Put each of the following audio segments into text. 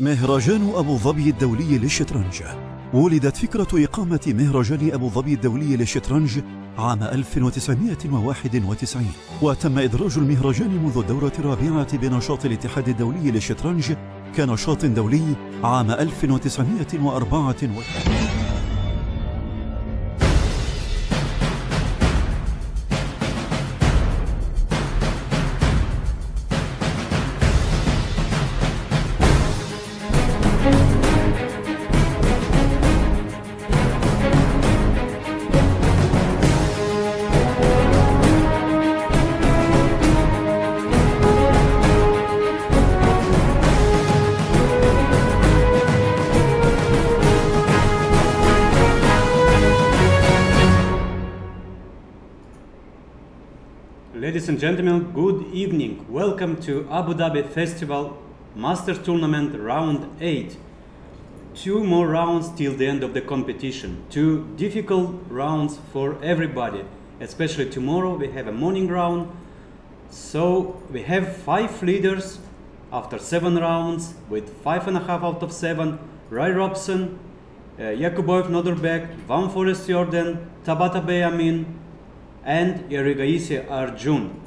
مهرجان أبو ظبي الدولي للشطرنج. ولدت فكرة إقامة مهرجان أبو ظبي الدولي للشطرنج عام 1991 وتم إدراج المهرجان منذ الدورة الرابعة بنشاط الاتحاد الدولي للشطرنج كنشاط دولي عام 1984 Welcome to Abu Dhabi Festival Masters Tournament Round 8. Two more rounds till the end of the competition. Two difficult rounds for everybody. Especially tomorrow we have a morning round. So we have five leaders after seven rounds with five and a half out of seven. Ray Robson, uh, Yakubboev Nodirbek, Van Foreest Jordan, Tabatabaei Amin, and Erigaisi Arjun.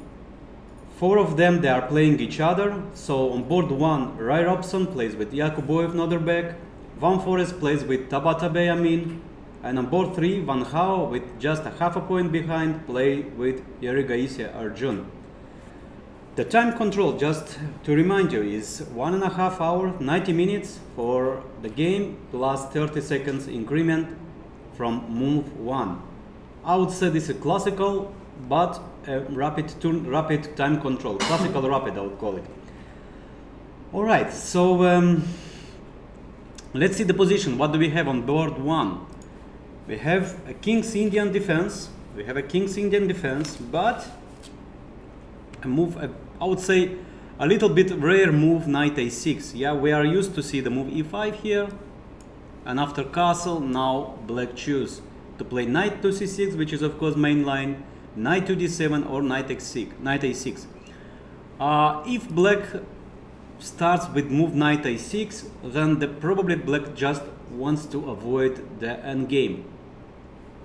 Four of them they are playing each other. So on board one, Ray Robson plays with Yakubboev Nodirbek, Van Foreest plays with Tabatabaei Amin, and on board three, Wang Hao with just a half a point behind play with Erigaisi Arjun. The time control, just to remind you, is one and a half hour, 90 minutes for the game plus 30 seconds increment from move one. I would say this is classical, but a rapid turn, rapid time control. Classical rapid, I would call it. All right, so um, let's see the position. What do we have on board one? We have a King's Indian defense. We have a King's Indian defense, but a move, I would say, a little bit rare move, knight a6. Yeah, we are used to see the move e5 here, and after castle, now black choose to play knight to c6, which is of course main line, knight to d7 or knight x6, knight a6. Uh, if black starts with move knight a6, then the, probably black just wants to avoid the endgame,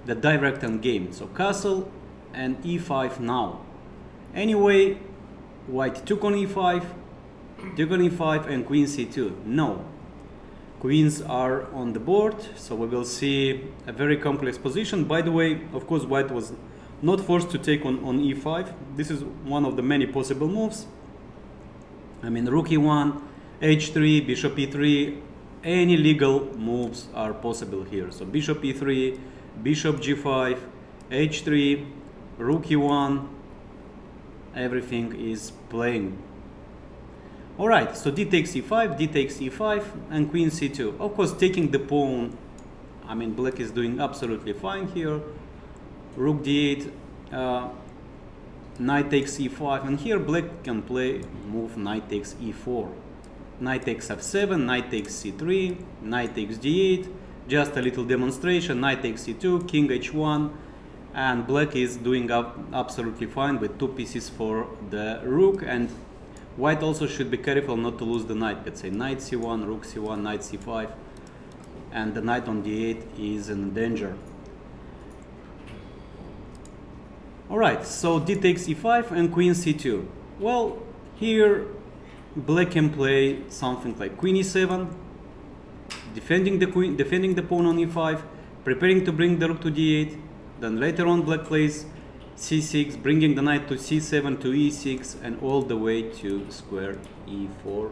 the direct endgame. So castle and e5 now. Anyway, white took on e5, took on e5 and queen c2. No, queens are on the board so we will see a very complex position by the way of course white was not forced to take on, on e5 this is one of the many possible moves i mean rook e1 h3 bishop e3 any legal moves are possible here so bishop e3 bishop g5 h3 rook e1 everything is playing all right, so d takes e5, d takes e5, and queen c2. Of course, taking the pawn, I mean, black is doing absolutely fine here. Rook d8, uh, knight takes e5, and here black can play move knight takes e4. Knight takes f7, knight takes c3, knight takes d8, just a little demonstration, knight takes c2, king h1, and black is doing up absolutely fine with two pieces for the rook, and White also should be careful not to lose the knight. Let's say knight c1, rook c1, knight c5, and the knight on d8 is in danger. Alright, so d takes e5 and queen c2. Well, here black can play something like queen e7, defending the queen, defending the pawn on e5, preparing to bring the rook to d8. Then later on, black plays c6, bringing the knight to c7 to e6 and all the way to square e4,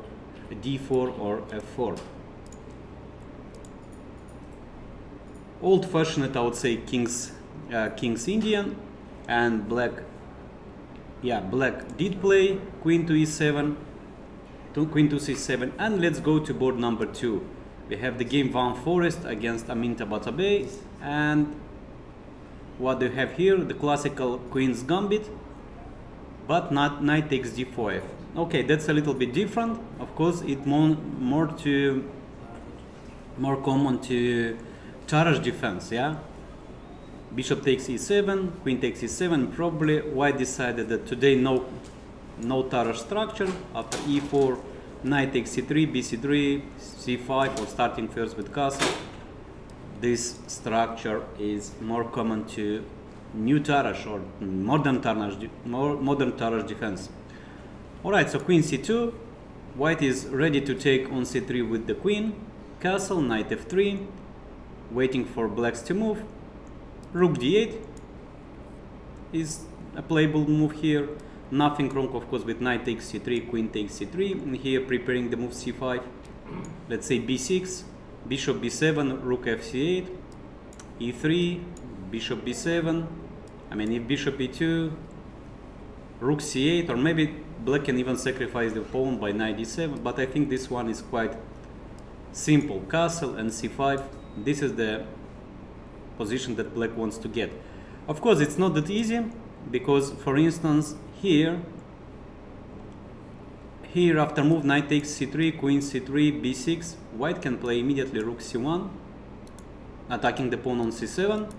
d4 or f4. Old-fashioned, I would say, king's uh, king's Indian, and black. Yeah, black did play queen to e7, to queen to c7, and let's go to board number two. We have the game Van Foreest against Amin Tabatabaei, and what do you have here? The classical queen's gambit, but not knight takes d4f. Okay, that's a little bit different. Of course, it more more to more common to Tarrasch defense, yeah. Bishop takes e7, queen takes e7. Probably white decided that today no no Tarrasch structure after e4, knight takes c3, bc3, c5, or starting first with castle. This structure is more common to new Tarrasch or modern Tarrasch, more modern Tarrasch defense. All right, so queen c2. White is ready to take on c3 with the queen. Castle, knight f3, waiting for blacks to move. Rook d8 is a playable move here. Nothing wrong, of course, with knight takes c3, queen takes c3. And here preparing the move c5. Let's say b6, bishop b7, rook f8, e3, bishop b7. I mean, if bishop e2, rook c8, or maybe black can even sacrifice the pawn by knight d7. But I think this one is quite simple. Castle and c5. This is the position that black wants to get. Of course, it's not that easy because, for instance, here, here after move knight takes c3, queen c3, b6, white can play immediately rook c1, attacking the pawn on c7.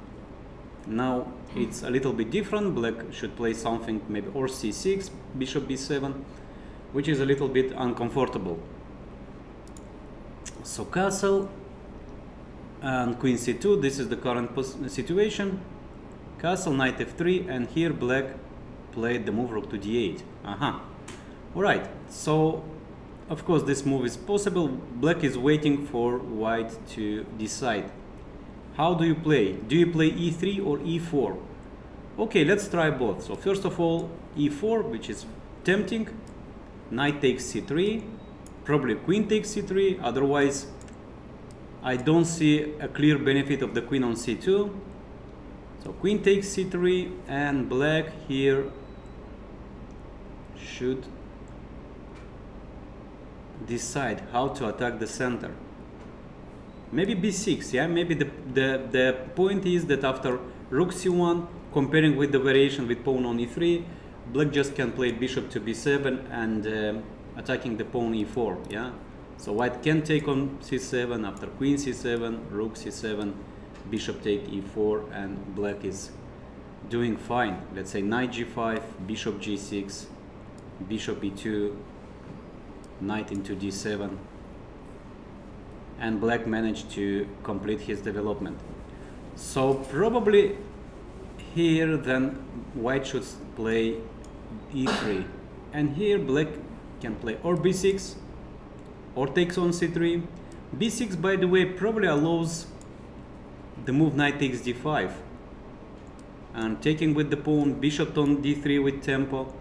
Now it's a little bit different. Black should play something maybe or c6, bishop b7, which is a little bit uncomfortable. So castle and queen c2 this is the current situation. Castle knight f3 and here black played the move rook to d8 uh-huh all right so of course this move is possible. Black is waiting for white to decide. How do you play? Do you play e3 or e4 okay let's try both. So first of all e4 which is tempting. Knight takes c3 probably queen takes c3 otherwise I don't see a clear benefit of the queen on c2. So queen takes c3 and black here should decide how to attack the center. Maybe b6, yeah? Maybe the, the, the point is that after rook c1, comparing with the variation with pawn on e3, black just can play bishop to b7 and uh, attacking the pawn e4, yeah? So white can take on c7 after queen c7, rook c7, bishop take e4, and black is doing fine. Let's say knight g5, bishop g6, bishop e2, knight into d7, and black managed to complete his development. So probably here then white should play e3, and here black can play or b6 or takes on c3. b6, by the way, probably allows the move knight takes d5. And taking with the pawn, bishop on d3 with tempo.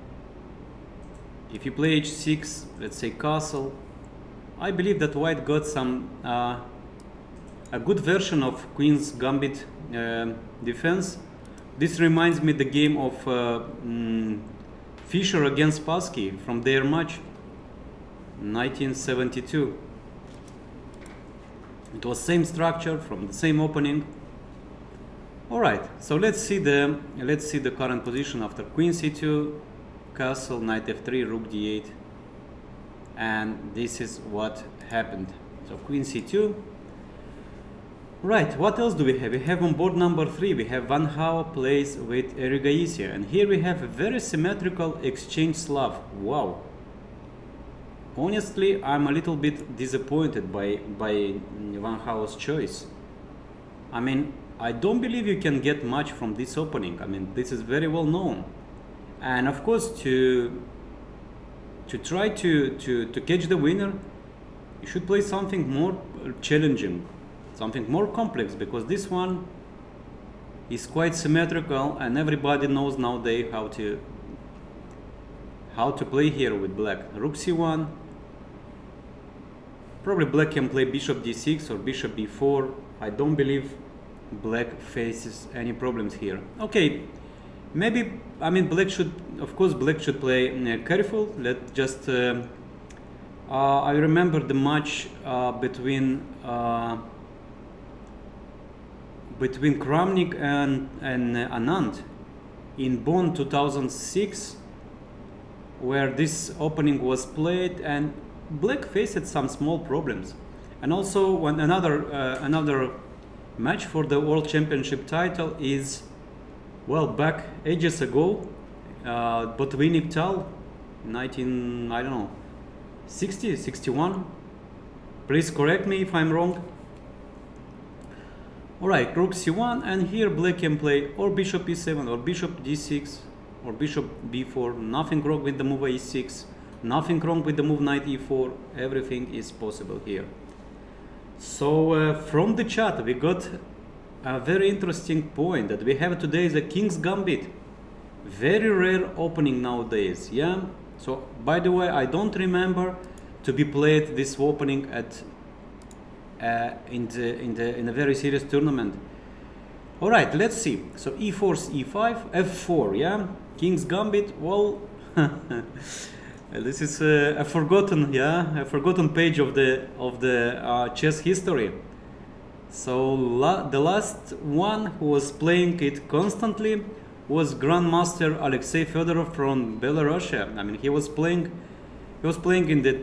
If you play h6, let's say castle, I believe that white got some uh, a good version of queen's gambit uh, defense. This reminds me the game of uh, mm, Fischer against Spassky from their match 1972. It was same structure from the same opening. All right, so let's see the let's see the current position after queen c2, castle, knight f3, rook d8, and this is what happened. So queen c2. Right, what else do we have? We have on board number three, we have Wang Hao plays with Erigaisi, and here we have a very symmetrical exchange Slav. Wow, honestly, I'm a little bit disappointed by by Wang Hao's choice. I mean, I don't believe you can get much from this opening. I mean, this is very well known, and of course, to to try to to to catch the winner, you should play something more challenging, something more complex, because this one is quite symmetrical, and everybody knows nowadays how to how to play here with black. Rook c1, Probably black can play bishop d6 or bishop b4. I don't believe black faces any problems here. Okay, maybe, I mean, black should, of course, black should play uh, careful. Let just, uh, uh, I remember the match uh, between uh, between Kramnik and, and uh, Anand in Bonn 2006 where this opening was played and Black faced some small problems, and also when another uh, another match for the World Championship title is well back ages ago, uh, Tal, 19 I don't know 60, 61. Please correct me if I'm wrong. Alright, rook c1 and here black can play or bishop e7 or bishop d6 or bishop b4. Nothing wrong with the move e6. Nothing wrong with the move knight e4. Everything is possible here. So uh, from the chat we got a very interesting point that we have today is a king's gambit. Very rare opening nowadays, yeah? So by the way, I don't remember to be played this opening at uh, in the in the in a very serious tournament. All right, let's see. So e4, e5, f4. Yeah, King's Gambit. Well, this is a, a, forgotten, yeah, a forgotten page of the of the uh, chess history. So la the last one who was playing it constantly was Grandmaster Alexei Fedorov from Belarus. I mean, he was playing, he was playing in the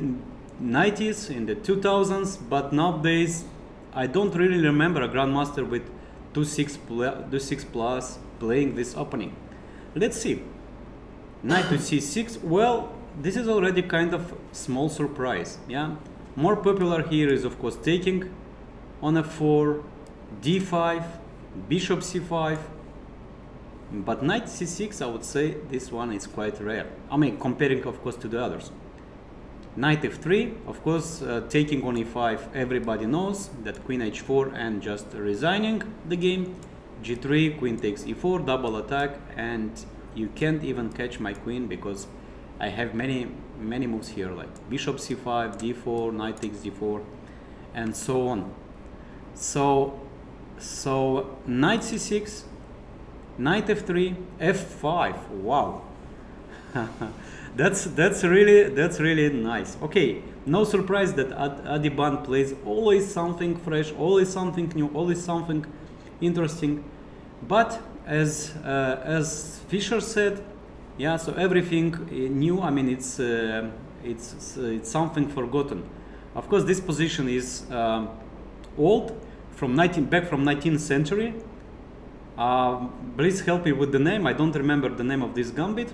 90s, in the 2000s, but nowadays I don't really remember a grandmaster with 2-6 2 plus playing this opening. Let's see. Knight to c6. Well, this is already kind of small surprise. Yeah. More popular here is of course taking on f4, d5, bishop c5. But knight c6, I would say this one is quite rare. I mean, comparing of course to the others. Knight f3, of course, uh, taking on e5, everybody knows that queen h4 and just resigning the game. g3, queen takes e4, double attack, and you can't even catch my queen because I have many, many moves here, like bishop c5, d4, knight takes d4, and so on. So, so knight c6, knight f3, f5, wow. that's that's really that's really nice. Okay, no surprise that Ad Adhiban plays always something fresh, always something new, always something interesting. But as uh, as Fischer said, yeah, so everything new. I mean, it's uh, it's it's something forgotten. Of course, this position is um, old from 19 back from 19th century. Uh, please help me with the name. I don't remember the name of this gambit.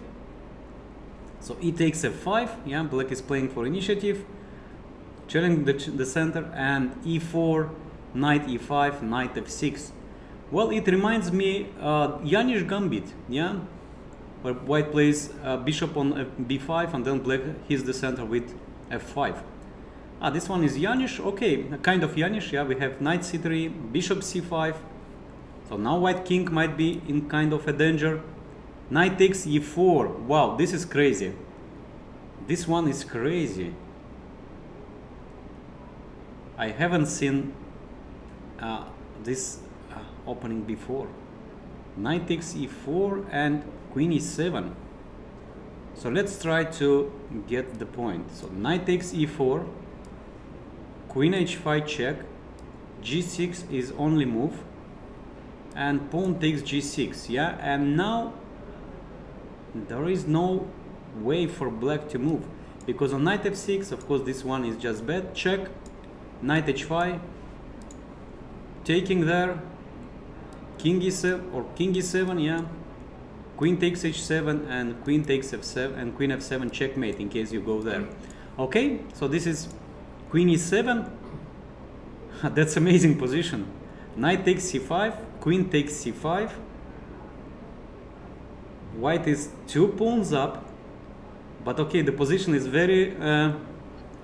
So e takes f5, yeah, black is playing for initiative, challenging the, the center, and e4, knight e5, knight f6. Well, it reminds me uh, Jaenisch Gambit, yeah, where white plays uh, bishop on b5 and then black hits the center with f5. Ah, this one is Jaenisch, okay, kind of Jaenisch, yeah, we have knight c3, bishop c5. So now white king might be in kind of a danger. Knight takes e4. Wow, this is crazy. This one is crazy. I haven't seen uh, this uh, opening before. Knight takes e4 and queen e7. So let's try to get the point. So knight takes e4, queen h5 check, g6 is only move, and pawn takes g6, yeah? And now there is no way for black to move because on knight f6 of course this one is just bad check knight h5 taking there king e7 or king e7 yeah queen takes h7 and queen takes f7 and queen f7 checkmate in case you go there. Okay so this is queen e7 that's amazing position. Knight takes c5 queen takes c5 white is two pawns up but okay the position is very uh,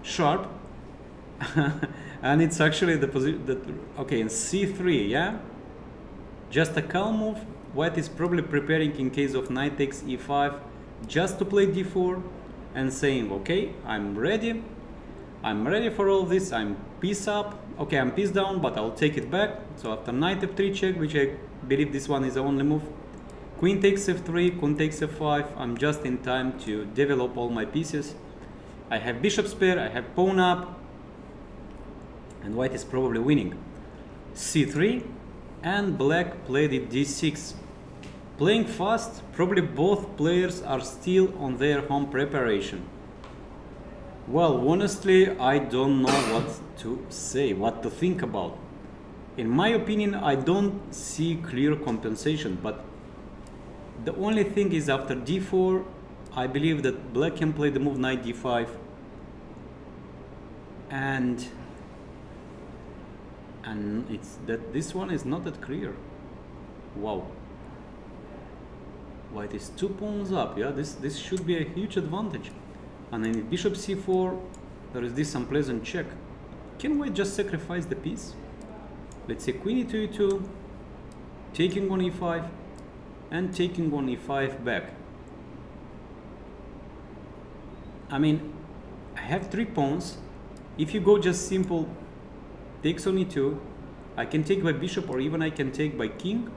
sharp. And it's actually the position that okay in c3 yeah? Just a calm move white is probably preparing in case of knight takes e5 just to play d4 and saying okay i'm ready i'm ready for all this i'm piece up okay i'm piece down but i'll take it back so after knight f3 check which i believe this one is the only move Queen takes f3, queen takes f5. I'm just in time to develop all my pieces. I have bishop's pair, I have pawn up, and white is probably winning. c3, and black played it d6. Playing fast, probably both players are still on their home preparation. Well, honestly, I don't know what to say, what to think about. In my opinion, I don't see clear compensation, but the only thing is after d4, I believe that black can play the move knight d5. and and it's that this one is not that clear wow white is two pawns up yeah? This this should be a huge advantage. And then bishop c4 there is this unpleasant check. Can we just sacrifice the piece let's say queen e2 e2 taking on e5 and taking on e5 back. I mean I have three pawns. If you go just simple takes on e2 I can take by bishop or even I can take by king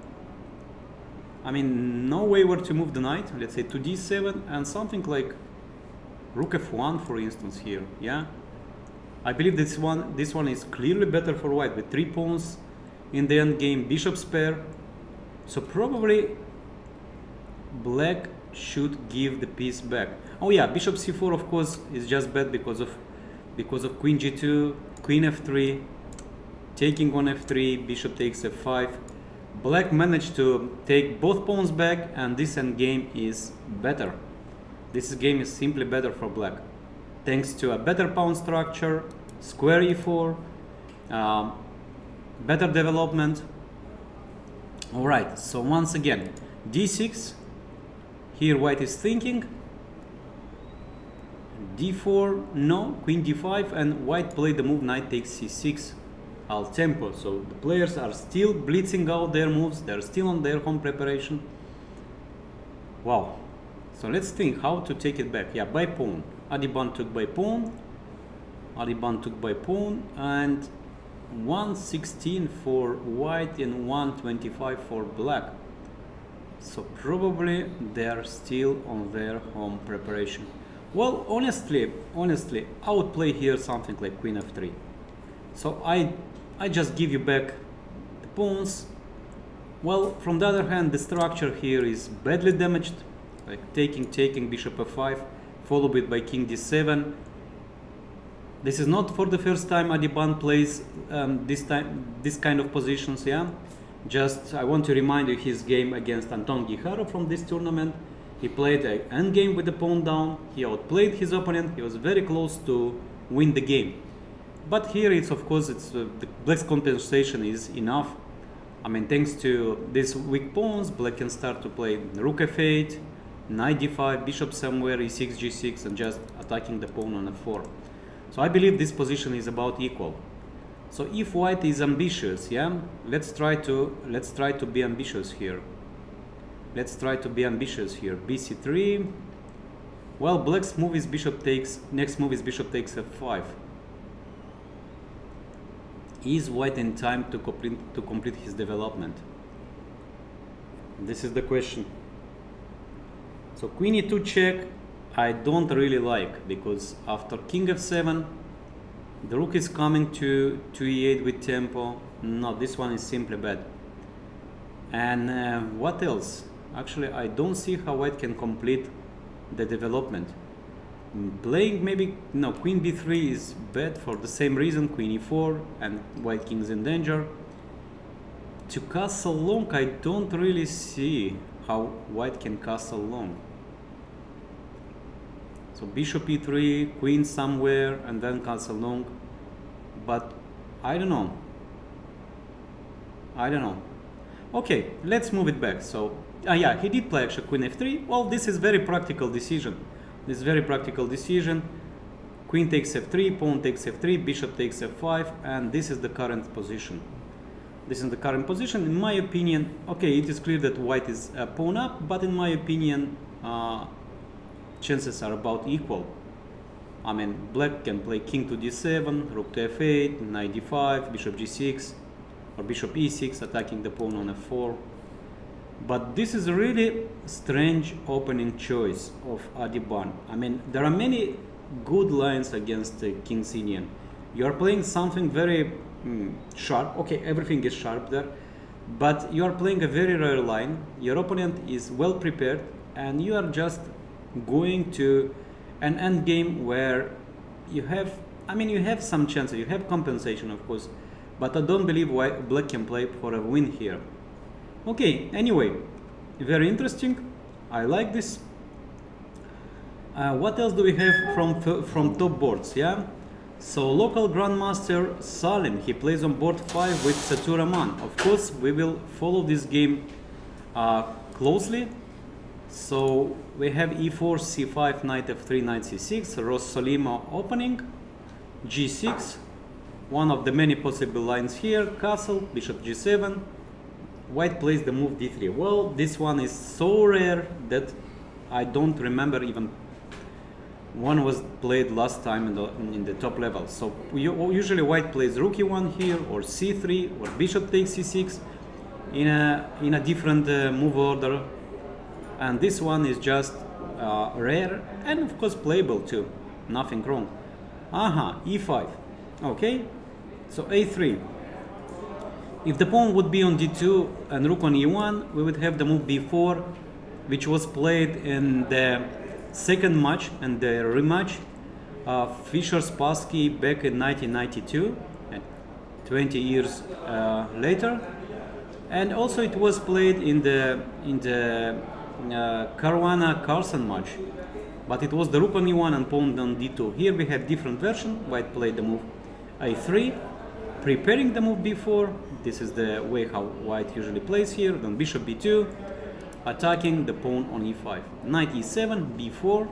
I mean no way where to move the knight let's say to d7 and something like rook f1 for instance here yeah? I believe this one this one is clearly better for white with three pawns in the end game bishop's pair so probably black should give the piece back. Oh yeah bishop c4 of course is just bad because of because of queen g2 queen f3 taking on f3 bishop takes f5 black managed to take both pawns back and this endgame is better. This game is simply better for black. Thanks to a better pawn structure square e4 um, better development. All right so once again d6 here white is thinking. d4 no queen d5 and white played the move knight takes c6 al tempo so the players are still blitzing out their moves. They're still on their home preparation. Wow. So let's think how to take it back. Yeah by pawn. Adhiban took by pawn. Adhiban took by pawn. And 116 for white and 125 for black. So probably they're still on their home preparation. Well, honestly, honestly, I would play here something like queen f3. So I, I just give you back the pawns. Well, from the other hand, the structure here is badly damaged, like taking, taking bishop f5, followed by king d7. This is not for the first time Adhiban plays um, this time, this kind of positions, yeah. Just I want to remind you his game against Anton Guijarro from this tournament he played an endgame with the pawn down, he outplayed his opponent, he was very close to win the game. But here it's of course it's uh, the black's compensation is enough. I mean thanks to these weak pawns, black can start to play rook f8, knight d5, bishop somewhere, e6, g6 and just attacking the pawn on f4. So I believe this position is about equal. So if white is ambitious, yeah, let's try to let's try to be ambitious here. Let's try to be ambitious here. bc3. Well, black's move is bishop takes, next move is bishop takes f5. Is white in time to complete, to complete his development? This is the question. So queen e2 check, I don't really like because after king f7, the rook is coming to, to e8 with tempo. No, this one is simply bad. And uh, what else? actually I don't see how white can complete the development. Playing maybe, no, queen b3 is bad for the same reason, queen e4 and white king's in danger. To castle long, I don't really see how white can castle long. So bishop e3, queen somewhere, and then castle long. But I don't know. I don't know. Okay, let's move it back. So uh, yeah, he did play actually queen f3. Well, this is very practical decision. This is very practical decision. Queen takes f3, pawn takes f3, bishop takes f5, and this is the current position. This is the current position. In my opinion, okay, it is clear that white is a pawn up, but in my opinion, uh, chances are about equal. I mean, black can play king to d7, rook to f8, knight d5, bishop g6, or bishop e6, attacking the pawn on f4. But this is a really strange opening choice of Adhiban. I mean, there are many good lines against uh, King's Indian. You are playing something very mm, sharp. Okay, everything is sharp there. But you are playing a very rare line. Your opponent is well prepared and you are just going to an end game where you have, I mean, you have some chances. You have compensation, of course. But I don't believe why Black can play for a win here. Okay, anyway, very interesting. I like this. Uh, what else do we have from from top boards? Yeah, So local grandmaster Salim, he plays on board 5 with Sethuraman. Of course, we will follow this game uh, closely. So we have e4, c5, knight f3, knight c6, Rossolimo opening, g6, one of the many possible lines here, castle, bishop g7, white plays the move d3. Well, this one is so rare that I don't remember even one was played last time in the, in the top level. So usually white plays rook e1 here, or c3, or bishop takes c6 in a, in a different uh, move order. And this one is just uh, rare and of course playable too. Nothing wrong. Aha, e5. Okay, so a3. If the pawn would be on d2 and rook on e1, we would have the move b4, which was played in the second match and the rematch of Fischer Spassky back in 1992, 20 years uh, later, and also it was played in the in the uh, Caruana Carlsen match, but it was the rook on e1 and pawn on d2. Here we have different version. White played the move a3, preparing the move b4. This is the way how white usually plays here. Then bishop b2, attacking the pawn on e5. Knight e7, b4,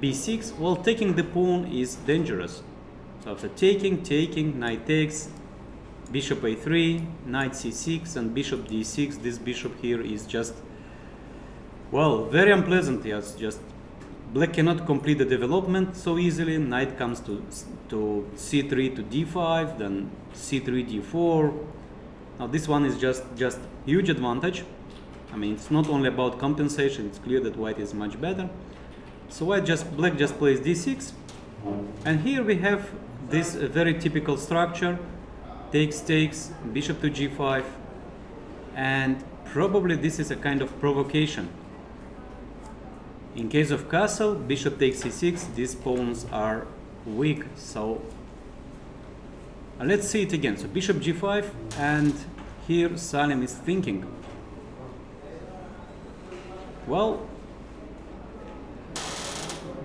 b6. Well, taking the pawn is dangerous. So after taking, taking, knight takes, bishop a3, knight c6, and bishop d6. This bishop here is just, well, very unpleasant. Yes, just black cannot complete the development so easily. Knight comes to, to c3 to d5, then c3, d4. Now this one is just, just huge advantage. I mean, it's not only about compensation, it's clear that white is much better. So white just, black just plays d6. And here we have this uh, very typical structure, takes, takes, bishop to g5, and probably this is a kind of provocation. In case of castle, bishop takes c6, these pawns are weak, so let's see it again. So bishop g5, and here Salim is thinking well,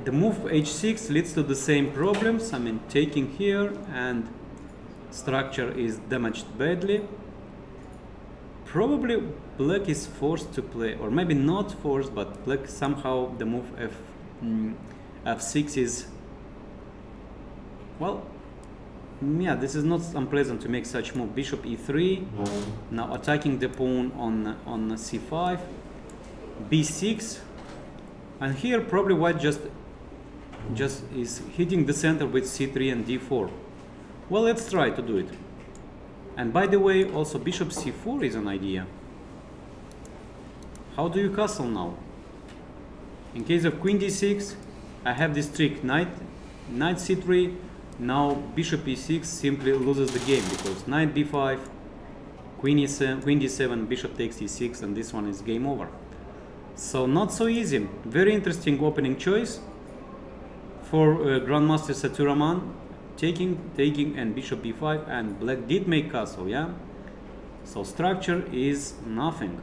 the move h6 leads to the same problems. I mean, taking here and structure is damaged badly. Probably black is forced to play, or maybe not forced, but black somehow the move f mm, f6 is well yeah this is not unpleasant to make such move. Bishop e3 now attacking the pawn on on c5 b6 and here probably white just just is hitting the center with c3 and d4 well let's try to do it. And by the way also bishop c4 is an idea how do you castle now in case of queen d6 I have this trick knight knight c3 now bishop e6 simply loses the game because knight b5 queen e7 queen d7 bishop takes e6 and this one is game over so not so easy. Very interesting opening choice for uh, Grandmaster Sethuraman. Taking, taking, and bishop b5, and black did make castle, yeah? So structure is nothing.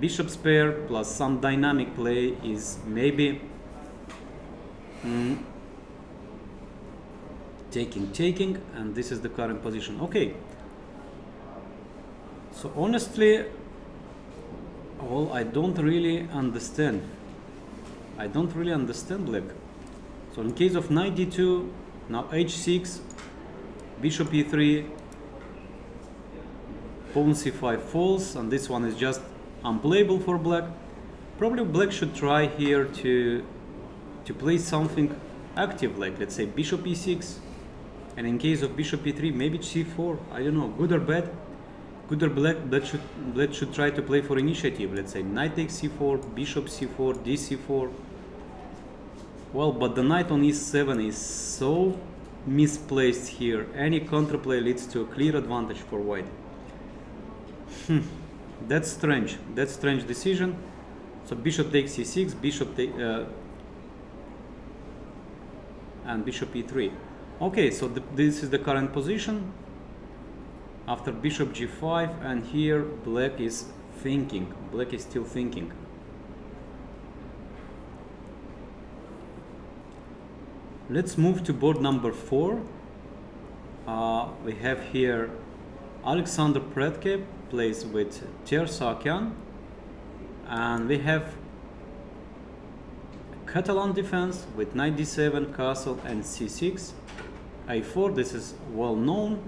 Bishop's pair plus some dynamic play is maybe mm, taking, taking, and this is the current position. Okay. So honestly, well, I don't really understand. I don't really understand black. So in case of knight d2, now h6, bishop e3, pawn c5 falls, and this one is just unplayable for black. Probably black should try here to to play something active, like let's say bishop e6, and in case of bishop e3, maybe c4. I don't know, good or bad. Good or black, black should, black should try to play for initiative. Let's say knight takes c4, bishop c4, dc4. Well, but the knight on e7 is so misplaced here. Any counterplay leads to a clear advantage for white. Hmm. That's strange. That's strange decision. So bishop takes c6, bishop take, uh, and bishop e3. Okay, so the, this is the current position after bishop g5 and here black is thinking black is still thinking let's move to board number four. Uh, we have here Alexander Predke plays with Tersakyan, and we have Catalan defense with knight d7, castle, and c6. a4, this is well known.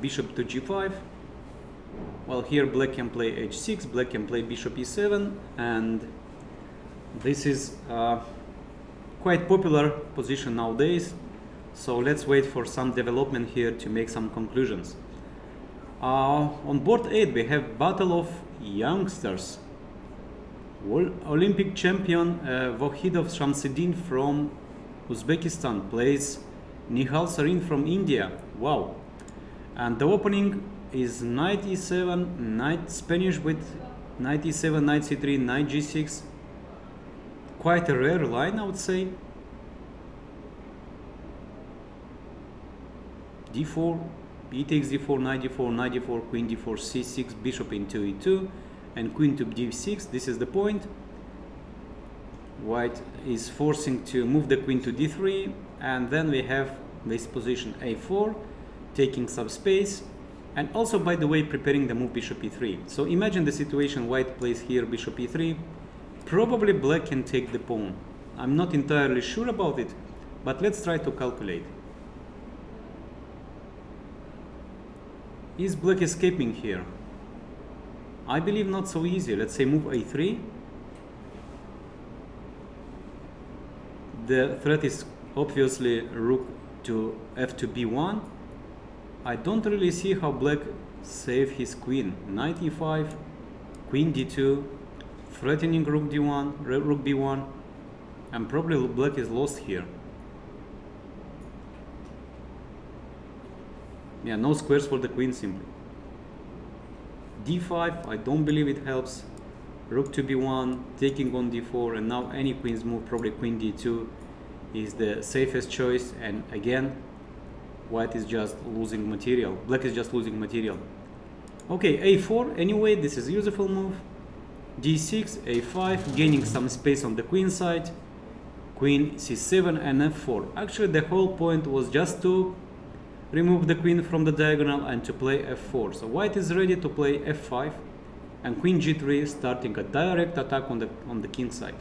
Bishop to g5. Well, here black can play h6, black can play bishop e7, and this is uh, quite popular position nowadays. So let's wait for some development here to make some conclusions. Uh, on board 8 we have Battle of Youngsters. Olympic champion uh, Vohidov from Uzbekistan plays Nihal Sarin from India. Wow. And the opening is knight e7, knight Spanish with knight e7, knight c3, knight g6. Quite a rare line, I would say. d4, e takes d4, knight d4, knight d4, queen d4, c6, bishop into e2, and queen to d6. This is the point. White is forcing to move the queen to d3, and then we have this position a4, taking some space, and also, by the way, preparing the move bishop e3. So imagine the situation, white plays here bishop e3, probably black can take the pawn. I'm not entirely sure about it, but let's try to calculate. Is black escaping here? I believe not so easy. Let's say move a3. The threat is obviously rook to f2 b1. I don't really see how black save his queen. Knight e5, queen d2, threatening rook d1, rook b1, and probably black is lost here. Yeah, no squares for the queen simply. d5, I don't believe it helps. Rook to b1, taking on d4, and now any queen's move, probably queen d2, is the safest choice. And again, white is just losing material. Black is just losing material. Okay, a4, anyway, this is a useful move. d6, a5, gaining some space on the queen side. Queen c7 and f4. Actually, the whole point was just to remove the queen from the diagonal and to play f4. So white is ready to play f5 and queen g3 starting a direct attack on the, on the king side.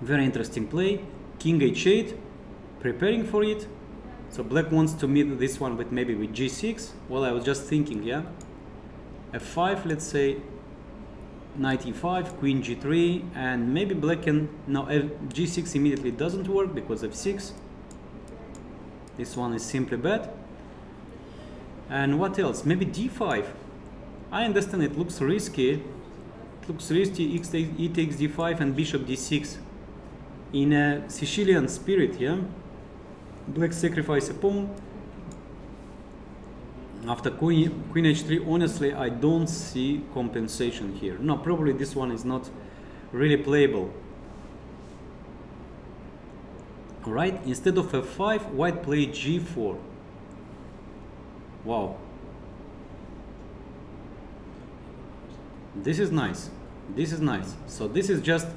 Very interesting play. King h8, preparing for it. So black wants to meet this one with maybe with g6. Well, I was just thinking, yeah. f5, let's say knight e5, queen g3, and maybe black can now g6 immediately doesn't work because f6 this one is simply bad. And what else? Maybe d5. I understand it looks risky. It looks risky. e takes d5 and bishop d6. In a Sicilian spirit, yeah? Black sacrifice a pawn. After queen, queen h3, honestly, I don't see compensation here. No, probably this one is not really playable. Right? Instead of f5, white played g4. Wow. This is nice. This is nice. So this is just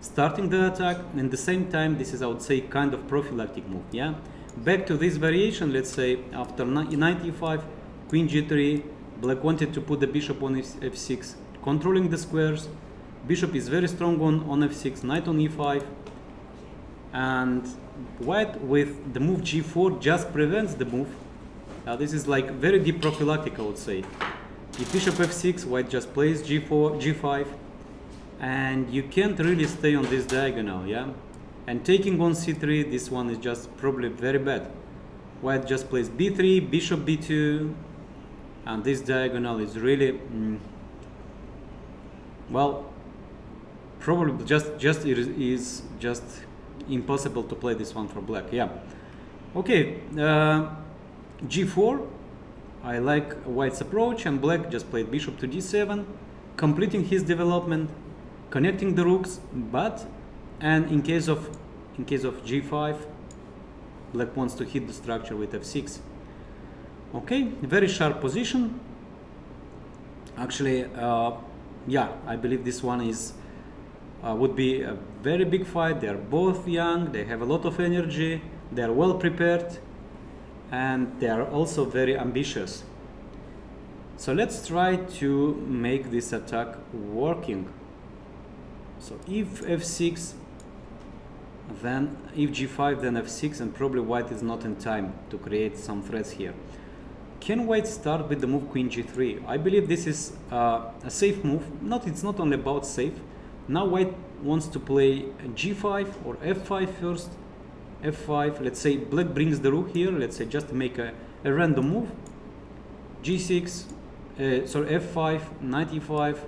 starting the attack and at the same time this is I would say kind of prophylactic move. Yeah. Back to this variation, let's say after 95, queen g3, black wanted to put the bishop on f6, controlling the squares. Bishop is very strong on, on f6, knight on e5, and white with the move g4 just prevents the move. Now this is like very deep prophylactic I would say. If bishop f6, white just plays g4, g5, and you can't really stay on this diagonal, yeah? And taking on c3, this one is just probably very bad. White just plays b3, bishop b2, and this diagonal is really, mm, well, probably just just is just impossible to play this one for black. Yeah. Okay. Uh, g4. I like white's approach and black just played bishop to d7, completing his development, connecting the rooks, but and in case of in case of g5, black wants to hit the structure with f6. Okay, very sharp position. Actually, uh, yeah, I believe this one is uh, would be a very big fight. They are both young, they have a lot of energy, they are well prepared, and they are also very ambitious. So let's try to make this attack working. So if f6, then if g5, then f6, and probably white is not in time to create some threats here. Can white start with the move queen g3? I believe this is uh, a safe move. Not, it's not only about safe. Now white wants to play g5 or f5 first. f5, let's say black brings the rook here. Let's say just make a, a random move. g6, uh, sorry, f5, knight e5,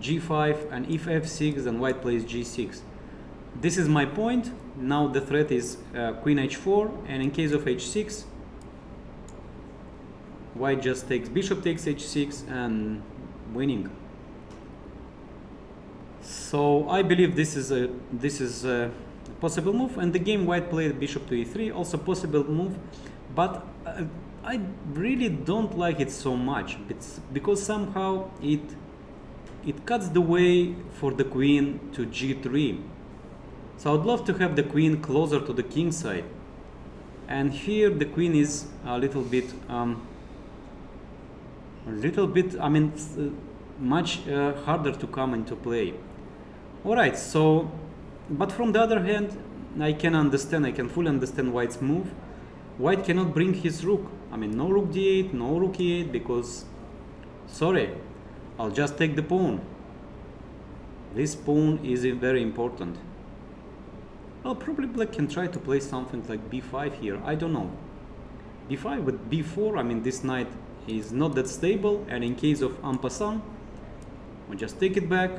g5, and if f6, then white plays g6. This is my point. Now the threat is uh, queen h4, and in case of h6, white just takes bishop takes h6 and winning so I believe this is a this is a possible move and the game white played bishop to e3 also possible move but uh, I really don't like it so much it's because somehow it it cuts the way for the queen to g3 so I'd love to have the queen closer to the king side. And here the queen is a little bit um, a little bit I mean uh, much uh, harder to come into play alright so but from the other hand I can understand I can fully understand white's move. White cannot bring his rook? I mean no rook d8 no rook e8 because sorry I'll just take the pawn. This pawn is very important. Well probably black can try to play something like b5 here I don't know. b5 with b4 I mean this knight is not that stable and in case of en passant we just take it back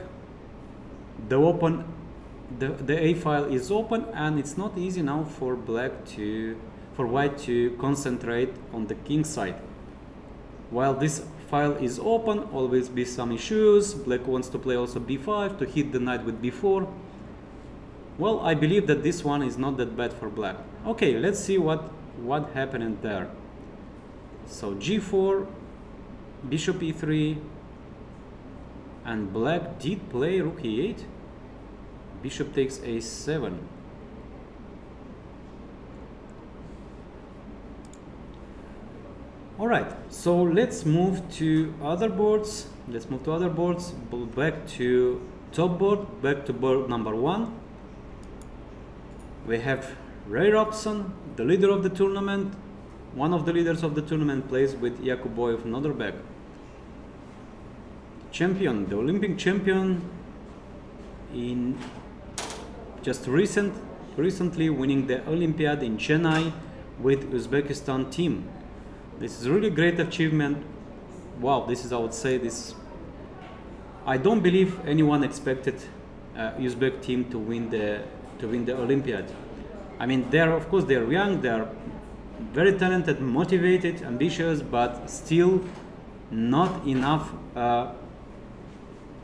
the open the, the a file is open and it's not easy now for black to for white to concentrate on the king side. While this file is open always be some issues. Black wants to play also b5 to hit the knight with b4 well I believe that this one is not that bad for black. Okay let's see what what happened there. So g4, bishop e3, and black did play rook e8. Bishop takes a7. Alright, so let's move to other boards. Let's move to other boards. Back to top board, back to board number one. We have Ray Robson, the leader of the tournament, one of the leaders of the tournament plays with Jakub of Noderbeck. Champion, the Olympic champion in just recent, recently winning the Olympiad in Chennai with Uzbekistan team. This is really great achievement. Wow, this is I would say this. I don't believe anyone expected uh, Uzbek team to win the to win the Olympiad. I mean, they're of course they're young, they're very talented, motivated, ambitious, but still not enough, uh,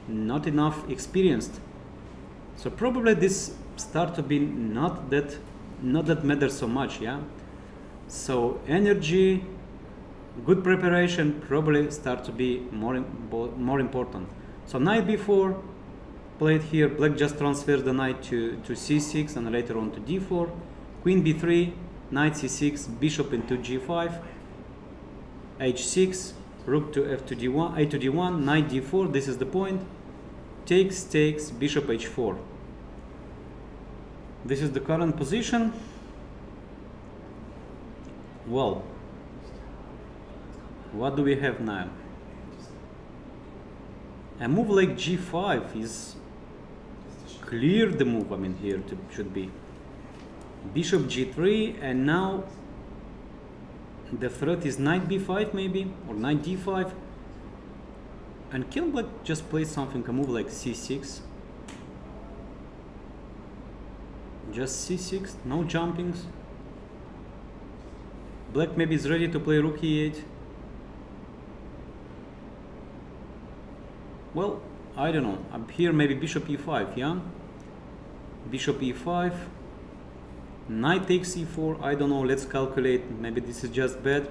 not enough experienced. So probably this start to be not that, not that matter so much, yeah. So energy, good preparation probably start to be more more important. So night before played here, black just transfers the knight to, to c6 and later on to d4, queen b3, knight c6, bishop into g5, h6, rook to f to d1, a to d1, knight d4, this is the point, takes, takes, bishop h4. This is the current position. Well, what do we have now? A move like g5 is clear the move, I mean here to, should be bishop g3 and now the threat is knight b5 maybe or knight d5 and can black just plays something a move like c6 just c6 no jumpings. Black maybe is ready to play rook e8 well I don't know. Up here maybe bishop e5 yeah? Bishop e5 knight takes e4 I don't know let's calculate. Maybe this is just bad.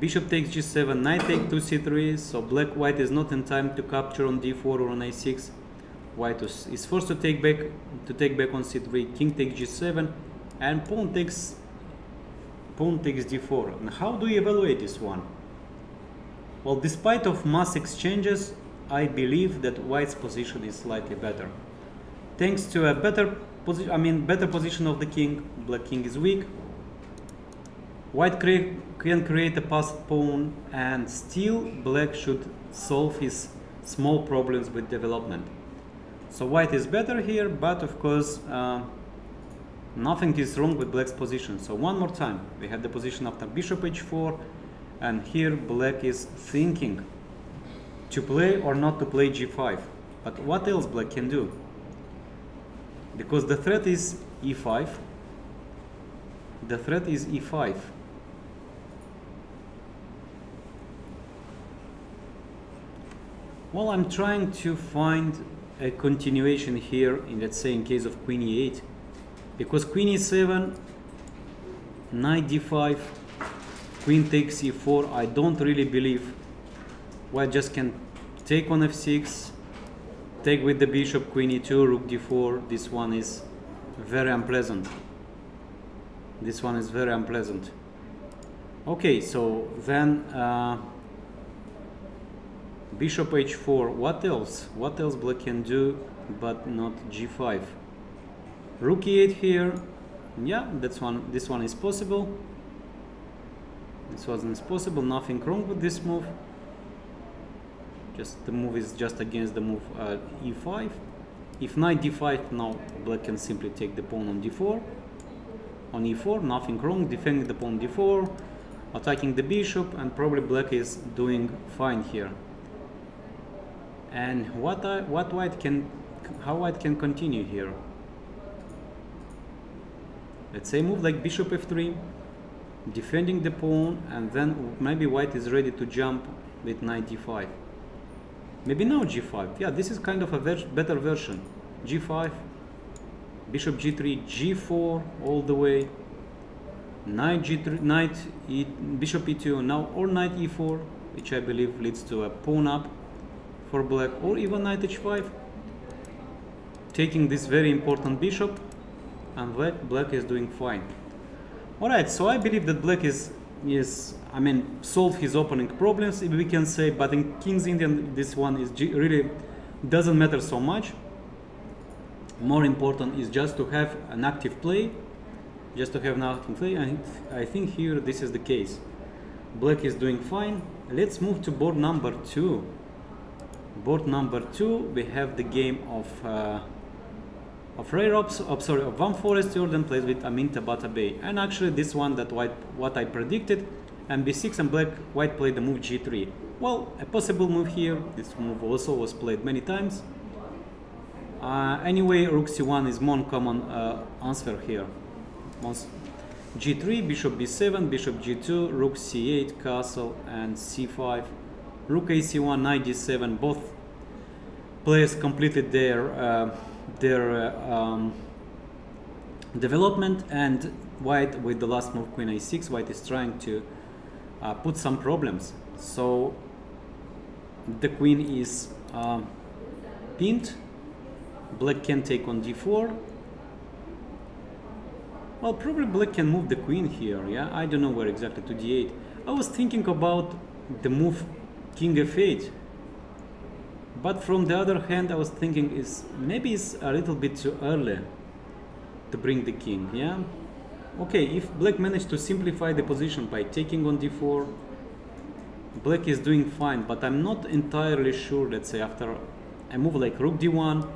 Bishop takes g7 knight takes 2 c3 so black white is not in time to capture on d4 or on a6 white is forced to take back to take back on c3 king takes g7 and pawn takes pawn takes d4 and how do you evaluate this one? Well despite of mass exchanges i believe that white's position is slightly better. Thanks to a better position i mean better position of the king black king is weak. White cre can create a passed pawn and still black should solve his small problems with development so white is better here, but of course, uh, nothing is wrong with black's position. So one more time, we have the position after bishop h4, and here black is thinking to play or not to play g5. But what else black can do? Because the threat is e5, the threat is e5. Well, I'm trying to find a continuation here in let's say in case of queen e8 because queen e7 knight d5 queen takes e4 I don't really believe. White just can take on f6 take with the bishop queen e2 rook d4 this one is very unpleasant. This one is very unpleasant. Okay so then uh, bishop h4 what else? What else black can do but not g5 rook e8 here. Yeah that's one this one is possible. This wasn't possible nothing wrong with this move. Just the move is just against the move uh, e5 if knight d5 now black can simply take the pawn on d4 on e4 nothing wrong defending the pawn d4 attacking the bishop and probably black is doing fine here and what I, what white can how white can continue here? Let's say move like bishop f3 defending the pawn and then maybe white is ready to jump with knight d5 maybe now g5 yeah this is kind of a ver better version. g5 bishop g3 g4 all the way. Knight g3 knight e, bishop e2 now or knight e4 which i believe leads to a pawn up for black or even knight h5 taking this very important bishop and black, black is doing fine. Alright so I believe that black is is I mean solve his opening problems if we can say but in King's Indian this one is really doesn't matter so much. More important is just to have an active play just to have an active play and I think here this is the case. Black is doing fine. Let's move to board number two board number two we have the game of uh, of Ray Robs, oh, sorry, of Van Foreest Jorden plays with Amin Tabatabaei. And actually this one that white what I predicted and b6 and black white played the move g3. Well, a possible move here. This move also was played many times. Uh, anyway, rook c1 is more common uh, answer here. g3, bishop b7, bishop g2, rook c8, castle, and c5 rook ac1 knight d7 both players completed their uh, their uh, um, development and white with the last move queen a6 white is trying to uh, put some problems. So the queen is um, pinned. Black can take on d4 well probably black can move the queen here yeah? I don't know where exactly to d8 i was thinking about the move king of eight. But from the other hand I was thinking is maybe it's a little bit too early to bring the king yeah? Okay if black managed to simplify the position by taking on d4 black is doing fine but I'm not entirely sure let's say after a move like rook d1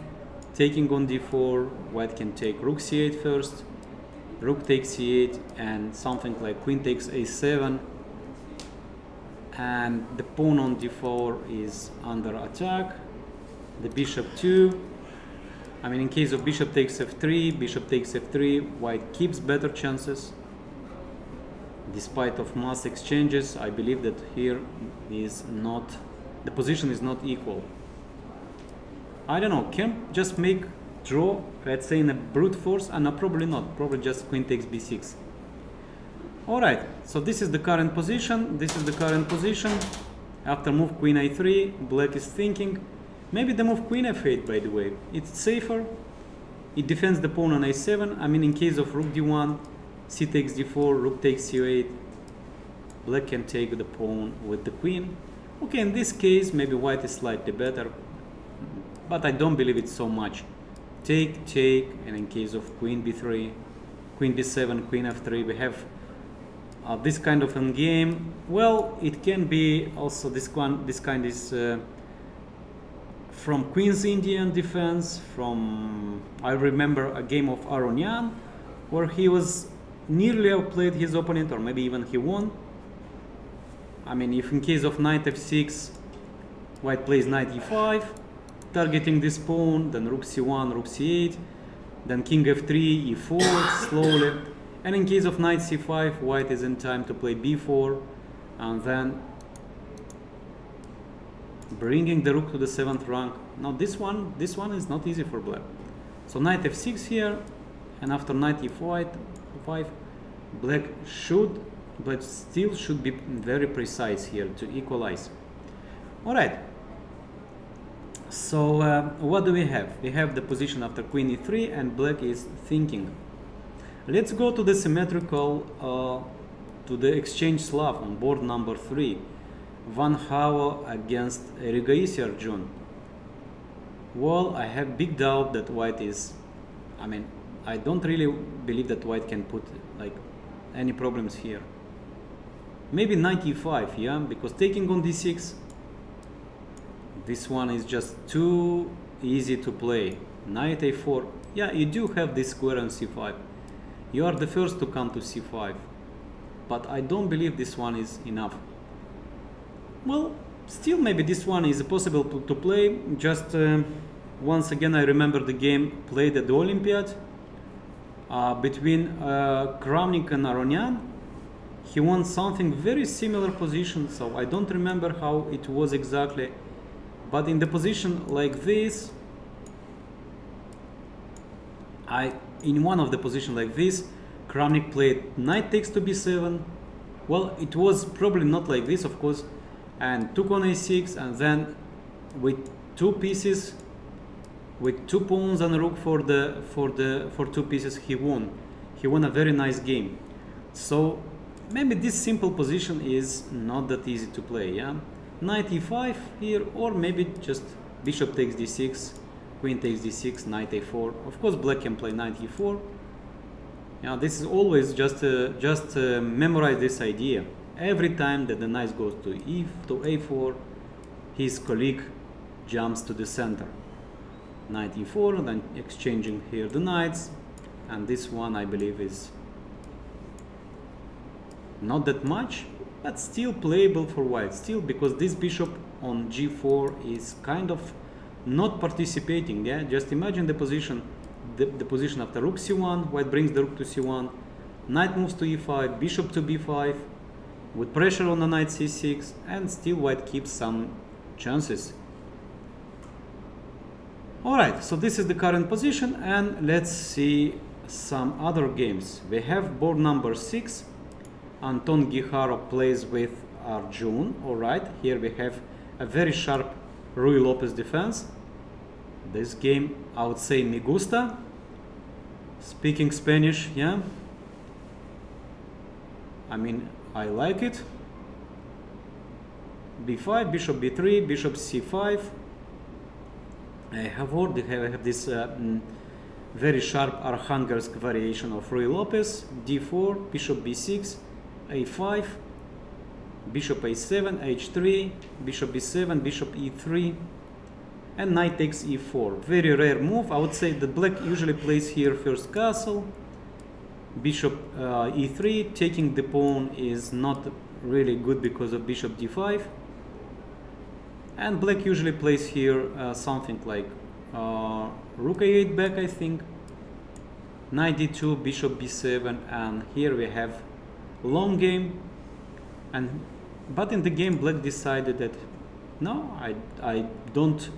taking on d4 white can take rook c8 first rook takes c8 and something like queen takes a7 and the pawn on d4 is under attack. The bishop too I mean in case of bishop takes f3 bishop takes f3 white keeps better chances. Despite of mass exchanges I believe that here is not the position is not equal. I don't know can just make draw let's say in a brute force and no, probably not. Probably just queen takes b6 all right so this is the current position this is the current position after move queen a3 black is thinking Maybe the move queen f8 by the way. It's safer. It defends the pawn on a7. I mean in case of rook d1, c takes d4, rook takes c8. Black can take the pawn with the queen. Okay, in this case maybe white is slightly better. But I don't believe it so much. Take, take, and in case of queen b3, queen b7, queen f3, we have uh, this kind of a game. Well, it can be also this one. This kind is uh, from Queen's Indian defense. From I remember a game of Aronian where he was nearly outplayed his opponent, or maybe even he won. I mean, if in case of knight f6, white plays knight e5, targeting this pawn, then rook c1, rook c8, then king f3, e4, slowly. And in case of knight c5, white is in time to play b4, and then bringing the rook to the seventh rank. Now this one, this one is not easy for black. So knight f6 here, and after knight e5, 5, black should, but still should be very precise here to equalize. All right. So uh, what do we have? We have the position after queen e3, and black is thinking. Let's go to the symmetrical, uh, to the exchange Slav on board number three. Wang Hao against Erigaisi Arjun. Well, I have big doubt that white is, I mean, I don't really believe that white can put like any problems here. Maybe 95, yeah, because taking on d6, this one is just too easy to play. Knight a4, yeah, you do have this square on c5. You are the first to come to c5, but I don't believe this one is enough. Well, still maybe this one is possible to, to play. Just uh, once again, I remember the game played at the Olympiad uh, between uh, Kramnik and Aronian. He won something very similar position, so I don't remember how it was exactly. But in the position like this, I in one of the position like this, Kramnik played knight takes to b7. Well, it was probably not like this, of course, and took on a6, and then with two pieces, with two pawns and a rook for the for the for two pieces, he won. He won a very nice game. So maybe this simple position is not that easy to play. Yeah, knight e5 here, or maybe just bishop takes d6 queen takes d6, knight a4. Of course, black can play knight e4. Now, this is always just uh, just uh, memorize this idea. Every time that the knight goes to e to a4, his colleague jumps to the center. Knight e4, then exchanging here the knights, and this one I believe is not that much, but still playable for white. Still, because this bishop on g4 is kind of not participating yeah? Just imagine the position the, the position after rook c1 white brings the rook to c1 knight moves to e5 bishop to b5 with pressure on the knight c6 and still white keeps some chances. All right so this is the current position and let's see some other games. We have board number six. Anton Guijarro plays with Arjun. All right here we have a very sharp Ruy Lopez defense this game I would say me gusta. Speaking Spanish yeah. I mean I like it. B5 bishop b3 bishop c5 I have already have, have this uh, mm, very sharp Arkhangelsk variation of Ruy Lopez d4 bishop b6 a5 bishop a7 h3 bishop b7 bishop e3 and knight takes e4. Very rare move. I would say that black usually plays here first castle. Bishop uh, e3. Taking the pawn is not really good because of bishop d5. And black usually plays here uh, something like uh, rook a8 back, I think. Knight d2, bishop b7, and here we have long game. And but in the game, black decided that no, I I don't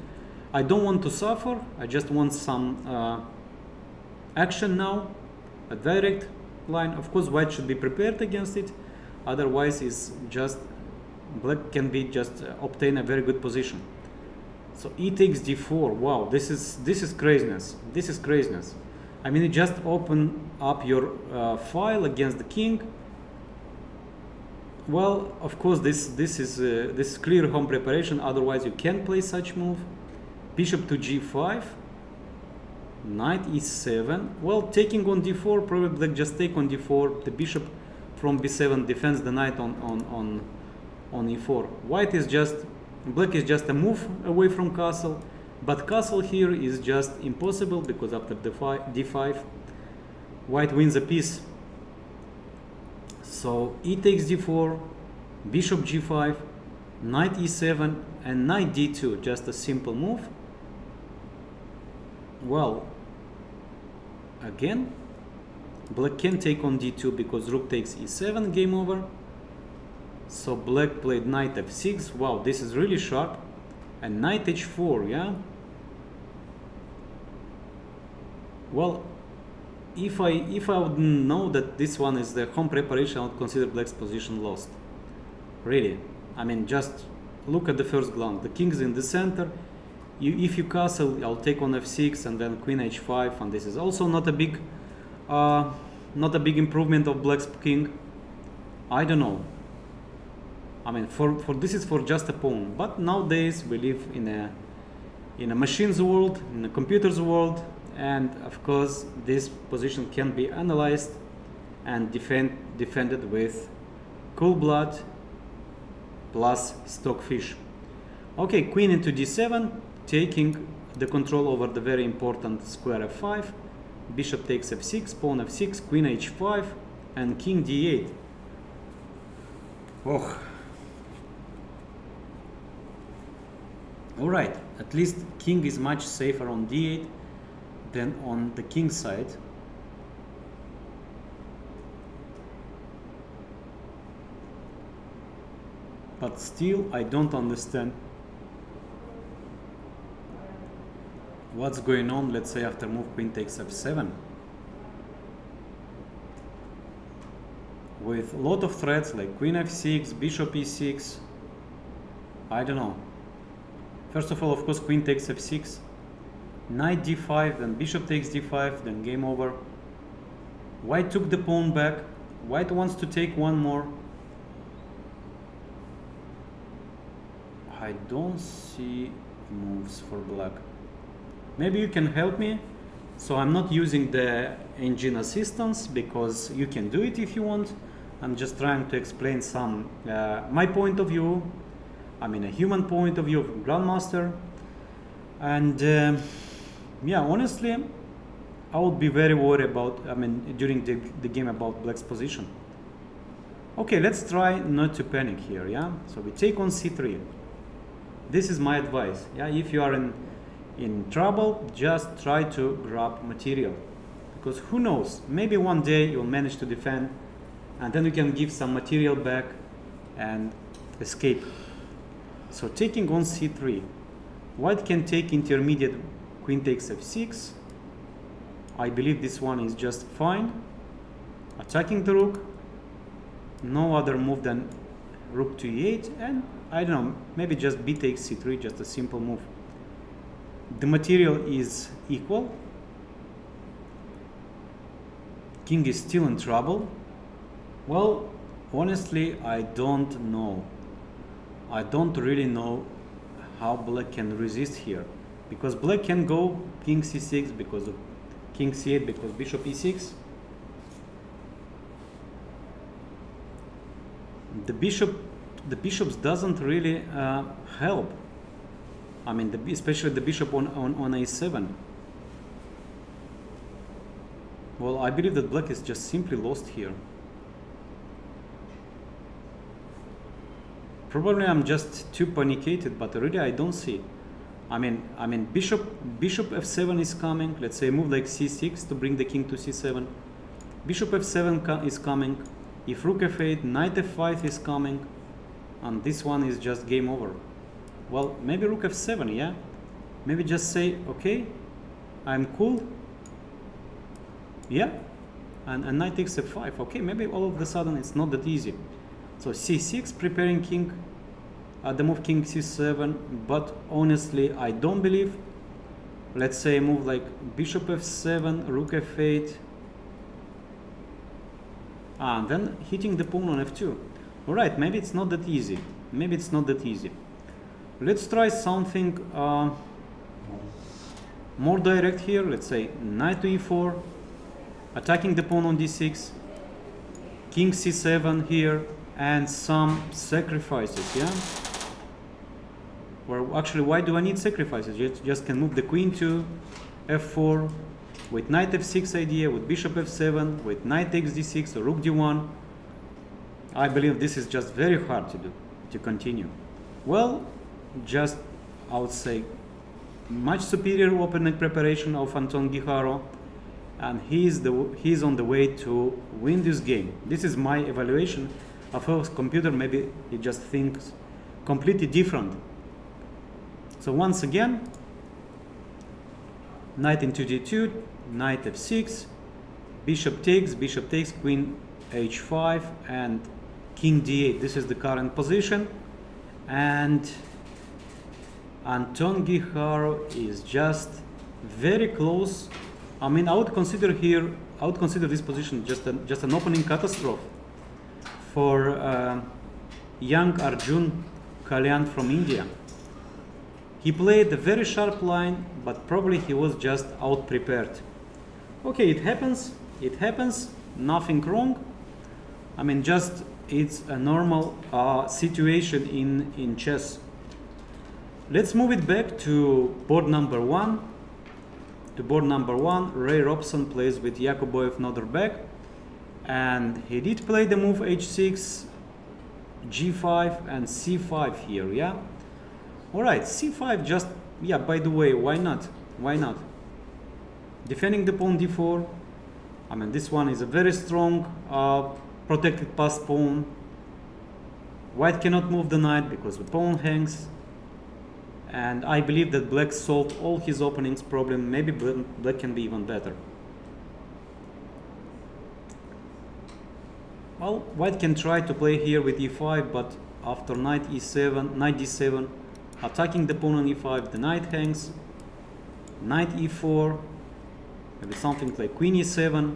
I don't want to suffer. I just want some uh, action now, a direct line. Of course, white should be prepared against it. Otherwise, is just black can be just uh, obtain a very good position. So e takes d4. Wow, this is this is craziness. This is craziness. I mean, you just open up your uh, file against the king. Well, of course, this this is uh, this is clear home preparation. Otherwise, you can't play such move. Bishop to g5. Knight e7. Well, taking on d4, probably just take on d4. The bishop from b7 defends the knight on on on on e4. White is just Black is just a move away from castle, but castle here is just impossible because after d5, white wins a piece. So e takes d4, bishop g5, knight e7, and knight d2, just a simple move. Well, again, black can take on d2 because rook takes e7, game over. So black played knight f6. Wow, this is really sharp. And knight h4, yeah? Well, if I if I would know that this one is the home preparation, I would consider black's position lost. Really. I mean, just look at the first glance. The king is in the center. You, if you castle, I'll take on f6 and then queen h5, and this is also not a big, uh, not a big improvement of black's king. I don't know. I mean, for, for this is for just a pawn. But nowadays we live in a in a machine's world, in a computer's world, and of course this position can be analyzed and defend defended with cool blood plus Stockfish. Okay, queen into d7, taking the control over the very important square f5. Bishop takes f6, pawn f6, queen h5, and king d8. Oh, Alright, at least king is much safer on d8 than on the king side. But still, I don't understand what's going on, let's say after move queen takes f7. With a lot of threats like queen f6, bishop e6, I don't know. First of all, of course, queen takes f6, knight d5, then bishop takes d5, then game over. White took the pawn back. White wants to take one more. I don't see moves for black. Maybe you can help me. So I'm not using the engine assistance because you can do it if you want. I'm just trying to explain some uh, my point of view I mean a human point of view of grandmaster. And uh, yeah honestly I would be very worried about I mean during the, the game about black's position. Okay let's try not to panic here yeah? So we take on c3 this is my advice yeah? If you are in in trouble just try to grab material because who knows maybe one day you'll manage to defend and then you can give some material back and escape so taking on c3, white can take intermediate queen takes f6. I believe this one is just fine. Attacking the rook, no other move than rook to e8 and I don't know, maybe just b takes c3, just a simple move. The material is equal. King is still in trouble. Well, honestly, I don't know. I don't really know how black can resist here because black can go king c6 because of king c8 because bishop e6 the bishop the bishops doesn't really uh, help I mean the, especially the bishop on, on, on a7 well I believe that black is just simply lost here Probably I'm just too panicated, but really I don't see. I mean, I mean, bishop bishop f7 is coming. Let's say move like c6 to bring the king to c7. Bishop f7 is coming. If rook f8, knight f5 is coming, and this one is just game over. Well, maybe rook f7, yeah. Maybe just say, okay, I'm cool. Yeah, and, and knight takes f5. Okay, maybe all of a sudden it's not that easy. So c6 preparing king uh, the move king c7 but honestly I don't believe let's say move like bishop f7 rook f8 ah, and then hitting the pawn on f2 all right maybe it's not that easy maybe it's not that easy let's try something uh, more direct here. Let's say knight to e4 attacking the pawn on d6 king c7 here and some sacrifices yeah? Well actually why do I need sacrifices? You just can move the queen to f4 with knight f6 idea with bishop f7 with knight takes d6 or rook d1 I believe this is just very hard to do to continue. Well just I would say much superior opening preparation of Anton Guijarro and he's the he's on the way to win this game. This is my evaluation. Of his computer maybe he just thinks completely different. So once again knight into d2 knight f6 bishop takes bishop takes queen h5 and king d8 this is the current position. And Anton Guijarro is just very close I mean, I would consider here, I would consider this position just an, just an opening catastrophe for uh, young Arjun Kalyan from India. He played a very sharp line, but probably he was just out prepared. Okay, it happens, it happens, nothing wrong. I mean, just it's a normal uh, situation in, in chess. Let's move it back to board number one to board number one, Ray Robson plays with Yakubboev Nodirbek. And he did play the move h6, g5 and c5 here, yeah? Alright, c5 just, yeah, by the way, why not? Why not? Defending the pawn d4. I mean, this one is a very strong uh, protected pass pawn. White cannot move the knight because the pawn hangs and I believe that black solved all his openings problem. Maybe black can be even better. Well white can try to play here with e5 but after knight e7 knight d7 attacking the pawn on e5 the knight hangs. Knight e4 maybe something like queen e7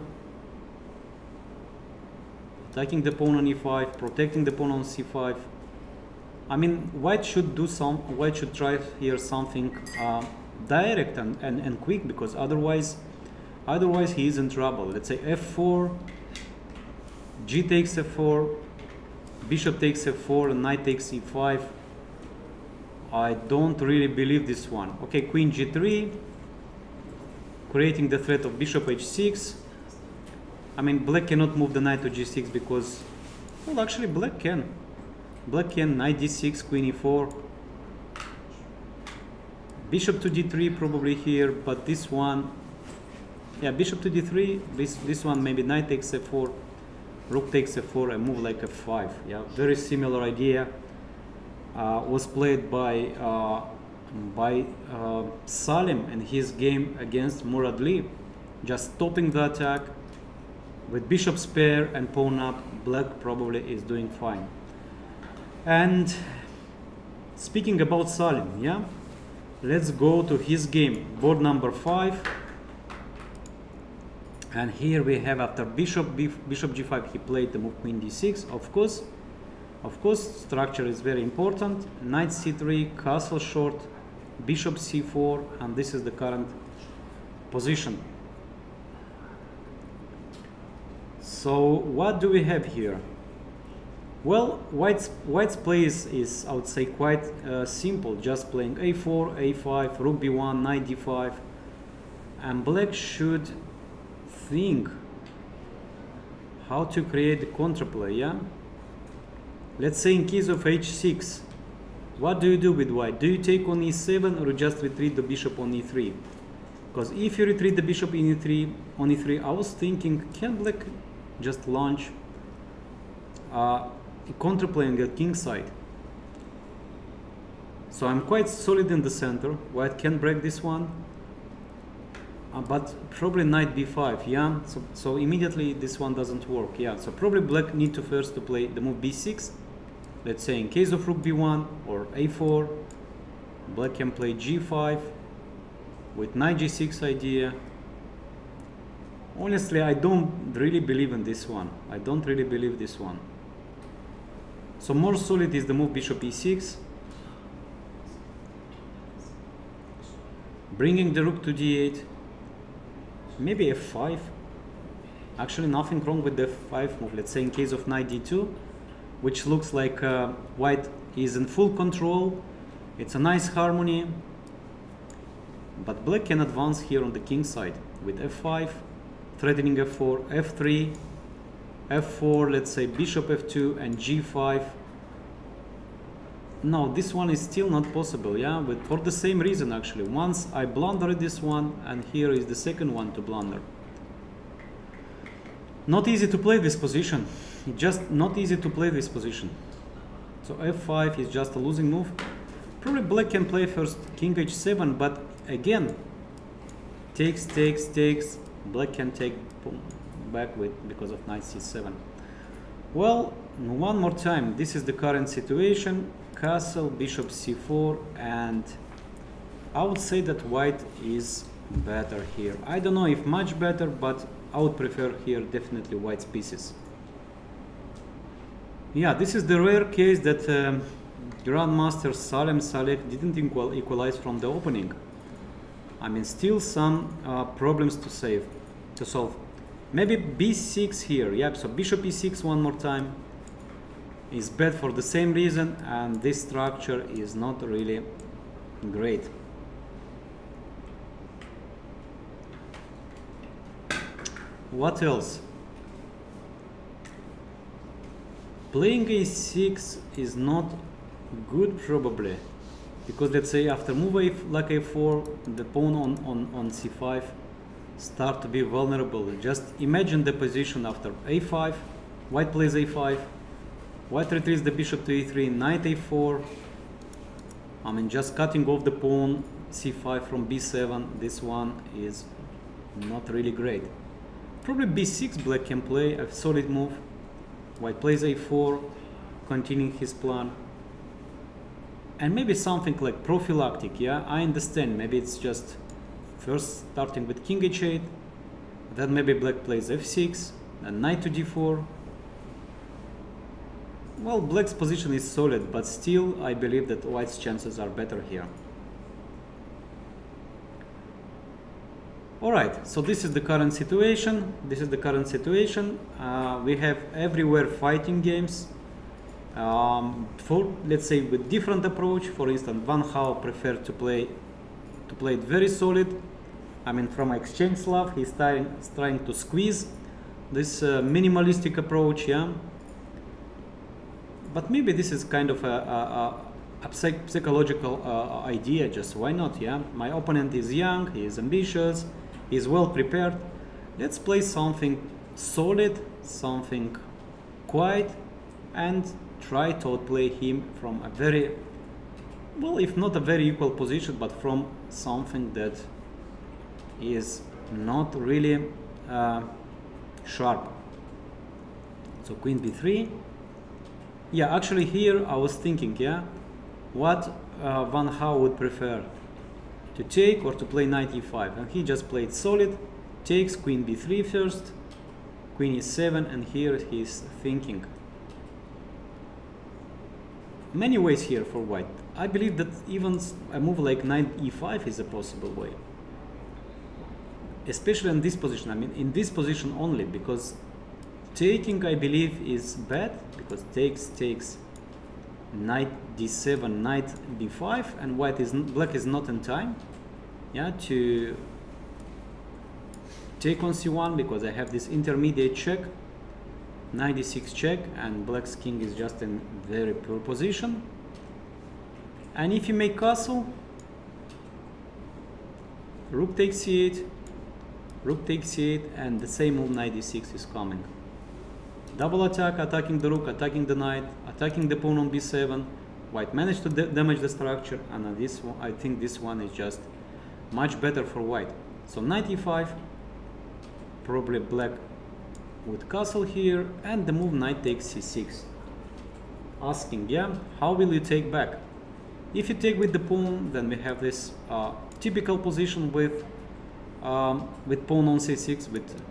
attacking the pawn on e5 protecting the pawn on c5 I mean, White should do some. White should try here something uh, direct and, and, and quick because otherwise, otherwise he is in trouble. Let's say f4, g takes f4, bishop takes f4, and knight takes e5. I don't really believe this one. Okay, queen g3, creating the threat of bishop h6. I mean, black cannot move the knight to g6 because, well, actually black can. Black can knight d6, queen e4. Bishop to d3 probably here, but this one, yeah, bishop to d3. This this one maybe knight takes f4, rook takes f4, and move like f5. Yeah, very similar idea. Uh, was played by uh, by uh, Salem in his game against Muradli, just stopping the attack with bishop's pair and pawn up. Black probably is doing fine. And speaking about Salem, yeah, let's go to his game, board number five. And here we have after bishop b, bishop g5, he played the move queen d6. Of course, of course, structure is very important. Knight c3, castle short, bishop c4, and this is the current position. So what do we have here? Well, White's, White's play is, I would say, quite uh, simple. Just playing a4, a5, rook b1, knight d5. And Black should think how to create the counterplay, yeah? Let's say in case of h6, what do you do with white? Do you take on e7 or just retreat the bishop on e3? Because if you retreat the bishop on e3, on e3, I was thinking, can black just launch uh, counterplaying at king side. So I'm quite solid in the center. White can break this one. Uh, but probably knight b5, yeah? So, so immediately this one doesn't work, yeah. So probably black need to first to play the move b6. let's say in case of rook b1 or a4 black can play g5 with knight g6 idea honestly I don't really believe in this one I don't really believe this one so more solid is the move bishop e6 bringing the rook to d8 maybe f5 actually nothing wrong with the f5 move. Let's say in case of knight d2 which looks like uh, white is in full control. It's a nice harmony. But black can advance here on the king side with f5 threatening f4 f3 f4 let's say bishop f2 and g5 no this one is still not possible yeah but for the same reason actually. Once I blundered this one and here is the second one to blunder. Not easy to play this position. Just not easy to play this position. So f5 is just a losing move. Probably black can play first king h7 but again takes takes takes. Black can take back with because of knight c7 well one more time this is the current situation. Castle bishop c4 and I would say that white is better here. I don't know if much better but I would prefer here definitely white's pieces. Yeah this is the rare case that um, Grandmaster Salem Saleh didn't equal, equalize from the opening. I mean still some uh, problems to save to solve maybe b6 here yep so bishop e6 one more time. Is bad for the same reason and this structure is not really great. What else? Playing a6 is not good probably because let's say after move a like a4 the pawn on, on, on c5 start to be vulnerable. Just imagine the position after a5 white plays a5 white retreats the bishop to e3 knight a4 I mean just cutting off the pawn c5 from b7 this one is not really great. Probably b6 black can play a solid move. White plays a4 continuing his plan. And maybe something like prophylactic yeah? I understand. Maybe it's just first starting with king h8 then maybe black plays f6 and knight to d4 well black's position is solid but still i believe that white's chances are better here. All right so this is the current situation. This is the current situation. Uh, we have everywhere fighting games. Um, for let's say with different approach. For instance Wang Hao preferred to play to play it very solid I mean from exchange Slav he's trying, trying to squeeze this uh, minimalistic approach yeah? But maybe this is kind of a, a, a psych psychological uh, idea just why not yeah? My opponent is young he is ambitious he is well prepared. Let's play something solid something quiet and try to outplay him from a very well if not a very equal position but from something that is not really uh, sharp so queen b3 yeah actually here I was thinking yeah what uh, Wang Hao would prefer to take or to play knight e5 and he just played solid takes queen b3 first queen e7 and here he's thinking many ways here for white. I believe that even a move like knight e5 is a possible way. Especially in this position, I mean in this position only, because taking I believe is bad, because takes takes knight d7, knight b5, and white is black is not in time, yeah, to take on c1 because I have this intermediate check 96 check and black's king is just in very poor position. And if you make castle rook takes c8 rook takes c8 and the same move knight d6 is coming. Double attack attacking the rook attacking the knight attacking the pawn on b7 white managed to damage the structure and this one, I think this one is just much better for white. So knight e5 probably black would castle here and the move knight takes c6 asking, yeah, how will you take back? If you take with the pawn, then we have this uh, typical position with um, with pawn on c6 with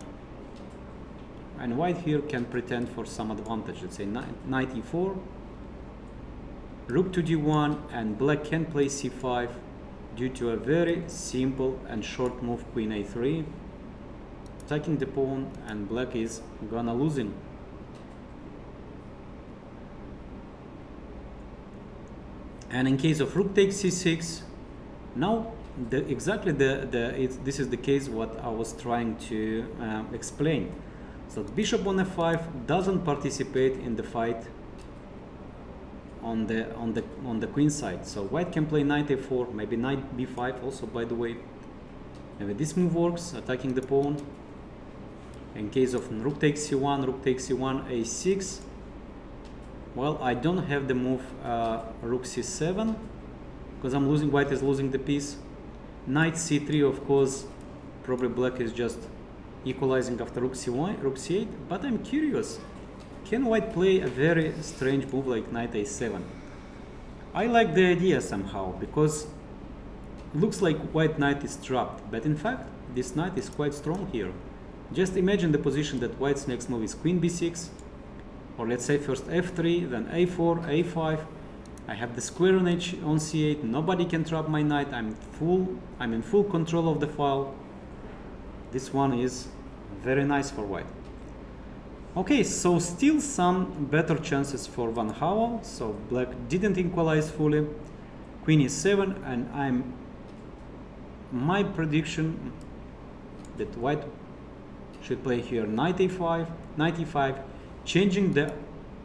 and white here can pretend for some advantage. Let's say knight e4, rook to d1, and black can play c5 due to a very simple and short move queen a3 attacking the pawn and black is gonna losing and in case of rook takes c6 now the, exactly the, the this is the case what I was trying to uh, explain. So bishop on f5 doesn't participate in the fight on the on the on the queen side. So white can play knight a4 maybe knight b5 also by the way. Maybe this move works attacking the pawn. In case of rook takes c1 rook takes c1 a6 well I don't have the move uh, rook c7 because I'm losing white is losing the piece knight c3 of course probably black is just equalizing after rook c1 rook c8 but I'm curious can white play a very strange move like knight a7 I like the idea somehow because it looks like white knight is trapped but in fact this knight is quite strong here. Just imagine the position that white's next move is queen b6 or let's say first f3 then a4 a5 I have the square on h on c8 nobody can trap my knight. I'm full I'm in full control of the file. This one is very nice for white. Okay so still some better chances for Van Howell. So black didn't equalize fully. Queen is 7 and I'm my prediction that white should play here. Knight a5 knight e5 changing the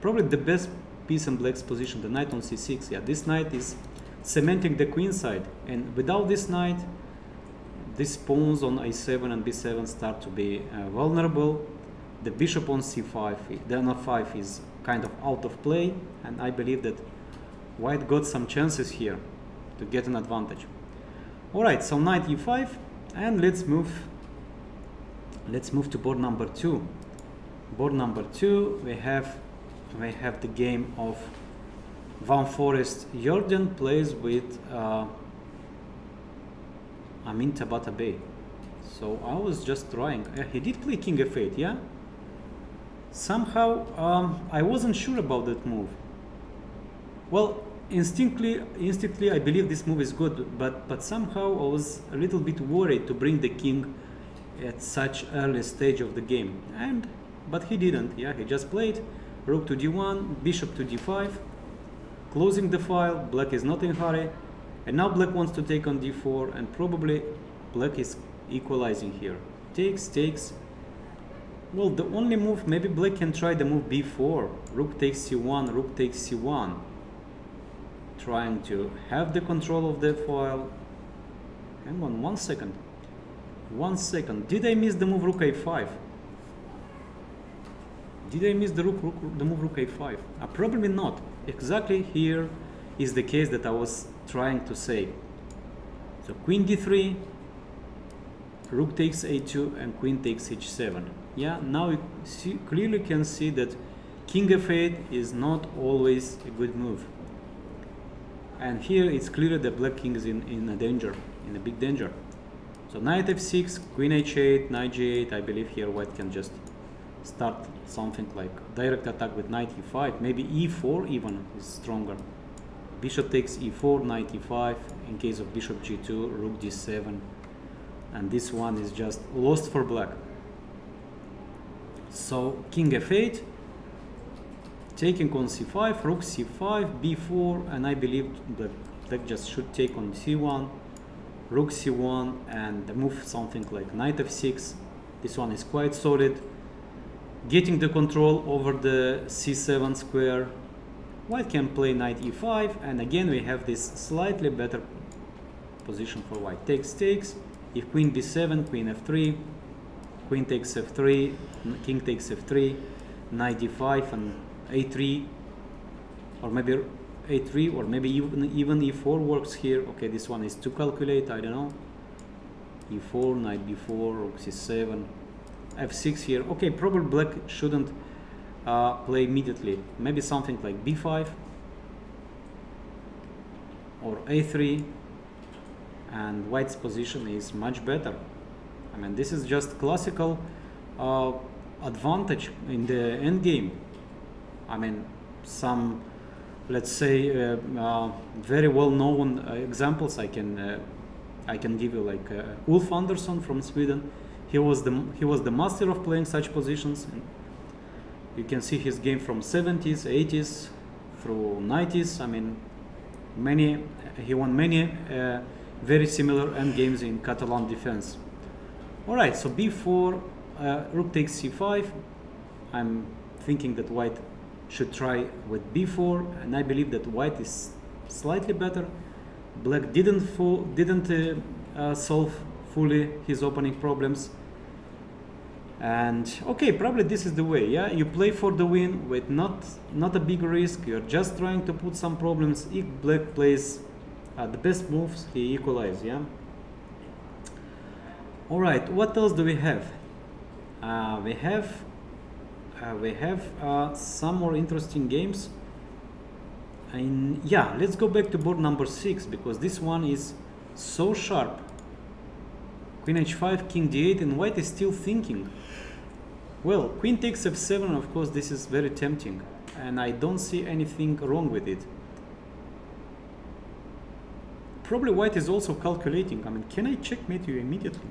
probably the best piece in black's position the knight on c6 yeah this knight is cementing the queen side and without this knight these pawns on a7 and b7 start to be uh, vulnerable. The bishop on c5 the n5 is kind of out of play and i believe that white got some chances here to get an advantage. All right so knight e5 and let's move let's move to board number two. Board number two we have we have the game of Van Foreest Jorden plays with uh, Amin Tabatabaei so I was just trying. Uh, he did play king f8 yeah? Somehow um, I wasn't sure about that move. Well instinctively instinctively I believe this move is good but but somehow I was a little bit worried to bring the king at such early stage of the game. And but he didn't yeah? He just played rook to d1 bishop to d5 closing the file black is not in hurry and now black wants to take on d4 and probably black is equalizing here. Takes takes. Well the only move maybe black can try the move b4 rook takes c1 rook takes c1 trying to have the control of the file. Hang on one second. One second. Did I miss the move rook a5? Did I miss the, rook, rook the move rook a5? Uh, probably not. Exactly here is the case that I was trying to say. So queen d3, rook takes a2, and queen takes h7. Yeah, now you see, clearly can see that king f8 is not always a good move. And here it's clear that black king is in, in a danger, in a big danger. So knight f6, queen h8, knight g8. I believe here white can just start something like direct attack with knight e5. Maybe e4 even is stronger. Bishop takes e4, knight e5. In case of bishop g2, rook d7. And this one is just lost for black. So king f8, taking on c5, rook c5, b4, and I believe that black just should take on c1 rook c1 and the move something like knight f6 this one is quite solid getting the control over the c7 square. White can play knight e5 and again we have this slightly better position for white. Takes takes if queen b7 queen f3 queen takes f3 king takes f3 knight d5 and a3 or maybe a3 or maybe even even e4 works here. Okay this one is to calculate I don't know. E4 knight b4 rook c7 f6 here okay probably black shouldn't uh, play immediately. Maybe something like b5 or a3 and white's position is much better. I mean this is just classical uh, advantage in the end game. I mean some let's say uh, uh, very well known uh, examples I can uh, I can give you like uh, Ulf Andersson from Sweden. He was the he was the master of playing such positions. You can see his game from 70s, 80s, through 90s. I mean, many he won many uh, very similar end games in Catalan defense. All right, so b4, uh, rook takes c5. I'm thinking that white should try with b4, and I believe that white is slightly better. Black didn't full, didn't uh, uh, solve fully his opening problems. And okay, probably this is the way. Yeah, you play for the win with not not a big risk. You're just trying to put some problems. If black plays uh, the best moves, he equalizes. Yeah. All right. What else do we have? Uh, we have uh, we have uh, some more interesting games. And yeah, let's go back to board number six because this one is so sharp. Queen h5, king d8, and white is still thinking. Well, queen takes f7, of course, this is very tempting, and I don't see anything wrong with it. Probably white is also calculating. I mean, can I checkmate you immediately?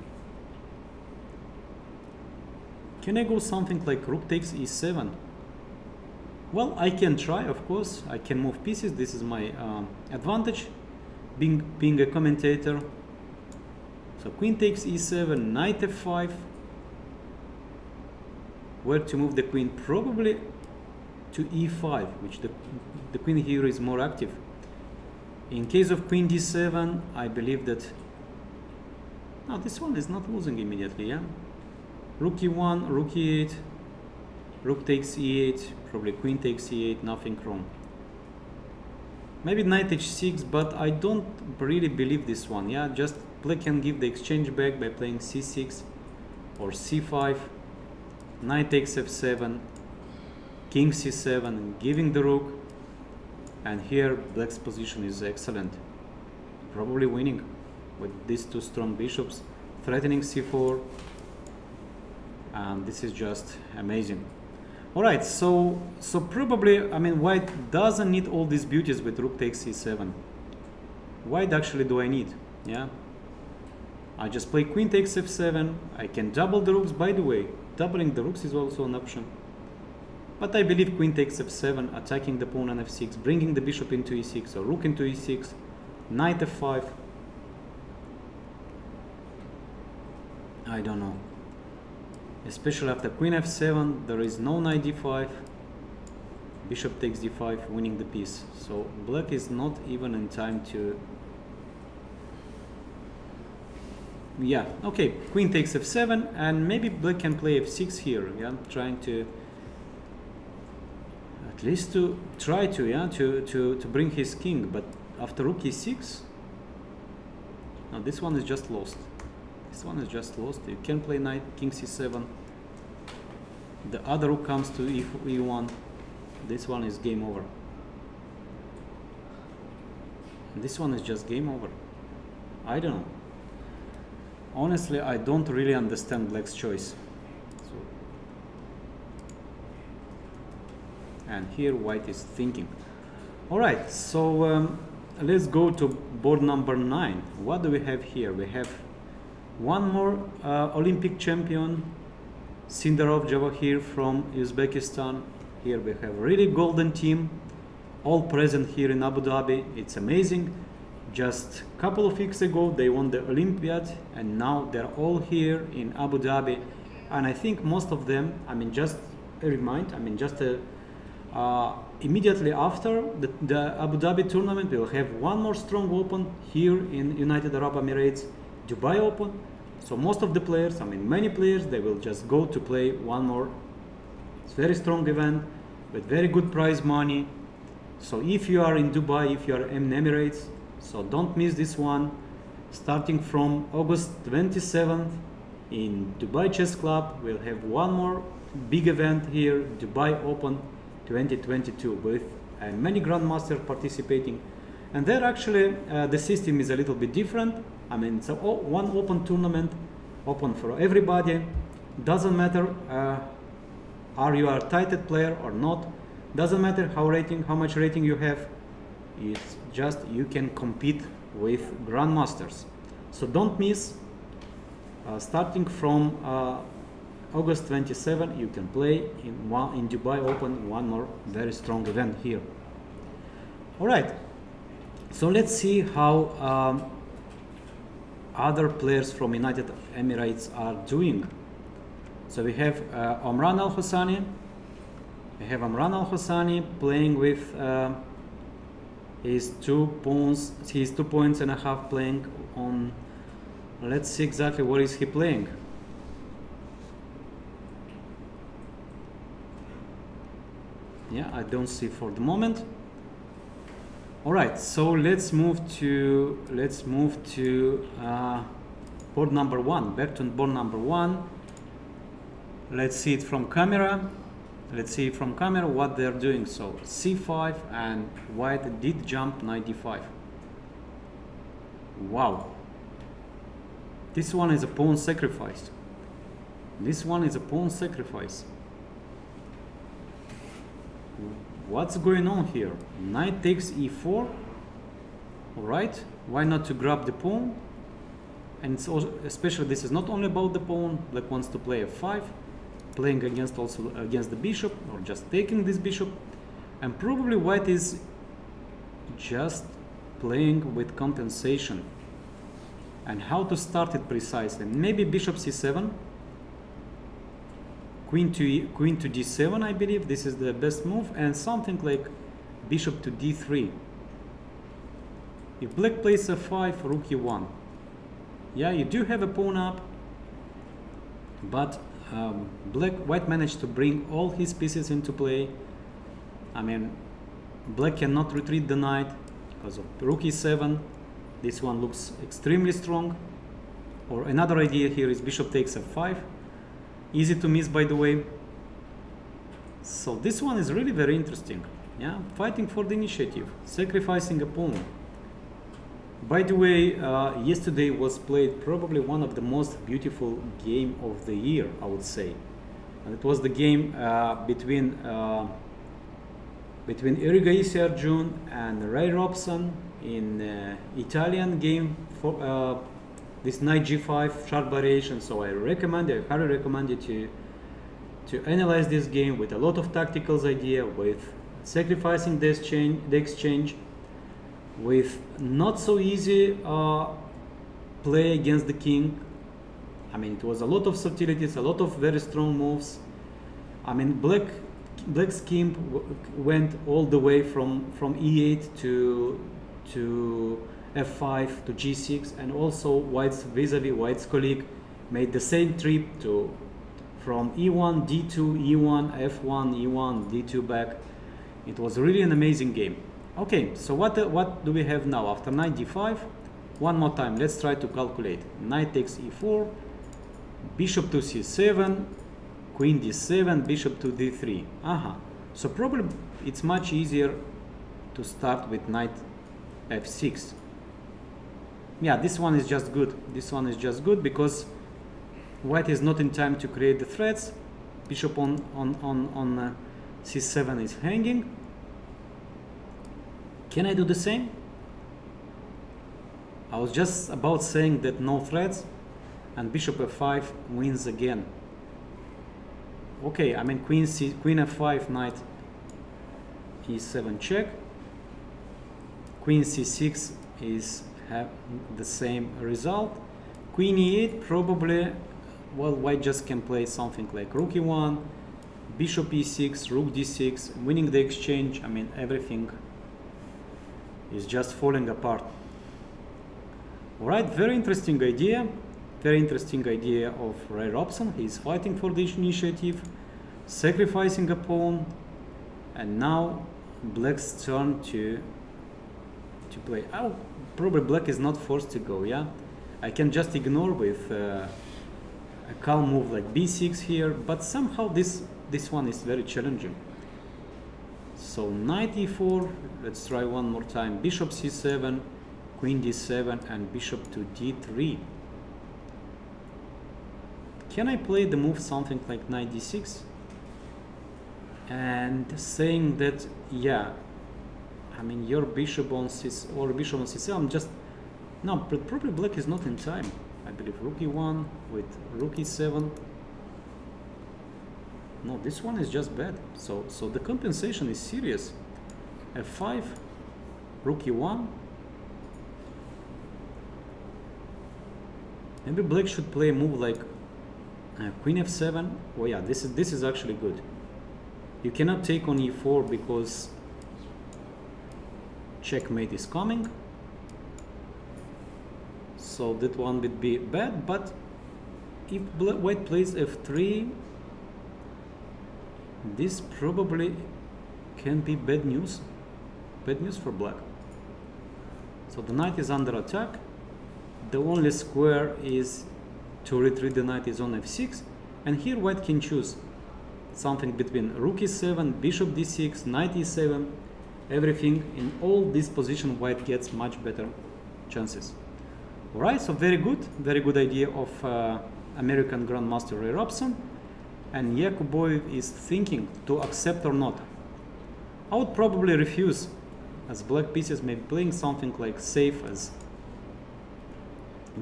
Can I go something like rook takes e7? Well, I can try, of course. I can move pieces. This is my uh, advantage, being being a commentator. So queen takes e7, knight f5. Where to move the queen? Probably to e5, which the, the queen here is more active. In case of queen d7, I believe that... Now this one is not losing immediately, yeah? Rook e1, rook e8, rook takes e8, probably queen takes e8, nothing wrong. Maybe knight h6, but I don't really believe this one, yeah? Just black can give the exchange back by playing c6 or c5, knight takes f7, king c7, giving the rook, and here black's position is excellent, probably winning with these two strong bishops, threatening c4, and this is just amazing. All right, so so probably I mean white doesn't need all these beauties with rook takes c7. White actually do I need? Yeah. I just play queen takes f7. I can double the rooks. By the way, doubling the rooks is also an option. But I believe queen takes f7, attacking the pawn on f6, bringing the bishop into e6 or rook into e6, knight f5. I don't know especially after queen f7 there is no knight d5 bishop takes d5 winning the piece so black is not even in time to yeah okay queen takes f7 and maybe black can play f6 here yeah trying to at least to try to yeah to to to bring his king but after rook e6 now this one is just lost this one is just lost. You can play knight, king c7. The other rook comes to e e1. This one is game over. This one is just game over. I don't know. Honestly, I don't really understand black's choice. So, and here white is thinking. All right, so um, let's go to board number nine. What do we have here? We have one more uh, Olympic champion, Sindarov Javokhir from Uzbekistan. Here we have a really golden team, all present here in Abu Dhabi. It's amazing. Just a couple of weeks ago, they won the Olympiad, and now they're all here in Abu Dhabi. And I think most of them, I mean, just a remind, I mean, just a, uh, immediately after the, the Abu Dhabi tournament, we'll have one more strong open here in United Arab Emirates, Dubai Open, so most of the players, I mean many players, they will just go to play one more. It's very strong event with very good prize money. So if you are in Dubai, if you are in Emirates, so don't miss this one. Starting from August 27th in Dubai Chess Club, we'll have one more big event here, Dubai Open 2022, with uh, many grandmasters participating. And there actually uh, the system is a little bit different. I mean, it's a one open tournament, open for everybody. Doesn't matter uh, are you a titled player or not. Doesn't matter how rating, how much rating you have. It's just you can compete with grandmasters. So don't miss. Uh, starting from uh, August 27, you can play in one in Dubai Open one more very strong event here. All right. So let's see how um, other players from United Emirates are doing. So we have uh, Omran Al Hossani. We have Omran Al Hossani playing with his two pawns, He's two points and a half playing on. Let's see exactly what is he playing. Yeah, I don't see for the moment. All right, so let's move to let's move to uh, board number one. Back to board number one. Let's see it from camera. Let's see from camera what they're doing. So c5 and white did jump 95. Wow. This one is a pawn sacrifice. This one is a pawn sacrifice. What's going on here? Knight takes e4. Alright, why not to grab the pawn? And also, especially this is not only about the pawn, black wants to play f5, playing against also against the bishop, or just taking this bishop. And probably white is just playing with compensation. And how to start it precisely. Maybe bishop c7, queen to queen to d7 I believe this is the best move and something like bishop to d3 if black plays f5 rook e1 yeah you do have a pawn up but um, black white managed to bring all his pieces into play. I mean black cannot retreat the knight because of rook e7 this one looks extremely strong. Or another idea here is bishop takes f5 easy to miss by the way. So this one is really very interesting. Yeah fighting for the initiative sacrificing a pawn by the way uh, yesterday was played probably one of the most beautiful game of the year i would say. And it was the game uh, between uh, between Erigaisi Arjun and Ray Robson in uh, Italian game for uh, this knight g5 sharp variation. So i recommend i highly recommend you to to analyze this game with a lot of tacticals idea with sacrificing the exchange the exchange with not so easy uh, play against the king. I mean it was a lot of subtleties a lot of very strong moves. I mean black black scheme went all the way from from e8 to to f5 to g6 and also white's vis-a-vis white's colleague made the same trip to from e1 d2 e1 f1 e1 d2 back. It was really an amazing game okay so what uh, what do we have now? After knight d5 one more time let's try to calculate. Knight takes e4 bishop to c7 queen d7 bishop to d3 aha. Uh -huh. so probably it's much easier to start with knight f6 yeah this one is just good. This one is just good because white is not in time to create the threats. Bishop on on on on uh, c7 is hanging can i do the same i was just about saying that no threats and bishop f5 wins again okay i mean queen c queen f5 knight e7 check queen c6 is have the same result. Queen e8 probably, well, white just can play something like rook e1, bishop e6, rook d6, winning the exchange. I mean, everything is just falling apart. All right, very interesting idea. Very interesting idea of Ray Robson. He's fighting for this initiative, sacrificing a pawn, and now black's turn to to play. Oh, probably black is not forced to go, yeah? I can just ignore with uh, a calm move like b6 here, but somehow this this one is very challenging. So knight e4, let's try one more time. Bishop c7, queen d7, and bishop to d3. Can I play the move something like knight d6? And saying that, yeah, I mean your bishop on c or bishop on c7, I'm just no, but probably black is not in time. I believe rook e1 with rook e7. No, this one is just bad. So so the compensation is serious. f5, rook e1. Maybe black should play a move like uh, queen f7. Oh yeah, this is this is actually good. You cannot take on e4 because checkmate is coming so that one would be bad but if white plays f3 this probably can be bad news bad news for black. So the knight is under attack. The only square is to retreat the knight is on f6 and here white can choose something between rook e7 bishop d6 knight e7 everything in all this position white gets much better chances. Alright, so very good, very good idea of uh, American Grandmaster Ray Robson. And Yakubboev is thinking to accept or not. I would probably refuse, as black pieces may be playing something like safe as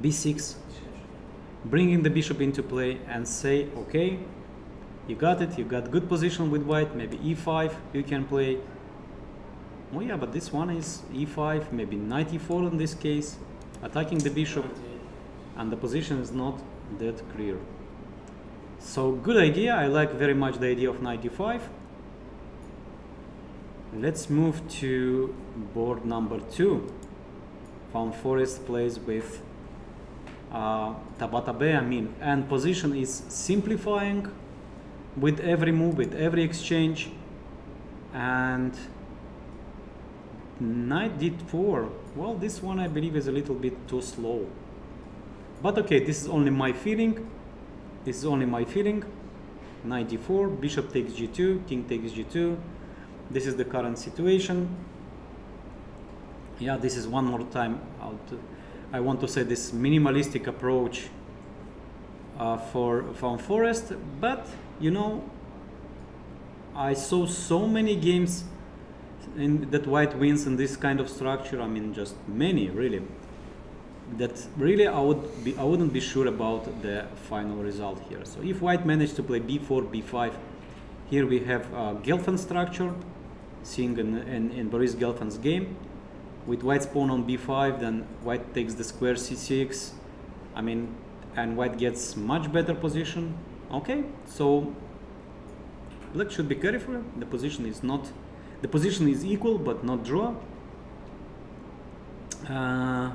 b6, bringing the bishop into play and say, okay, you got it, you got good position with white, maybe e5 you can play. Oh yeah, but this one is e5, maybe knight e4 in this case attacking the bishop and the position is not that clear. So good idea, I like very much the idea of 95. Let's move to board number two. Van Foreest plays with uh, Tabatabaei Amin and position is simplifying with every move, with every exchange. And knight d4 well this one I believe is a little bit too slow. But okay this is only my feeling this is only my feeling. Knight d4 bishop takes g2 king takes g2 this is the current situation. Yeah this is one more time out. I want to say this minimalistic approach uh, for Van Foreest, but you know I saw so many games in, that white wins in this kind of structure, I mean, just many really. That really I would be I wouldn't be sure about the final result here. So if white managed to play b4, b5, here we have a Gelfand structure, seeing in, in, in Boris Gelfand's game. With white's pawn on b5, then white takes the square c6. I mean, and white gets much better position. Okay, so black should be careful. The position is not the position is equal but not draw. Uh,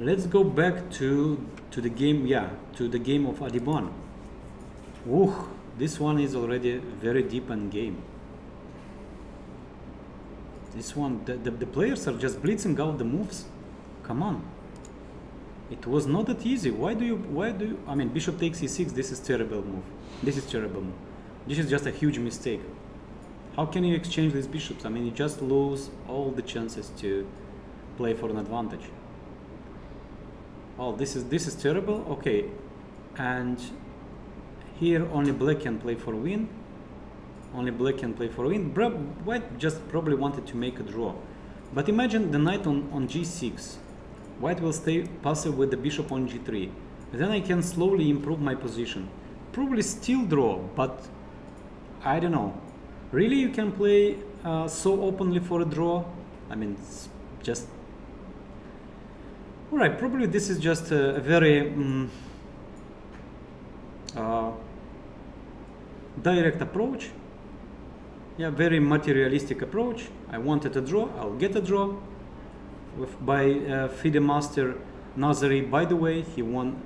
let's go back to to the game. Yeah, to the game of Adhiban. Ooh, this one is already very deep in game. This one, the, the, the players are just blitzing out the moves. Come on. It was not that easy. Why do you, why do you, I mean, bishop takes e6, this is terrible move. This is terrible move. This is just a huge mistake. How can you exchange these bishops? I mean, you just lose all the chances to play for an advantage. Oh, this is this is terrible. Okay, and here only black can play for win. Only black can play for win. White just probably wanted to make a draw. But imagine the knight on, on g6. White will stay passive with the bishop on g3. Then I can slowly improve my position. Probably still draw, but I don't know really you can play uh, so openly for a draw I mean just all right probably this is just a, a very um, uh, direct approach. Yeah very materialistic approach. I wanted a draw I'll get a draw with by uh, FIDE master Nazari. By the way he won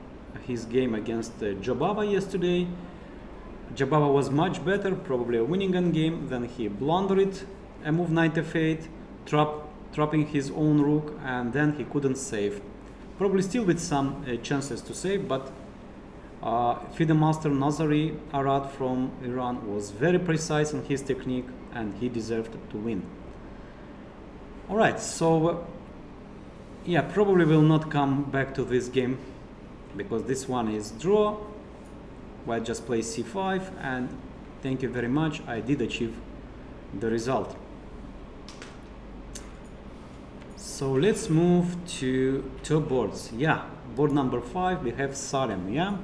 his game against uh, yesterday. Jabava was much better, probably a winning endgame, then he blundered a move knight f8, trap, trapping his own rook, and then he couldn't save. Probably still with some uh, chances to save, but Uh, master Nazari Arad from Iran was very precise in his technique and he deserved to win. Alright, so uh, yeah, probably will not come back to this game because this one is draw. White just plays c5 and thank you very much, I did achieve the result. So let's move to two boards. Yeah, board number five, we have Salem, yeah?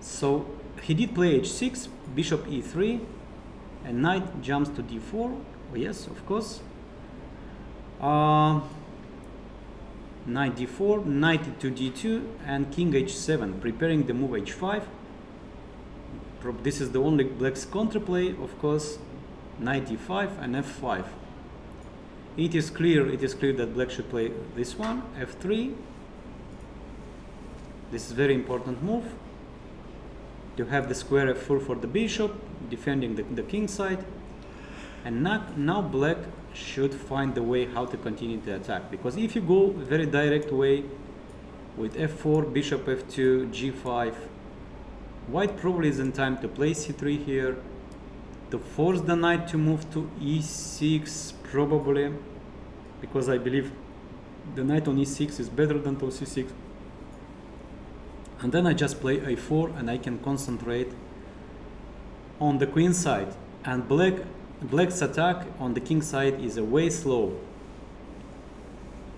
So he did play h6, bishop e3, and knight jumps to d4. Oh, yes, of course. Uh, knight d4, knight to d2, and king h7, preparing the move h5. This is the only black's counterplay, of course, knight d5 and f5. It is clear, it is clear that black should play this one, f3. This is very important move. To have the square f4 for the bishop, defending the, the king side. And not, now black should find the way how to continue the attack. Because if you go very direct way with f4, bishop f2, g5, white probably is in time to play c3 here, to force the knight to move to e6 probably because I believe the knight on e6 is better than to c6 and then I just play a4 and I can concentrate on the queen side. And black black's attack on the king side is a way slow.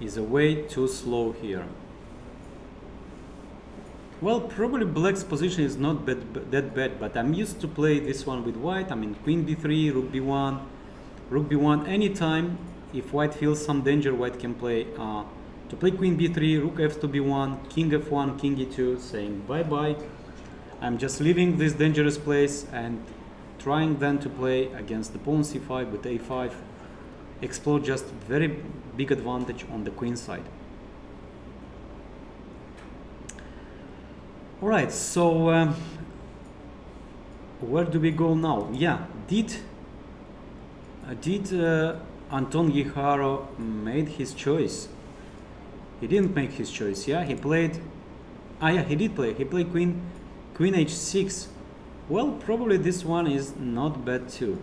Is a way too slow here. Well, probably black's position is not bad, that bad, but I'm used to play this one with white. I mean, queen b3, rook b1, rook b1. Anytime, if white feels some danger, white can play uh, to play queen b3, rook f to b1, king f1, king e2, saying bye-bye. I'm just leaving this dangerous place and trying then to play against the pawn c5 with a5. Explore just very big advantage on the queen side. All right, so um, where do we go now? Yeah, did did uh, Anton Guijarro made his choice? He didn't make his choice. Yeah, he played. Ah, yeah, he did play. He played queen, queen h6. Well, probably this one is not bad too.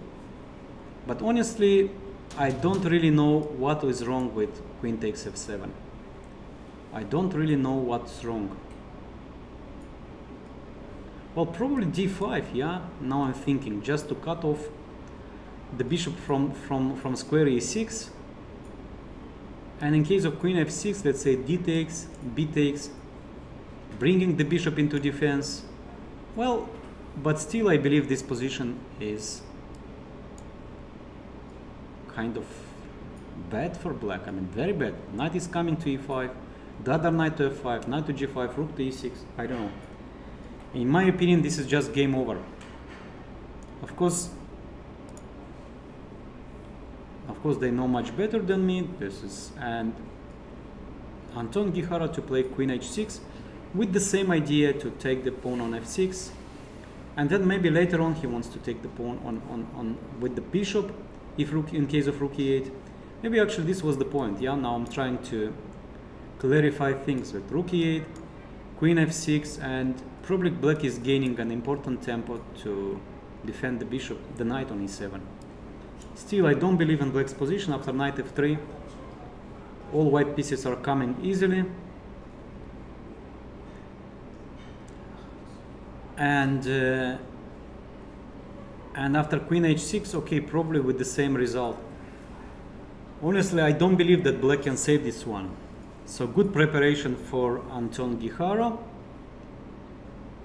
But honestly, I don't really know what is wrong with queen takes f7. I don't really know what's wrong. Well, probably d5, yeah? Now I'm thinking, just to cut off the bishop from, from, from square e6. And in case of queen f6, let's say d takes, b takes, bringing the bishop into defense. Well, but still I believe this position is kind of bad for black. I mean, very bad. Knight is coming to e5, the other knight to f5, knight to g5, rook to e6. I don't know in my opinion this is just game over of course of course they know much better than me. This is and Anton Guijarro to play queen h6 with the same idea to take the pawn on f6 and then maybe later on he wants to take the pawn on, on, on with the bishop if rook in case of rook e8 maybe actually this was the point yeah? Now I'm trying to clarify things with rook e8 queen f6 and probably black is gaining an important tempo to defend the bishop, the knight on e7. Still, I don't believe in black's position after knight f3. All white pieces are coming easily. And uh, and after queen h6, okay, probably with the same result. Honestly, I don't believe that black can save this one. So good preparation for Anton Guijarro.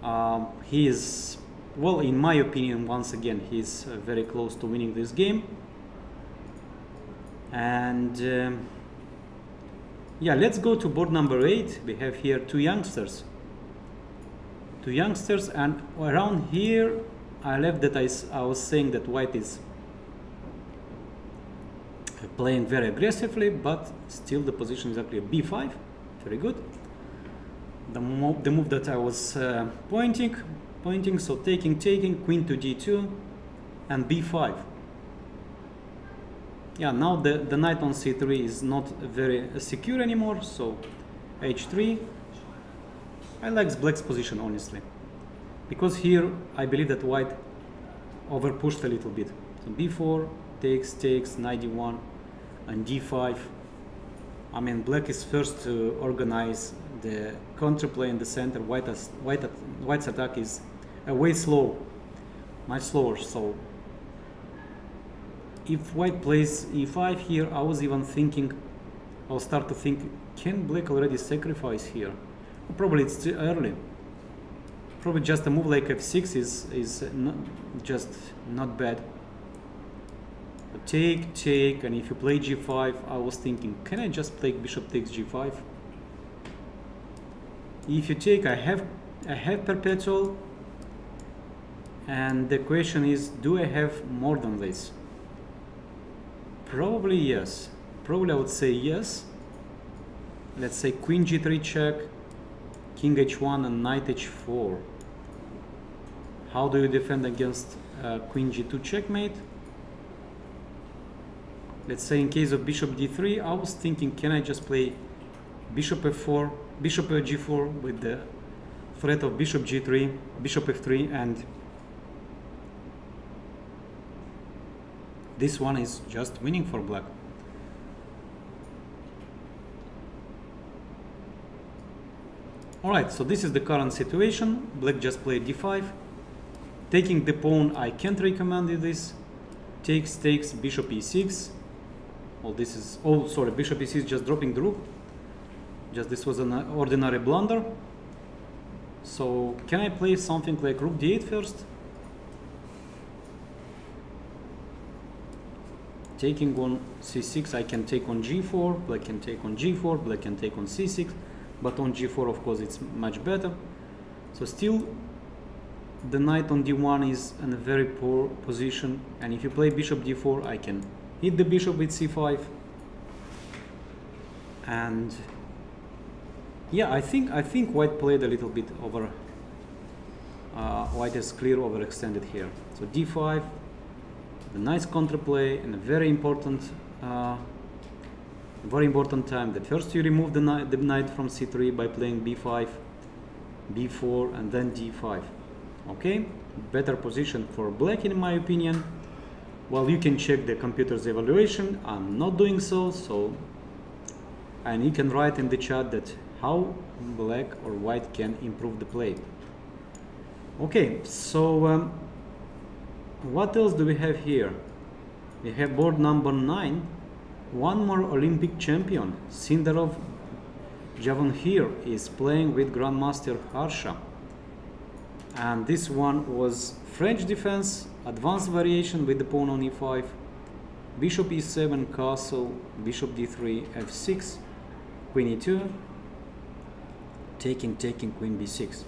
Um, he is, well, in my opinion, once again, he's uh, very close to winning this game. And um, yeah, let's go to board number eight. We have here two youngsters. Two youngsters, and around here, I left that I, I was saying that white is playing very aggressively, but still the position is actually a b5. Very good the move, the move that I was uh, pointing, pointing, so taking, taking, queen to d2, and b5. Yeah, now the, the knight on c3 is not very secure anymore, so h3, I like black's position honestly. Because here I believe that white over pushed a little bit. So b4 takes, takes, knight d1 and d5. I mean black is first to organize the counterplay in the center. White has, white, white's attack is uh, way slow, much slower. So if white plays e5 here, I was even thinking, I'll start to think, can black already sacrifice here? Probably it's too early. Probably just a move like f6 is, is not, just not bad. Take, take, and if you play g5, I was thinking, can I just play bishop takes g5? If you take, I have, I have perpetual, and the question is, do I have more than this? Probably yes. Probably I would say yes. Let's say queen g3 check, king h1 and knight h4. How do you defend against uh, queen g2 checkmate? Let's say in case of bishop d3, I was thinking can I just play bishop f4, bishop g4 with the threat of bishop g3, bishop f3 and this one is just winning for black. Alright, so this is the current situation. Black just played d5. Taking the pawn, I can't recommend you this. Takes, takes, bishop e6. Well, this is, oh, sorry, bishop e6 just dropping the rook. Just this was an ordinary blunder. So, can I play something like rook d8 first? Taking on c6 I can take on g4 black can take on g4 black can take on c6 but on g4 of course it's much better. So still the knight on d1 is in a very poor position and if you play bishop d4 I can hit the bishop with c5 and yeah I think I think white played a little bit over uh, white is clear overextended here. So d5 a nice counterplay and a very important uh, very important time that first you remove the knight, the knight from c3 by playing b5 b4 and then d5 okay? Better position for black in my opinion. Well you can check the computer's evaluation. I'm not doing so so and you can write in the chat that how black or white can improve the play. Okay so um, what else do we have here? We have board number 9. One more Olympic champion, Sindarov Jahangir, is playing with Grandmaster Harsha. And this one was French defense, advanced variation with the pawn on e5, bishop e7, castle, bishop d3, f6, queen e2, taking, taking, queen b6.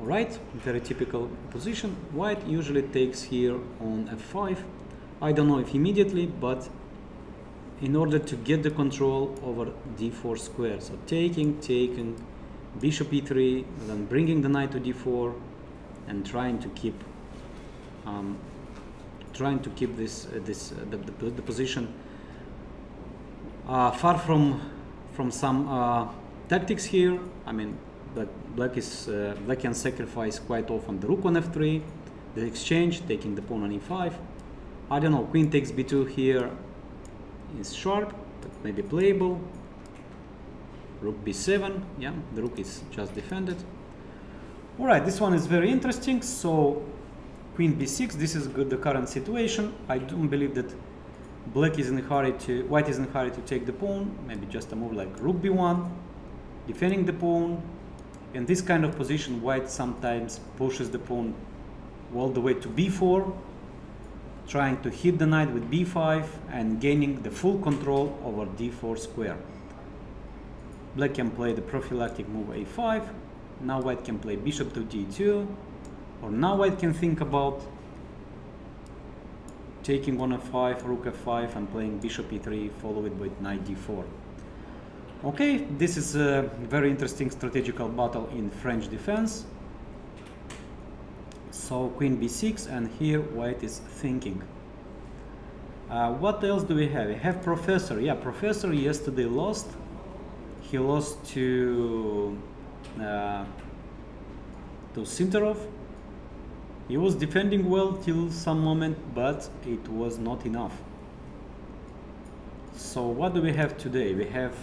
Alright, very typical position. White usually takes here on f5. I don't know if immediately, but in order to get the control over d4 square. So taking, taking, bishop e3, then bringing the knight to d4, and trying to keep um, trying to keep this uh, this uh, the, the, the, position uh, far from from some uh, tactics here. I mean black, black is uh, black can sacrifice quite often the rook on f3, the exchange taking the pawn on e5. I don't know, queen takes b2 here is sharp, but maybe playable. Rook b7, yeah, the rook is just defended. All right, this one is very interesting. So queen b6, this is good, the current situation. I don't believe that black is in a hurry to, white is in a hurry to take the pawn. Maybe just a move like rook b1, defending the pawn, in this kind of position, white sometimes pushes the pawn all the way to b4, trying to hit the knight with b5 and gaining the full control over d4 square. Black can play the prophylactic move a5, now white can play bishop to d2, or now white can think about taking on f5, rook f5 and playing bishop e3 followed by knight d4. Okay, this is a very interesting strategical battle in French defense. So queen b6 and here white is thinking. Uh, what else do we have? We have professor. Yeah, professor yesterday lost. He lost to uh, to Sindarov. He was defending well till some moment, but it was not enough. So what do we have today? We have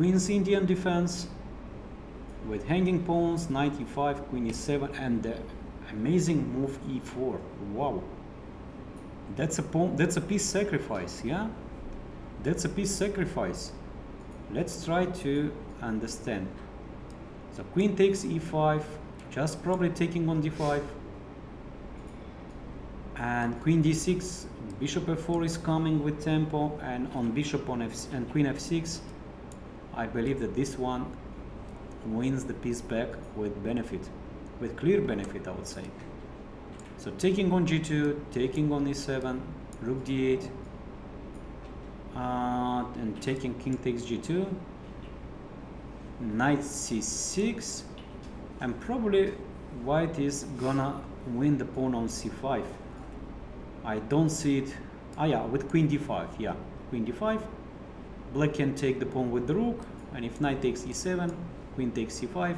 Queen's Indian defense with hanging pawns, 95, Queen e7, and the amazing move e4. Wow, that's a pawn. That's a piece sacrifice. Yeah, that's a piece sacrifice. Let's try to understand. So queen takes e5, just probably taking on d5. And queen d6, bishop f4 is coming with tempo, and on bishop on f and queen f6, I believe that this one wins the piece back with benefit, with clear benefit, I would say. So taking on g2, taking on e7, rook d8, uh, and taking king takes g2 knight c6 and probably white is gonna win the pawn on c5 I don't see it. Ah yeah with queen d5 yeah. Queen d5 black can take the pawn with the rook and if knight takes e7 queen takes c5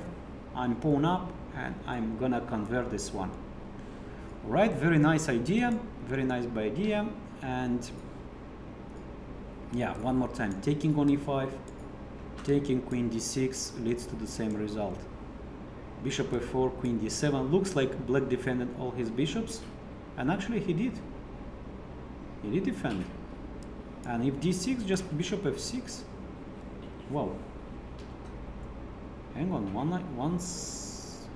I'm pawn up and I'm gonna convert this one. Right very nice idea very nice idea and yeah one more time. Taking on e5 taking queen d6 leads to the same result. Bishop f4 queen d7 looks like black defended all his bishops and actually he did. He did defend and if d6 just bishop f6 wow. Hang on one once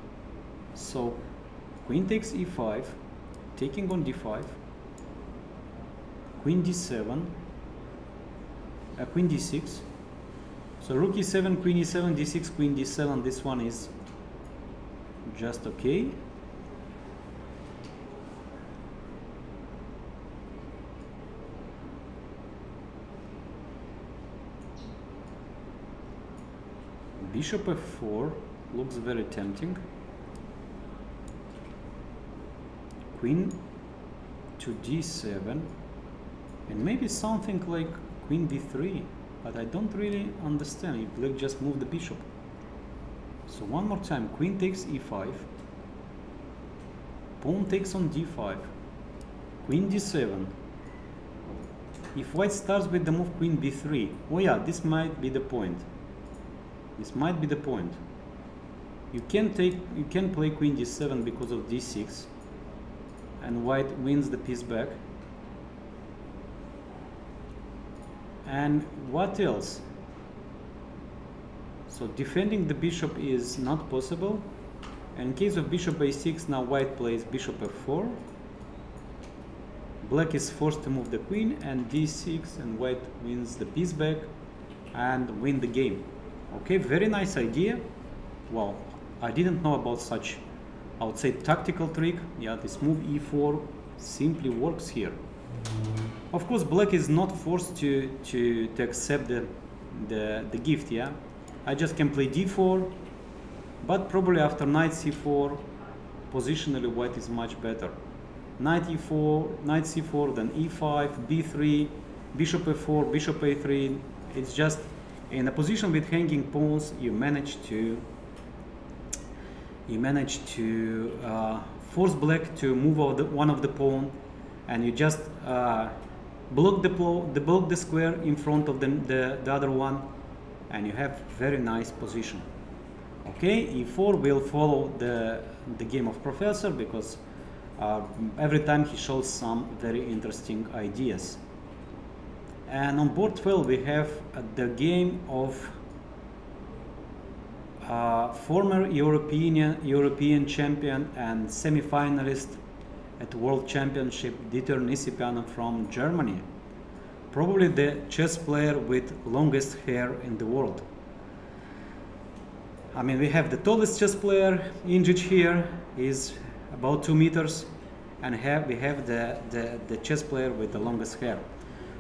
so queen takes e5 taking on d5 queen d7 uh, queen d6 so rook e7 queen e7 d6 queen d7 this one is just okay bishop f4 looks very tempting. Queen to d7 and maybe something like queen b3 but I don't really understand. If black just moved the bishop. So one more time queen takes e5 pawn takes on d5 queen d7 if white starts with the move queen b3 oh yeah this might be the point this might be the point. You can take you can play queen d7 because of d6 and white wins the piece back. And what else? So defending the bishop is not possible. In case of bishop a6 now white plays bishop f4 black is forced to move the queen and d6 and white wins the piece back and win the game okay very nice idea well i didn't know about such i would say tactical trick yeah this move e4 simply works here of course, black is not forced to, to, to accept the, the, the gift, yeah? I just can play d4, but probably after knight c4, positionally white is much better. Knight e4, knight c4, then e5, b3, bishop f4, bishop a3. It's just in a position with hanging pawns, you manage to you manage to uh, force black to move the, one of the pawn, and you just uh, block the, the block the square in front of the, the, the other one and you have very nice position. Okay e4 will follow the the game of professor because uh, every time he shows some very interesting ideas and on board 12 we have uh, the game of uh, former European European champion and semi-finalist at World Championship Dieter Nisipeanu from Germany. Probably the chess player with longest hair in the world. I mean, we have the tallest chess player, Indjic here, is about two meters, and have, we have the, the, the chess player with the longest hair.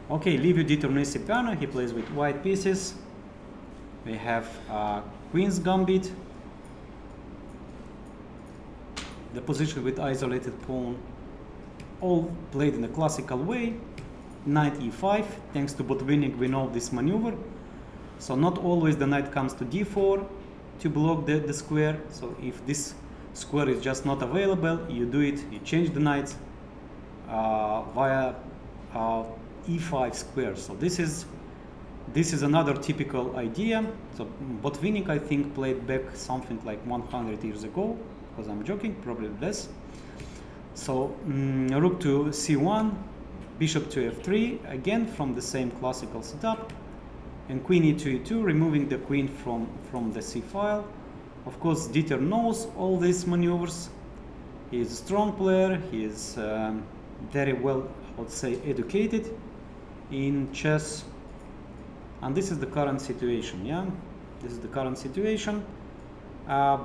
Okay, Livio Dieter Nisipeanu, he plays with white pieces. We have uh, Queen's Gambit, the position with isolated pawn, all played in a classical way. Knight e5, thanks to Botvinnik we know this maneuver. So not always the knight comes to d4 to block the, the square. So if this square is just not available, you do it, you change the knight uh, via uh, e5 square. So this is this is another typical idea. So Botvinnik, I think, played back something like 100 years ago, because I'm joking, probably less. So mm, rook to c1, bishop to f3, again from the same classical setup, and queen e2, e2, removing the queen from, from the c file. Of course, Dieter knows all these maneuvers. He is a strong player, he is um, very well, I would say, educated in chess. And this is the current situation yeah? This is the current situation. Uh,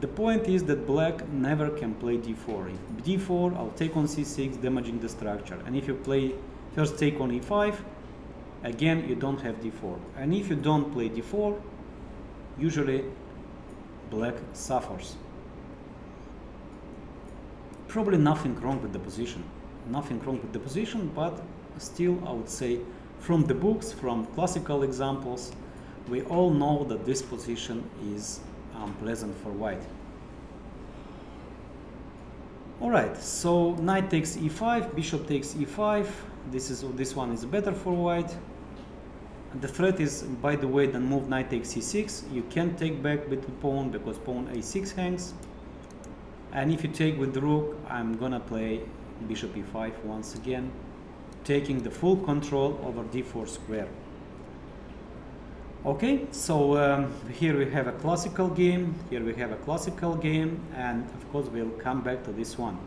the point is that black never can play d4 if d4 I'll take on c6 damaging the structure. And if you play first take on e5 again you don't have d4 and if you don't play d4 usually black suffers. Probably nothing wrong with the position. Nothing wrong with the position but still I would say from the books, from classical examples, we all know that this position is um, unpleasant for white. Alright, so knight takes e5, bishop takes e5, this is this one is better for white. The threat is, by the way, then move knight takes c6. You can't take back with the pawn because pawn a6 hangs. And if you take with the rook, I'm gonna play bishop e5 once again taking the full control over d4 square. Okay, so um, here we have a classical game, here we have a classical game, and of course we'll come back to this one.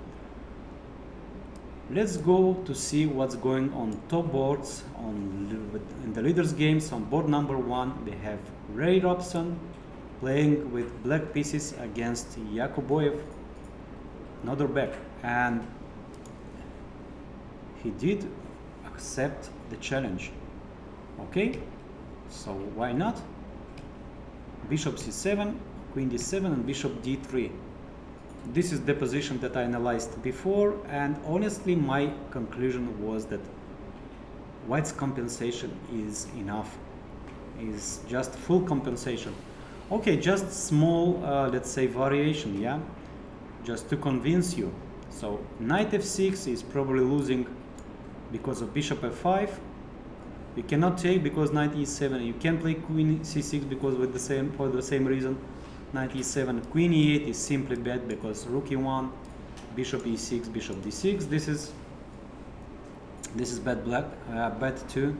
Let's go to see what's going on top boards on in the leaders games. On board number one, we have Ray Robson playing with black pieces against Yakubboev, another back, and he did accept the challenge. Okay, so why not? Bishop c7, queen d7, and bishop d3. This is the position that I analyzed before, and honestly, my conclusion was that white's compensation is enough, is just full compensation. Okay, just small, uh, let's say, variation, yeah, just to convince you. So knight f6 is probably losing because of bishop f5 you cannot take because knight e7 you can't play queen c6 because with the same for the same reason. Knight e7 queen e8 is simply bad because rook e1 bishop e6 bishop d6 this is this is bad black uh, bad too.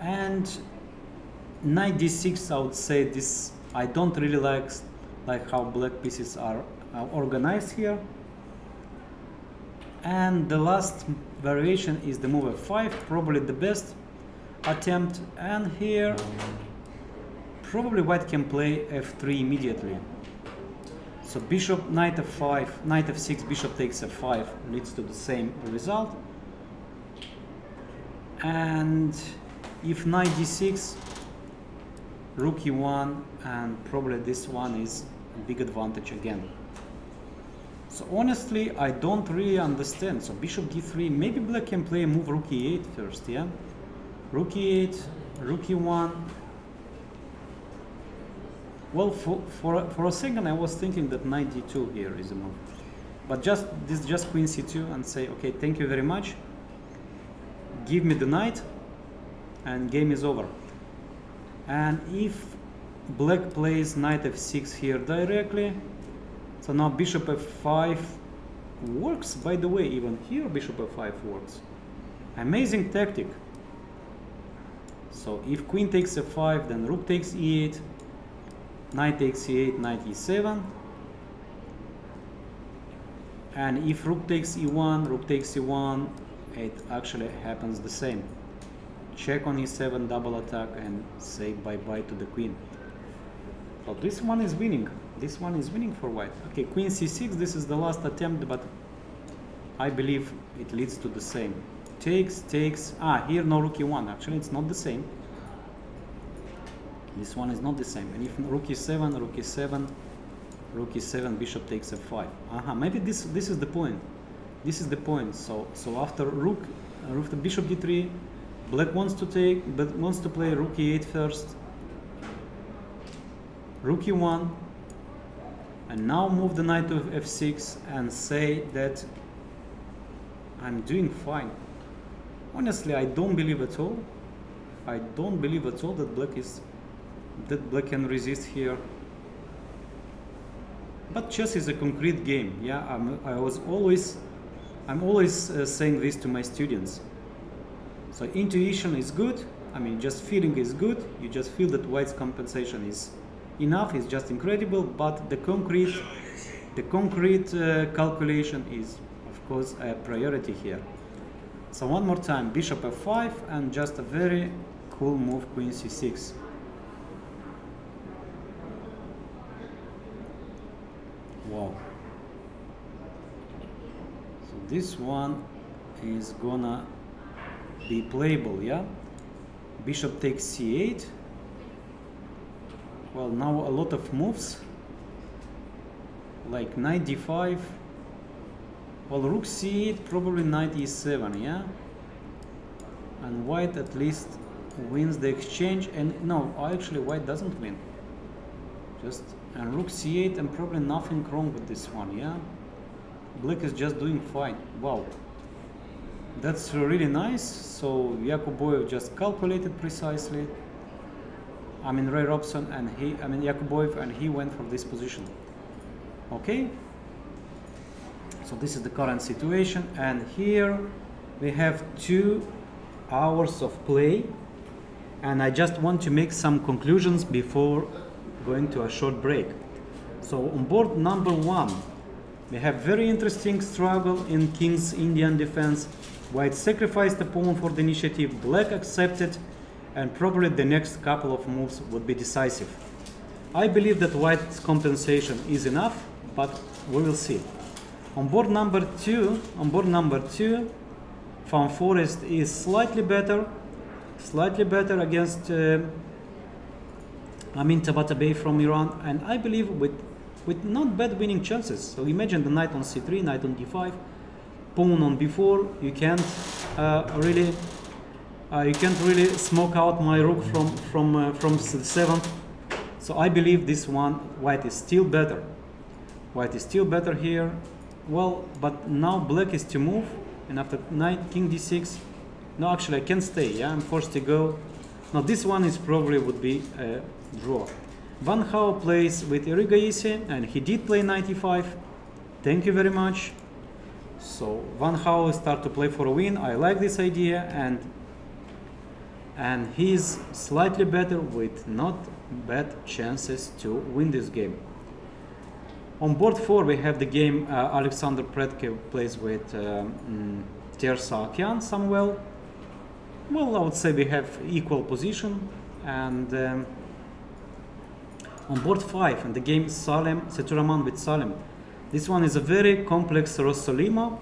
And knight d6 i would say this i don't really like like how black pieces are uh, organized here. And the last variation is the move f5 probably the best attempt. And here probably white can play f3 immediately. So bishop knight f5 knight f6 bishop takes f5 leads to the same result. And if knight d6 rook e1 and probably this one is a big advantage again so honestly, I don't really understand. So bishop d3, maybe black can play move rook e8 first, yeah? Rook e8, rook e1. Well, for, for, for a second I was thinking that knight d2 here is a move. But just this just queen c2 and say, okay, thank you very much. Give me the knight and game is over. And if black plays knight f6 here directly, so now bishop f5 works, by the way, even here bishop f5 works. Amazing tactic. So if queen takes f5, then rook takes e8, knight takes e8, knight e7. And if rook takes e1, rook takes e1, it actually happens the same. Check on e7, double attack, and say bye-bye to the queen. So this one is winning. This one is winning for white. Okay, queen c6, this is the last attempt, but I believe it leads to the same. Takes, takes, ah, here no rook e1, actually it's not the same. This one is not the same. And if rook e7, rook e7, rook e7, bishop takes f5. Aha, maybe this this is the point. This is the point. So so after rook, uh, rook the bishop d3, black wants to take, but wants to play rook e8 first, rook e1 and now move the knight to f6 and say that I'm doing fine. Honestly, I don't believe at all. I don't believe at all that black is that black can resist here. But chess is a concrete game. Yeah, I'm, I was always, I'm always uh, saying this to my students. So intuition is good. I mean, just feeling is good. You just feel that white's compensation is enough. It's just incredible. But the concrete, the concrete uh, calculation is, of course, a priority here. So one more time, bishop f5 and just a very cool move, queen c6. Wow. So this one is gonna be playable, yeah? Bishop takes c8. Well, now a lot of moves, like knight d5. Well, rook c8, probably knight e7, yeah? And white at least wins the exchange, and no, actually white doesn't win. Just and rook c8 and probably nothing wrong with this one, yeah? Black is just doing fine. Wow. That's really nice. So Yakubboev just calculated precisely. I mean Ray Robson and he I mean Yakubboev and he went for this position. Okay? So this is the current situation and here we have two hours of play and I just want to make some conclusions before going to a short break. So on board number one, we have very interesting struggle in King's Indian defense. White sacrificed the pawn for the initiative, Black accepted, and probably the next couple of moves would be decisive. I believe that White's compensation is enough, but we will see. On board number two, on board number two, Van Foreest is slightly better, slightly better against uh, Amin Tabatabaei from Iran, and I believe with with not bad winning chances. So imagine the knight on c3, knight on d5, pawn on b4. You can't uh, really you can't really smoke out my rook from from uh, from the seventh. So I believe this one white is still better. White is still better here. Well, but now black is to move, and after knight king d6. No, actually I can't stay. Yeah, I'm forced to go. Now this one is probably would be a draw. Wang Hao plays with Erigaisi and he did play 95. Thank you very much. So Wang Hao start to play for a win. I like this idea and and he's slightly better with not bad chances to win this game. On board 4 we have the game uh, Alexander Predke plays with um, mm, Tersa Samuel. Well, I would say we have equal position and um, on board 5 and the game Salem, Sethuraman with Salem. This one is a very complex Rossolimo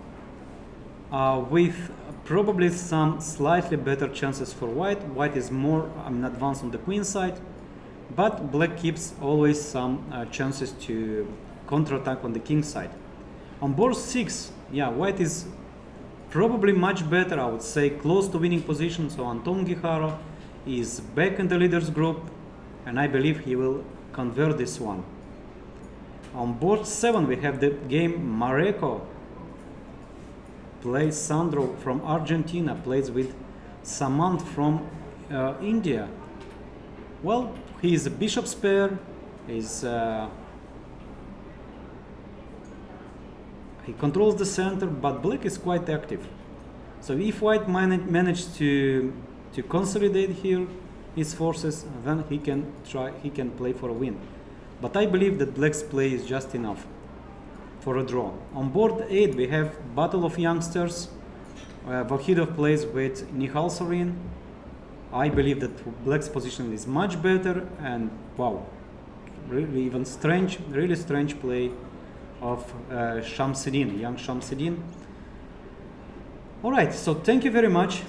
uh, with probably some slightly better chances for white. White is more um, advanced on the queen side, but black keeps always some uh, chances to counterattack on the king side. On board 6, yeah, white is probably much better, I would say, close to winning position. So Anton Guijarro is back in the leaders group, and I believe he will convert this one. On board 7 we have the game Mareco plays Sandro from Argentina, plays with Samant from uh, India. Well, he is a bishop's pair, is uh, he controls the center, but black is quite active. So if white man managed to to consolidate here, his forces, then he can try, he can play for a win. But I believe that black's play is just enough for a draw. On board 8 we have Battle of Youngsters. Uh, plays with Nihal Sarin. I believe that black's position is much better and wow, really even strange, really strange play of uh, young Shamsiddin. Alright, so thank you very much.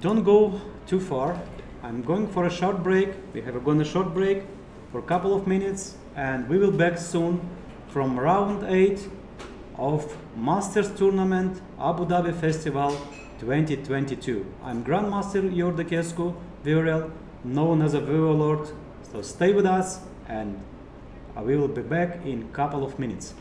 Don't go too far. I'm going for a short break. We have gone a short break for a couple of minutes and we will back soon from round 8 of Masters Tournament Abu Dhabi Festival 2022. I'm Grandmaster Iordăchescu Viorel, known as a Warlord. So stay with us and I will be back in couple of minutes.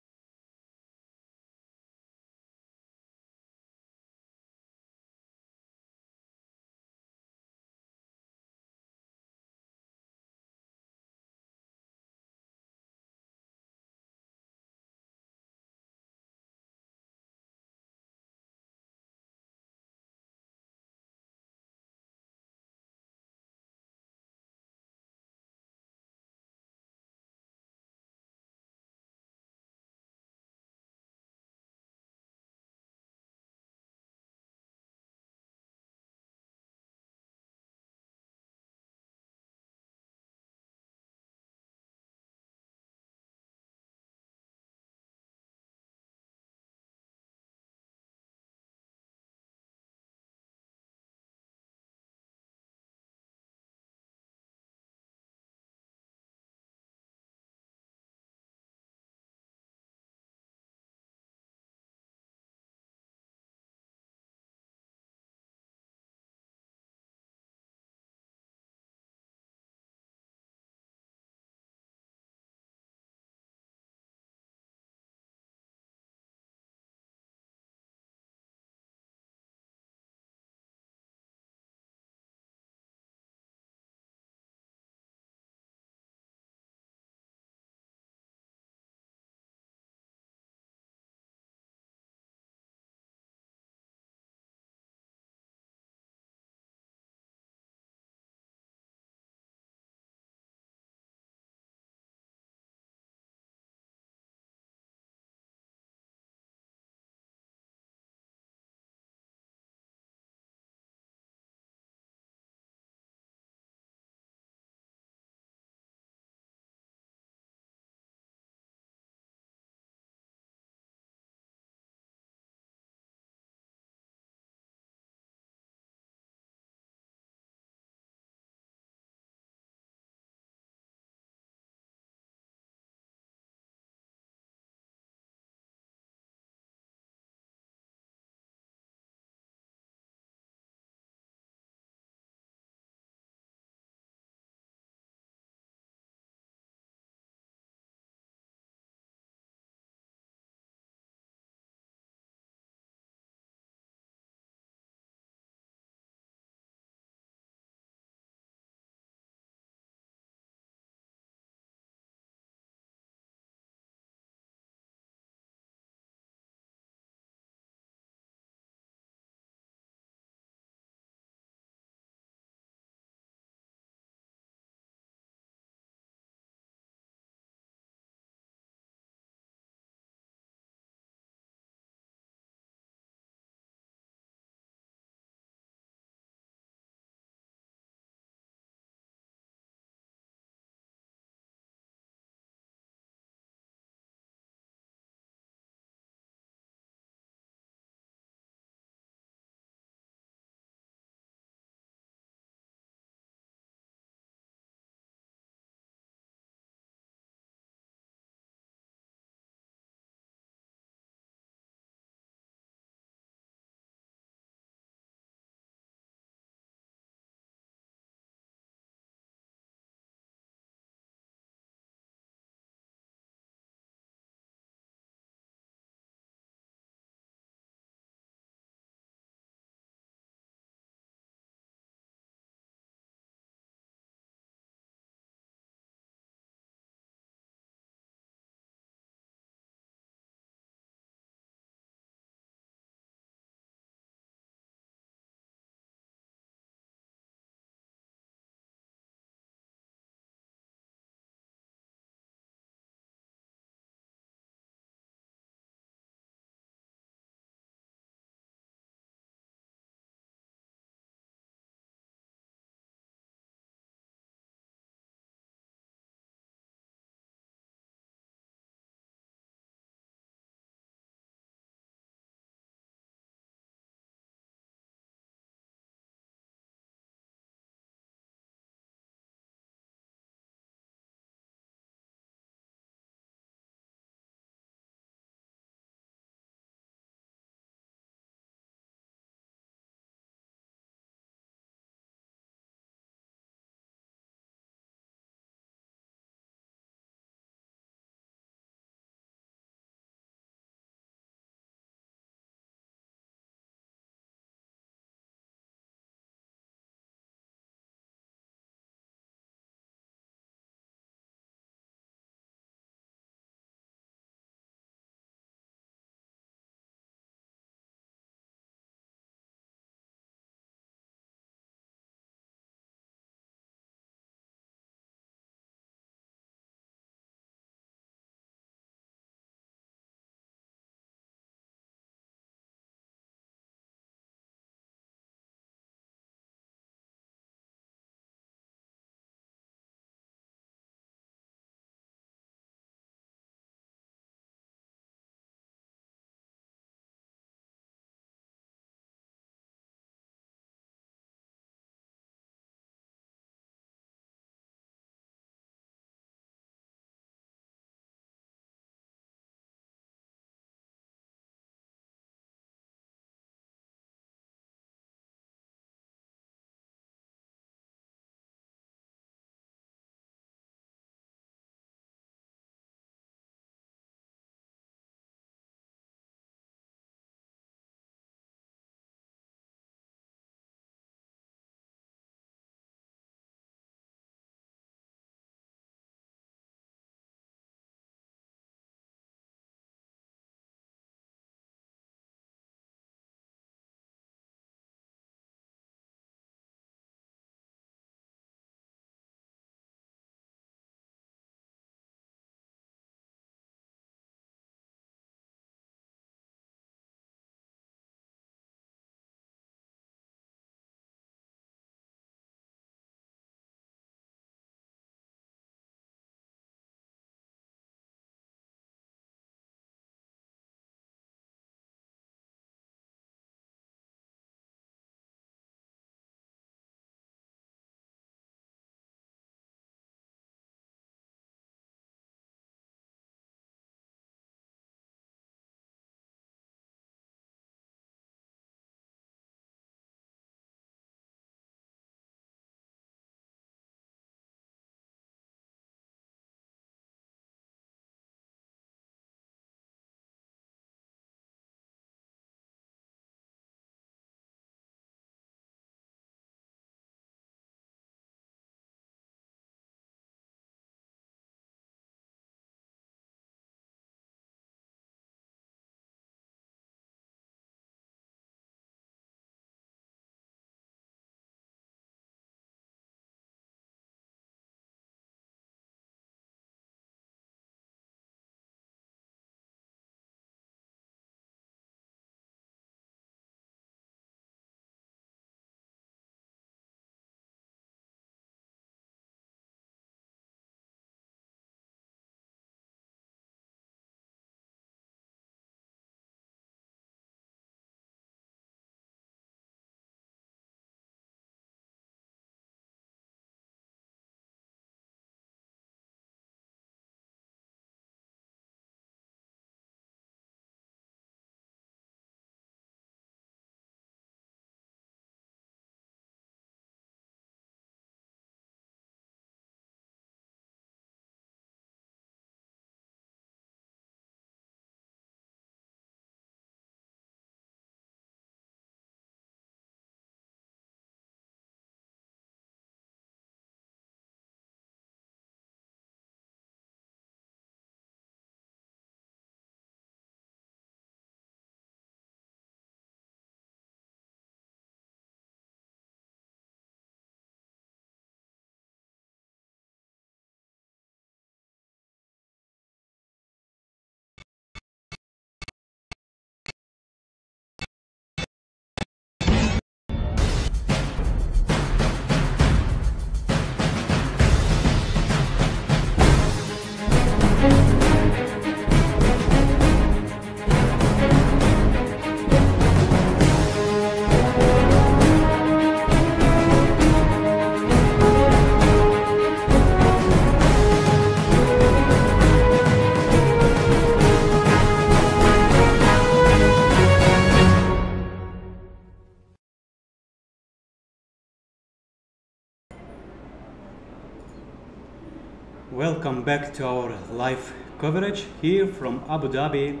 Welcome back to our live coverage here from Abu Dhabi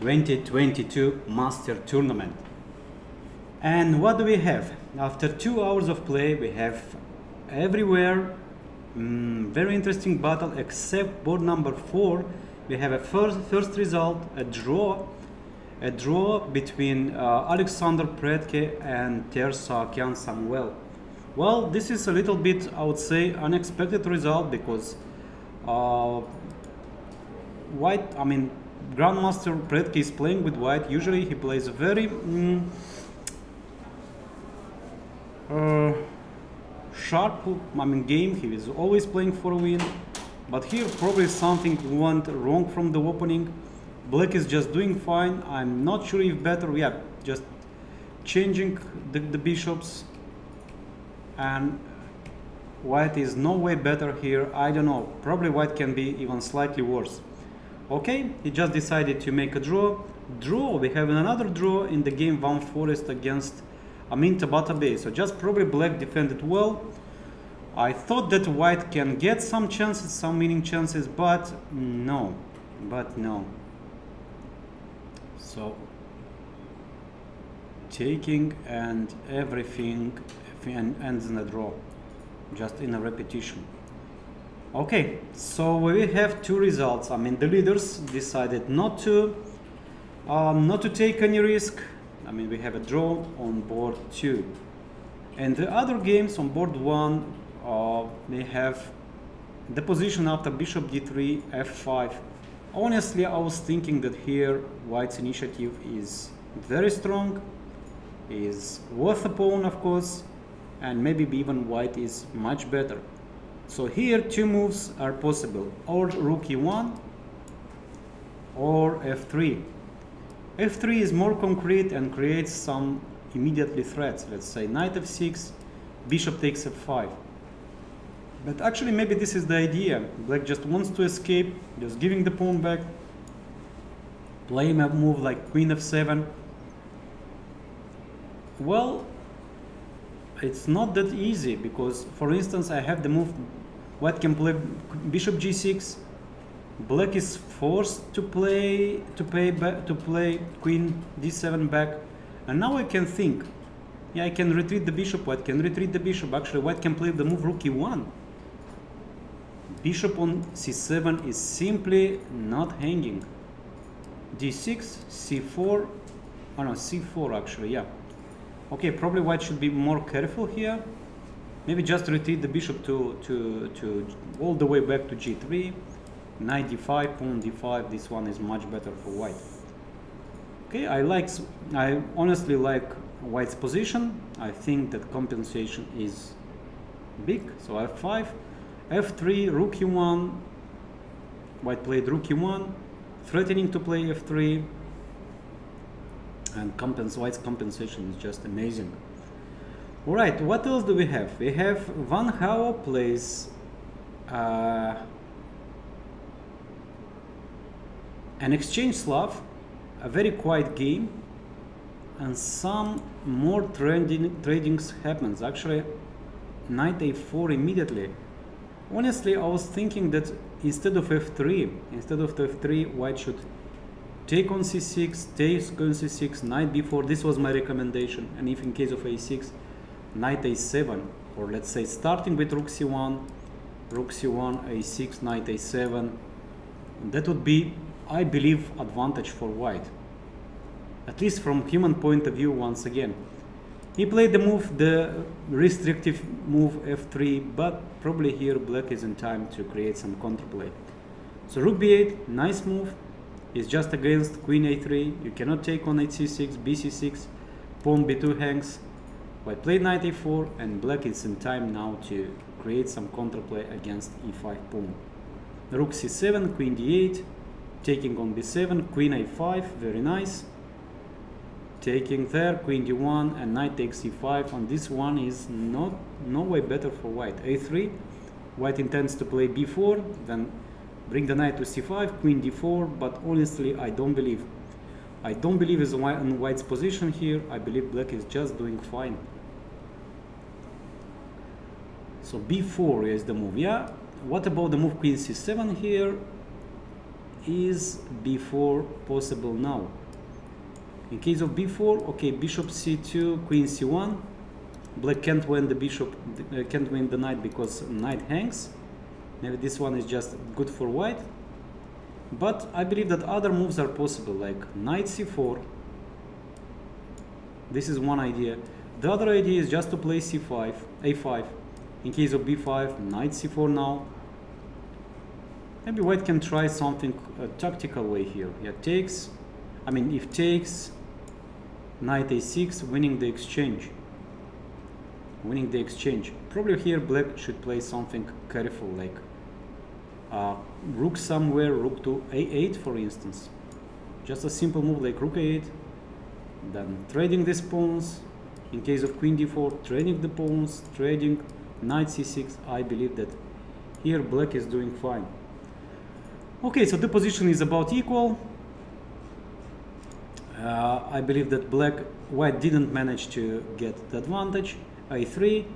2022 Master Tournament. And what do we have? After two hours of play, we have everywhere mm, very interesting battle except board number four. We have a first, first result, a draw, a draw between uh, Alexander Predke and Ter-Sahakyan Samuel. Well, this is a little bit, I would say, unexpected result because uh, white, I mean, Grandmaster Predke is playing with white. Usually he plays a very mm, uh, sharp, I mean, game. He is always playing for a win. But here probably something went wrong from the opening. Black is just doing fine. I'm not sure if better, yeah, just changing the, the bishops and white is no way better here I don't know. Probably white can be even slightly worse. Okay he just decided to make a draw. Draw we have another draw in the game Van Foreest against Amin Tabatabaei so just probably black defended well. I thought that white can get some chances some winning chances but no but no. So taking and everything ends in a draw just in a repetition. Okay so we have two results. I mean the leaders decided not to um, not to take any risk. I mean we have a draw on board two. And the other games on board one uh, they have the position after bishop d3 f5 honestly i was thinking that here white's initiative is very strong is worth a pawn of course and maybe even white is much better. So here two moves are possible, or rook e1 or f3. f3 is more concrete and creates some immediately threats. Let's say knight f6, bishop takes f5. But actually maybe this is the idea. Black just wants to escape, just giving the pawn back, playing a move like queen f7. Well, it's not that easy because for instance I have the move white can play bishop g6 black is forced to play to play back to play queen d7 back. And now I can think yeah I can retreat the bishop white can retreat the bishop? Actually white can play the move rook e1 bishop on c7 is simply not hanging. d6 c4 oh no c4 actually yeah Okay, probably white should be more careful here. Maybe just retreat the bishop to, to, to all the way back to g3. Knight d5, pawn d5. This one is much better for white. Okay, I like, I honestly like white's position. I think that compensation is big. So f5, f3, rook e1. White played rook e1, threatening to play f3 and compens white's compensation is just amazing. All right, what else do we have? We have Wang Hao plays uh, an exchange Slav, a very quiet game, and some more trading tradings happens. Actually, knight a4 immediately. Honestly, I was thinking that instead of f3, instead of f3, white should take on c6 take on c6 knight b4 this was my recommendation. And if in case of a6 knight a7 or let's say starting with rook c1 rook c1 a6 knight a7 that would be i believe advantage for white. At least from human point of view once again. He played the move the restrictive move f3 but probably here black is in time to create some counterplay. So rook b8 nice move is just against queen a3 you cannot take on hc6 bc6 pawn b2 hangs. White played knight a4 and black is in time now to create some counterplay against e5 pawn. Rook c7 queen d8 taking on b7 queen a5 very nice. Taking there queen d1 and knight takes c5 and this one is not no way better for white. A3 white intends to play b4 then bring the knight to c5 queen d4 but honestly i don't believe i don't believe is in white's position here i believe black is just doing fine so b4 is the move yeah what about the move queen c7 here? Is b4 possible now? In case of b4, okay, bishop c2, queen c1. Black can't win the bishop, uh, can't win the knight because knight hangs. Maybe this one is just good for white. But I believe that other moves are possible, like knight c4. This is one idea. The other idea is just to play c5, a5. In case of b5, knight c4 now. Maybe white can try something a tactical way here. Yeah, takes. I mean, if takes, knight a6, winning the exchange. Winning the exchange. Probably here black should play something careful, like uh, rook somewhere, rook to a8 for instance. Just a simple move like rook a8, then trading these pawns. In case of queen d4, trading the pawns, trading knight c6. I believe that here black is doing fine. Okay, so the position is about equal. Uh, I believe that black, white didn't manage to get the advantage. a3,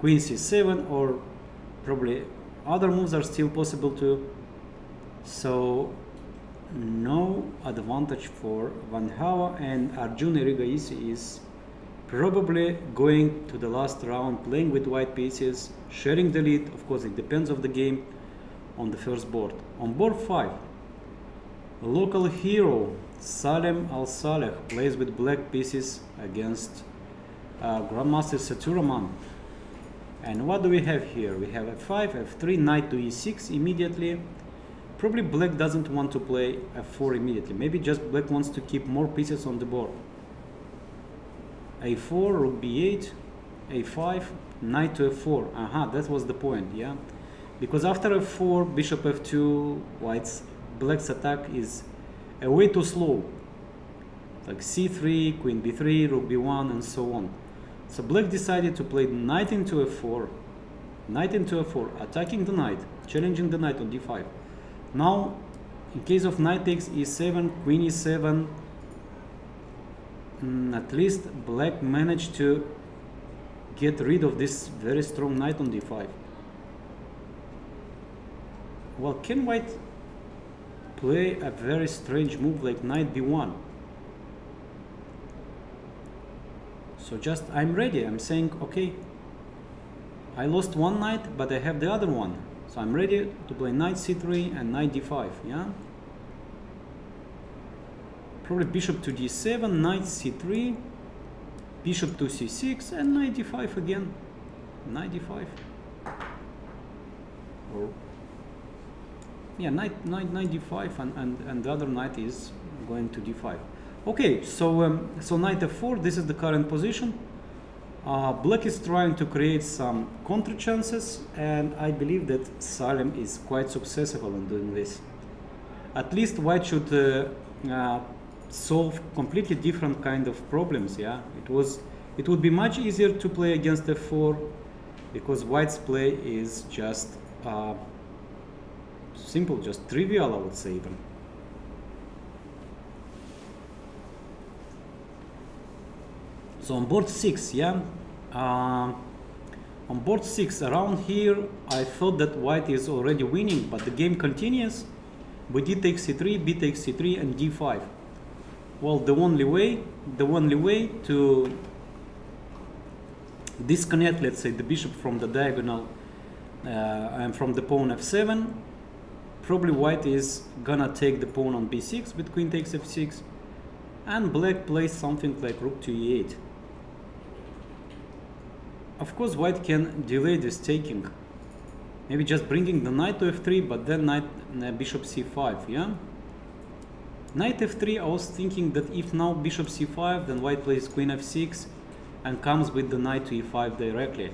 queen c7, or probably other moves are still possible too. So no advantage for Wang Hao and Arjun Erigaisi is probably going to the last round playing with white pieces, sharing the lead. Of course, it depends of the game on the first board. On board 5, local hero Salem Al Saleh plays with black pieces against uh, Grandmaster Sethuraman. And what do we have here? We have f5, f3, knight to e6 immediately. Probably black doesn't want to play f4 immediately. Maybe just black wants to keep more pieces on the board. a4, rook b8, a5, knight to f4. Aha, that was the point, yeah? Because after f4, bishop f2, white's black's attack is a way too slow. Like c3, queen b3, rook b1, and so on. So black decided to play knight into f4, knight into f4, attacking the knight, challenging the knight on d5. Now, in case of knight takes e7, queen e7, mm, at least black managed to get rid of this very strong knight on d5. Well, can white play a very strange move like knight b1? So just I'm ready. I'm saying, okay, I lost one knight, but I have the other one. So I'm ready to play knight c3 and knight d5, yeah? Probably bishop to d7, knight c3, bishop to c6, and knight d5 again. Knight d5. Or yeah, knight, knight, knight d5 and, and, and the other knight is going to d5. Okay, so, um, so knight f4, this is the current position. Uh, black is trying to create some counter chances and I believe that Salem is quite successful in doing this. At least white should uh, uh, solve completely different kind of problems, yeah? It was, it would be much easier to play against f4 because white's play is just uh, simple, just trivial, I would say even. So on board 6, yeah, uh, on board 6, around here, I thought that white is already winning, but the game continues. We d takes c3, b takes c3, and d5. Well, the only way, the only way to disconnect, let's say, the bishop from the diagonal uh, and from the pawn f7 probably white is gonna take the pawn on b6 with queen takes f6 and black plays something like rook to e8 of course white can delay this taking maybe just bringing the knight to f3 but then knight uh, bishop c5 yeah knight f3 I was thinking that if now bishop c5 then white plays queen f6 and comes with the knight to e5 directly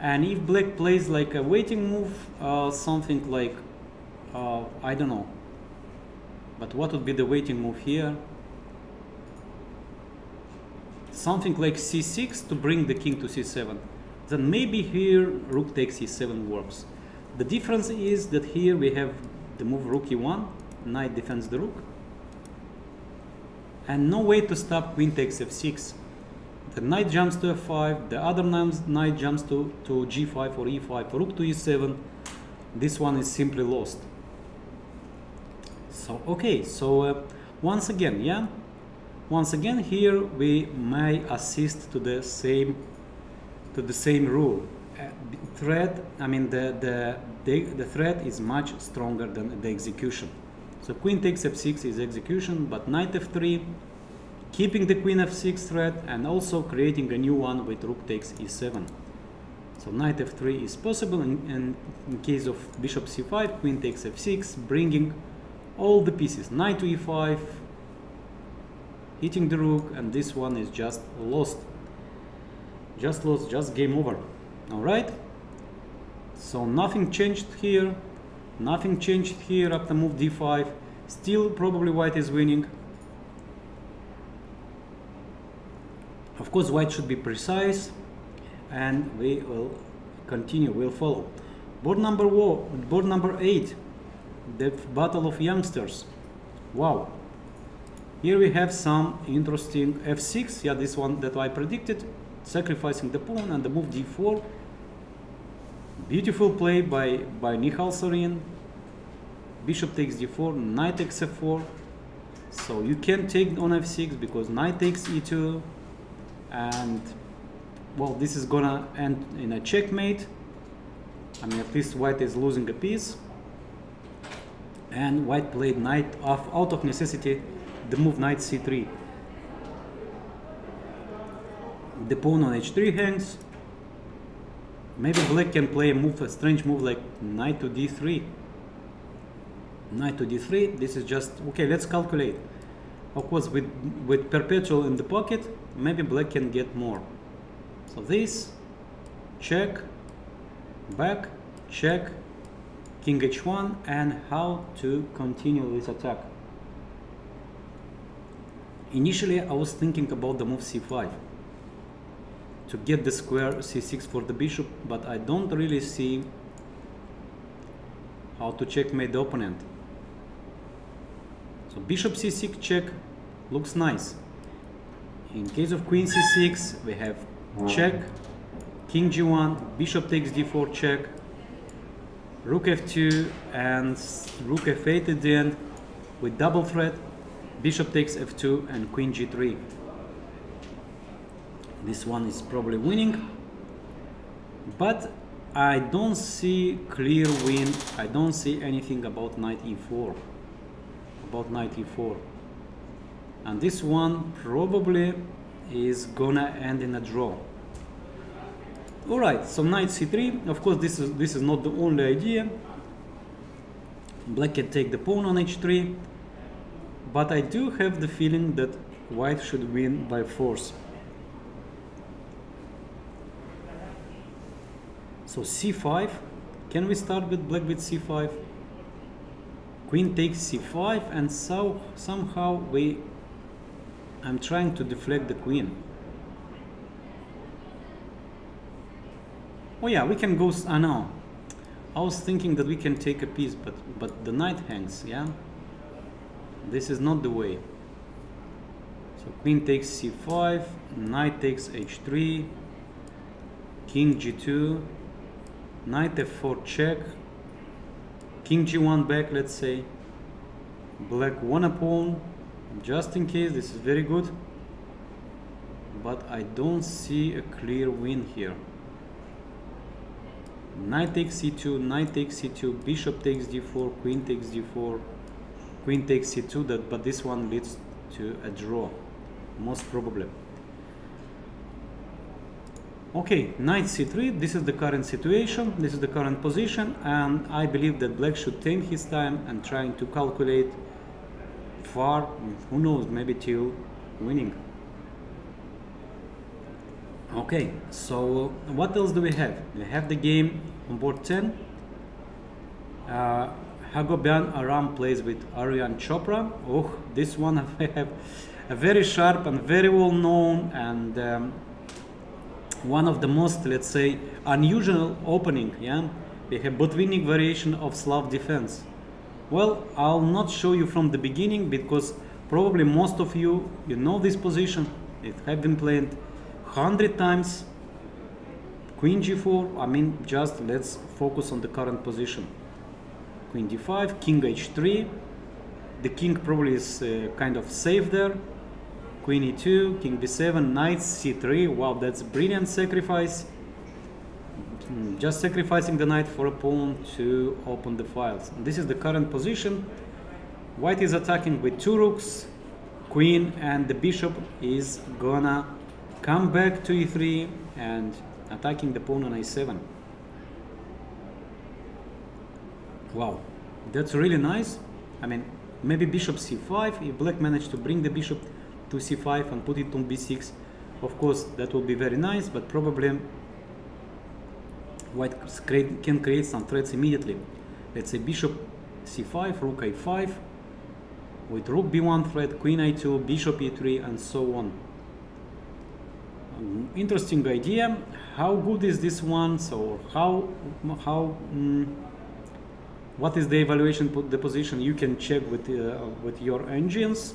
and if black plays like a waiting move uh, something like uh, I don't know. But what would be the waiting move here? Something like c6 to bring the king to c7. Then maybe here rook takes e7 works. The difference is that here we have the move rook e1, knight defends the rook. And no way to stop queen takes f6. The knight jumps to f5, the other knight jumps to, to g5 or e5, rook to e7, this one is simply lost. So okay, so uh, once again, yeah, once again here we may assist to the same to the same rule. Uh, thread, I mean the, the the the thread is much stronger than the execution. So queen takes f6 is execution, but knight f3, keeping the queen f6 thread and also creating a new one with rook takes e7. So knight f3 is possible in, in, in case of bishop c5, queen takes f6, bringing all the pieces. Knight to e5, hitting the rook, and this one is just lost. Just lost, just game over. Alright? So nothing changed here. Nothing changed here after move d5. Still probably white is winning. Of course white should be precise and we will continue, we'll follow. Board number one, board number eight, the battle of youngsters. Wow. Here we have some interesting f6, yeah, this one that I predicted, sacrificing the pawn and the move d4. Beautiful play by, by Nihal Sarin. Bishop takes d4, knight takes f4. So you can take on f6 because knight takes e2 and well this is gonna end in a checkmate I mean at least white is losing a piece and white played knight off out of necessity the move knight c3 the pawn on h3 hangs. Maybe black can play a move a strange move like knight to d3 knight to d3 this is just okay let's calculate. Of course with with perpetual in the pocket maybe black can get more. So this check back check king h1 and how to continue this attack initially i was thinking about the move c5 to get the square c6 for the bishop but i don't really see how to checkmate the opponent. So bishop c6 check looks nice. In case of queen c6 we have check king g1 bishop takes d4 check rook f2 and rook f8 at the end with double threat bishop takes f2 and queen g3 this one is probably winning but I don't see clear win. I don't see anything about knight e4 about knight e4 and this one probably is gonna end in a draw. All right so knight c3 of course this is this is not the only idea. Black can take the pawn on h3 but i do have the feeling that white should win by force. So c5 can we start with black with c5 queen takes c5 and so somehow we I'm trying to deflect the queen. Oh yeah we can go I know ah, I was thinking that we can take a piece but but the knight hangs yeah this is not the way. So queen takes c5 knight takes h3 king g2 knight f4 check king g1 back let's say. Black won a pawn just in case this is very good. But I don't see a clear win here. Knight takes c2 knight takes c2 bishop takes d4 queen takes d4 queen takes c2 that but this one leads to a draw. Most probably. Okay knight c3 this is the current situation this is the current position and i believe that black should take his time and trying to calculate far who knows maybe till winning. Okay so what else do we have? We have the game on board 10 uh, Hakobyan Aram plays with Aryan Chopra. Oh this one I have a very sharp and very well known and um, one of the most let's say unusual opening yeah? We have Botvinnik variation of Slav defense. Well, I'll not show you from the beginning because probably most of you, you know this position. It have been played hundred times. Queen g4 I mean just let's focus on the current position queen d5 king h3 the king probably is uh, kind of safe there queen e2 king b7 knight c3 wow that's brilliant sacrifice Hmm, just sacrificing the knight for a pawn to open the files. And this is the current position. White is attacking with two rooks, queen, and the bishop is gonna come back to e3 and attacking the pawn on a7. Wow, that's really nice. I mean, maybe bishop c5 if black managed to bring the bishop to c5 and put it on b6. Of course, that would be very nice, but probably white can create some threats immediately. Let's say bishop c5, rook a5, with rook b1 threat, queen a2, bishop e3, and so on. Um, interesting idea. How good is this one? So how how mm, what is the evaluation the position? You can check with uh, with your engines.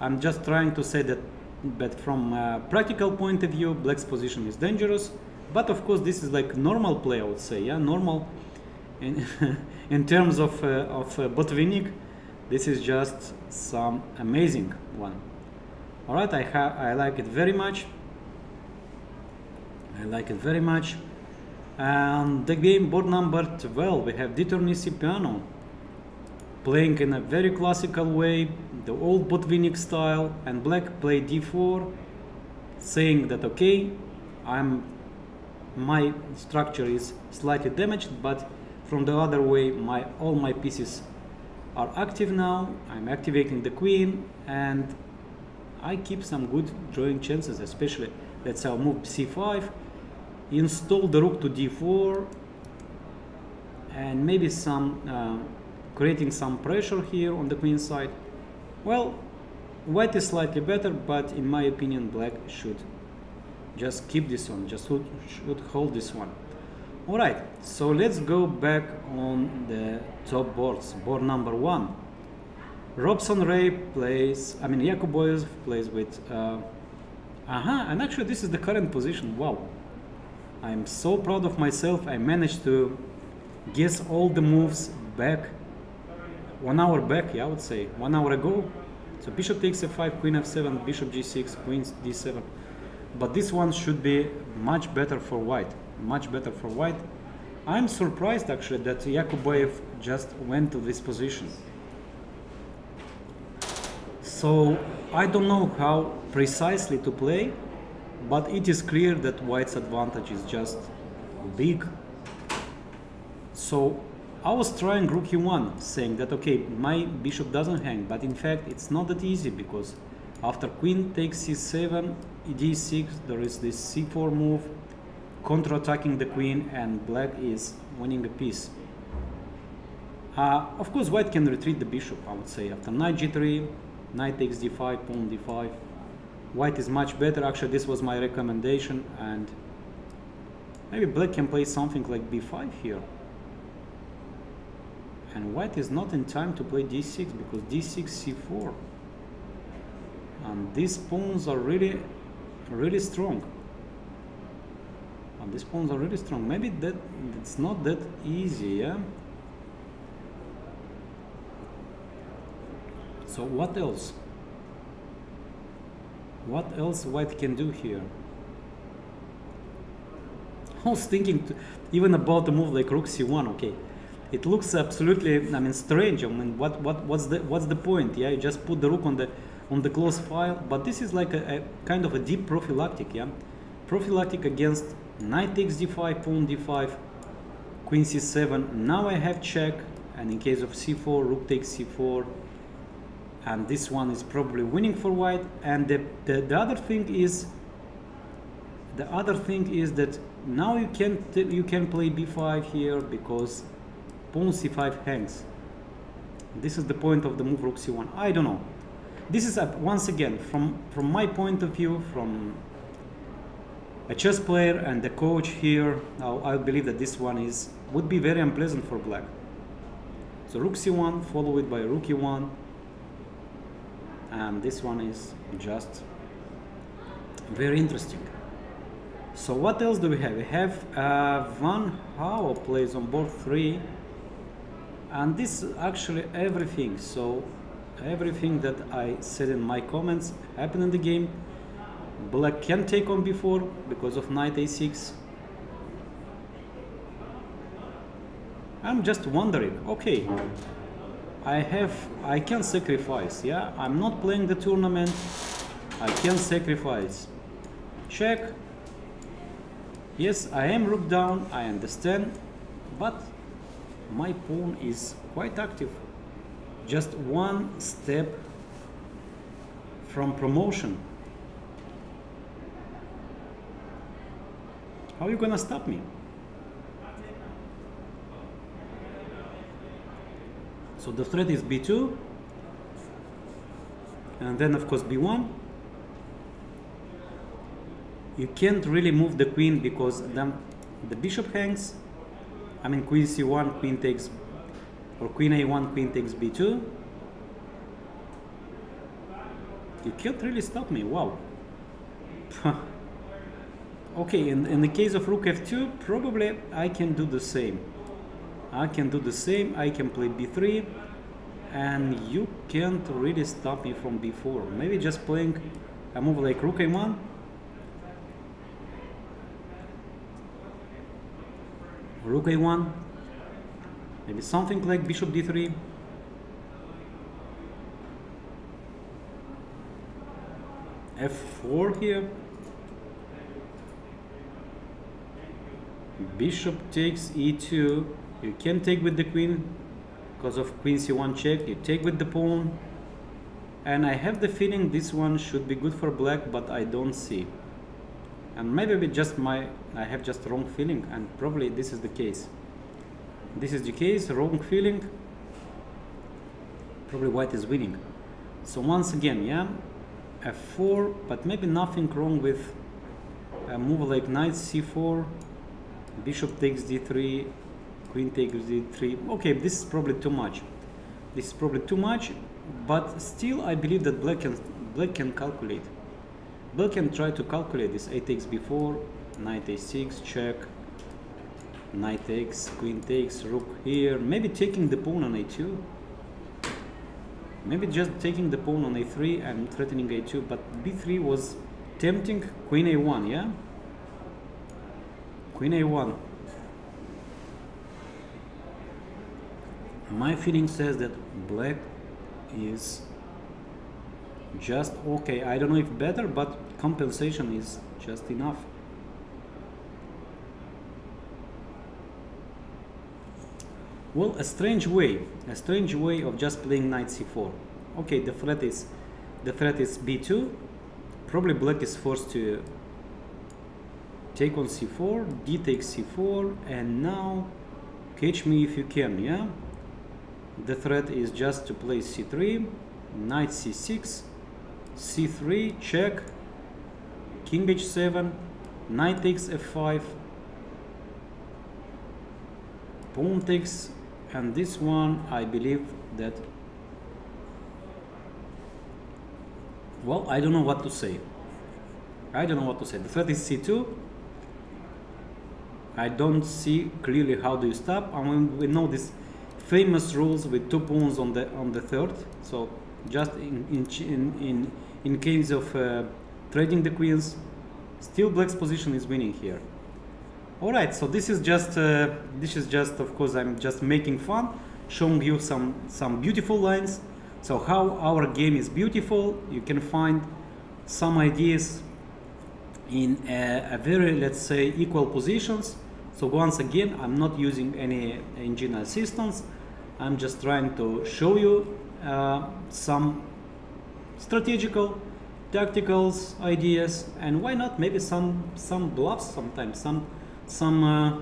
I'm just trying to say that, but from a practical point of view, black's position is dangerous but of course this is like normal play I would say yeah normal in, in terms of, uh, of uh, Botvinnik this is just some amazing one all right I, have I like it very much I like it very much and the game board number 12 we have Dieter Cipriano playing in a very classical way the old Botvinnik style and black play d4 saying that okay I'm my structure is slightly damaged but from the other way my all my pieces are active now I'm activating the queen and I keep some good drawing chances especially say I'll move c5 install the rook to d4 and maybe some uh, creating some pressure here on the queen side. Well white is slightly better but in my opinion black should just keep this one just should, should hold this one. All right so let's go back on the top boards. Board number one. Robson Ray plays I mean Yakubboev plays with uh, aha and actually this is the current position. Wow I'm so proud of myself. I managed to guess all the moves back one hour back yeah I would say one hour ago. So bishop takes f5 queen f7 bishop g6 queen d7 but this one should be much better for white much better for white. I'm surprised actually that Yakubboev just went to this position. So I don't know how precisely to play but it is clear that white's advantage is just big. So I was trying rook e1 saying that okay my bishop doesn't hang but in fact it's not that easy because after queen takes c7 d6 there is this c4 move counter-attacking the queen and black is winning a piece. Uh, of course white can retreat the bishop I would say. After knight g3 knight takes d5 pawn d5 white is much better. Actually this was my recommendation and maybe black can play something like b5 here. And white is not in time to play d6 because d6 c4 and these pawns are really really strong. And these pawns are really strong. Maybe that it's not that easy yeah? So what else what else white can do here? I was thinking to, even about a move like rook c1 okay. It looks absolutely I mean strange. I mean what what what's the what's the point? Yeah you just put the rook on the on the close file, but this is like a, a kind of a deep prophylactic, yeah? Prophylactic against knight takes d5, pawn d5, queen c7. Now I have check, and in case of c4, rook takes c4, and this one is probably winning for white. And the, the, the other thing is, the other thing is that now you can you can play b5 here because pawn c5 hangs. This is the point of the move rook c1. I don't know this is a, once again from from my point of view from a chess player and the coach here I believe that this one is would be very unpleasant for black so rook c1 followed by rook e1 and this one is just very interesting So what else do we have? We have uh, Wang Hao plays on board three, and this is actually everything. So everything that I said in my comments happened in the game. Black can take on b4 because of knight a6. I'm just wondering, okay, I have, I can sacrifice, yeah? I'm not playing the tournament, I can sacrifice. Check. Yes, I am rook down, I understand, but my pawn is quite active. Just one step from promotion. How are you gonna stop me? So the threat is b2, and then of course b1. You can't really move the queen because then the bishop hangs. I mean queen c1, queen takes, or queen a1, queen takes b2. You can't really stop me, wow. okay, in, in the case of rook f2, probably I can do the same. I can do the same I can play b3 and you can't really stop me from b4 maybe just playing a move like rook a1 rook a1 maybe something like bishop d3 f4 here. Bishop takes e2 you can take with the queen because of queen c1 check. You take with the pawn. And I have the feeling this one should be good for black, but I don't see. And maybe just my, I have just wrong feeling, and probably this is the case. This is the case, wrong feeling. Probably white is winning. So once again, yeah, f4, but maybe nothing wrong with a move like knight c4, bishop takes d3, queen takes d3 okay this is probably too much. This is probably too much but still I believe that black can black can calculate. Black can try to calculate this a takes b4 knight a6 check. Knight takes queen takes rook here. Maybe taking the pawn on a2 maybe just taking the pawn on a3 and threatening a2 but b3 was tempting queen a1 yeah? Queen a1 my feeling says that black is just okay. I don't know if better but compensation is just enough. Well a strange way a strange way of just playing knight c4 okay the threat is the threat is b2 probably black is forced to take on c4 d takes c4 and now catch me if you can yeah the threat is just to play c3 knight c6 c3 check king h7 knight takes f5 pawn takes and this one I believe that well I don't know what to say. I don't know what to say. The threat is c2 I don't see clearly how do you stop I mean we know this famous rules with two pawns on the on the third. So just in in in in case of uh, trading the queens, still black's position is winning here. All right, so this is just uh, this is just of course I'm just making fun, showing you some some beautiful lines. So how our game is beautiful, you can find some ideas in a, a very let's say equal positions so once again, I'm not using any engine assistance. I'm just trying to show you uh, some strategical, tactical ideas, and why not maybe some some bluffs sometimes, some some uh,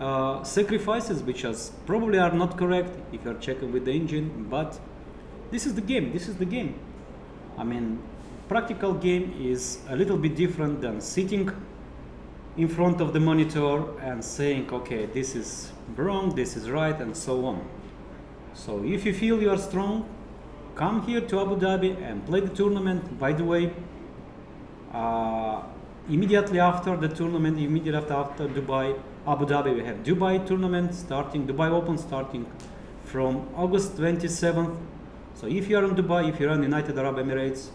uh, sacrifices which are probably are not correct if you're checking with the engine. But this is the game. This is the game. I mean, practical game is a little bit different than sitting in front of the monitor and saying, okay, this is wrong, this is right, and so on. So if you feel you are strong, come here to Abu Dhabi and play the tournament. By the way, uh, immediately after the tournament, immediately after, Dubai, Abu Dhabi, we have Dubai tournament starting, Dubai Open starting from August 27th. So if you are in Dubai, if you're in United Arab Emirates,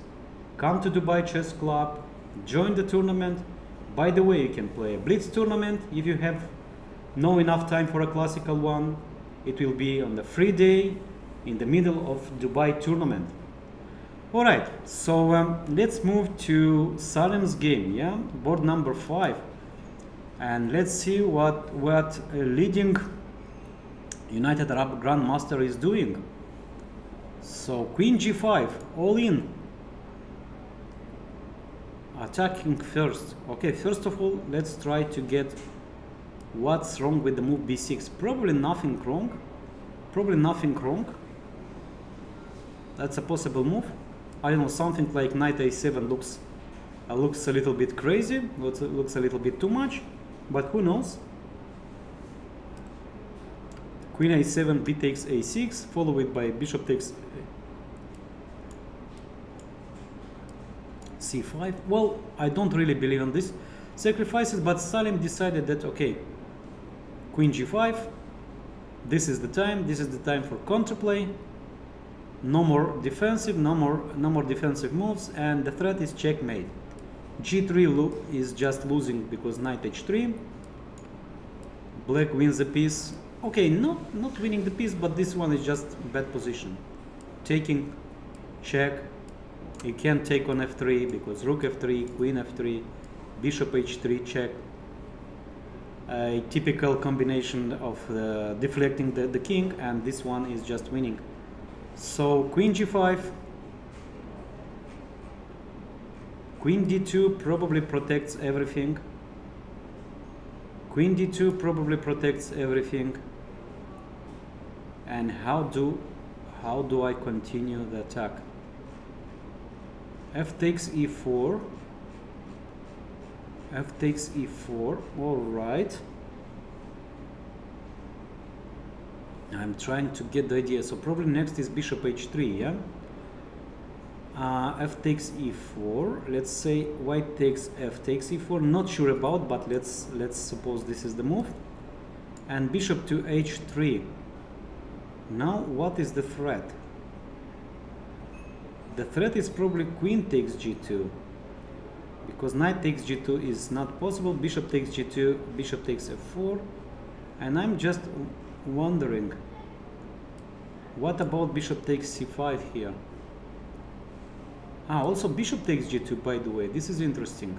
come to Dubai Chess Club, join the tournament. By the way, you can play a Blitz tournament if you have no enough time for a classical one. It will be on the free day in the middle of Dubai tournament. All right, so um, let's move to Salem's game, yeah, board number five, and let's see what what a leading United Arab Grandmaster is doing. So Queen G5, all in, attacking first. Okay, first of all, let's try to get what's wrong with the move B6. Probably nothing wrong. Probably nothing wrong. That's a possible move. I don't know, something like knight a7 looks uh, looks a little bit crazy, looks, looks a little bit too much, but who knows? Queen a7, b takes a6, followed by bishop takes c5. Well, I don't really believe in this sacrifices, but Salem decided that, okay, queen g5, this is the time, this is the time for counterplay, no more defensive no more no more defensive moves and the threat is checkmate. G3 is just losing because knight h3 black wins the piece okay not not winning the piece but this one is just bad position. Taking check you can't take on f3 because rook f3 queen f3 bishop h3 check a typical combination of uh, deflecting the, the king and this one is just winning so queen g5, queen d2 probably protects everything. Queen d2 probably protects everything. And how do how do I continue the attack? F takes e4 f takes e4 all right I'm trying to get the idea. So probably next is bishop h3, yeah? Uh, f takes e4. Let's say white takes f takes e4. Not sure about, but let's let's suppose this is the move. And bishop to h3. Now what is the threat? The threat is probably queen takes g2 because knight takes g2 is not possible bishop takes g2 bishop takes f4 and I'm just wondering what about bishop takes c5 here? Ah also bishop takes g2 by the way. This is interesting.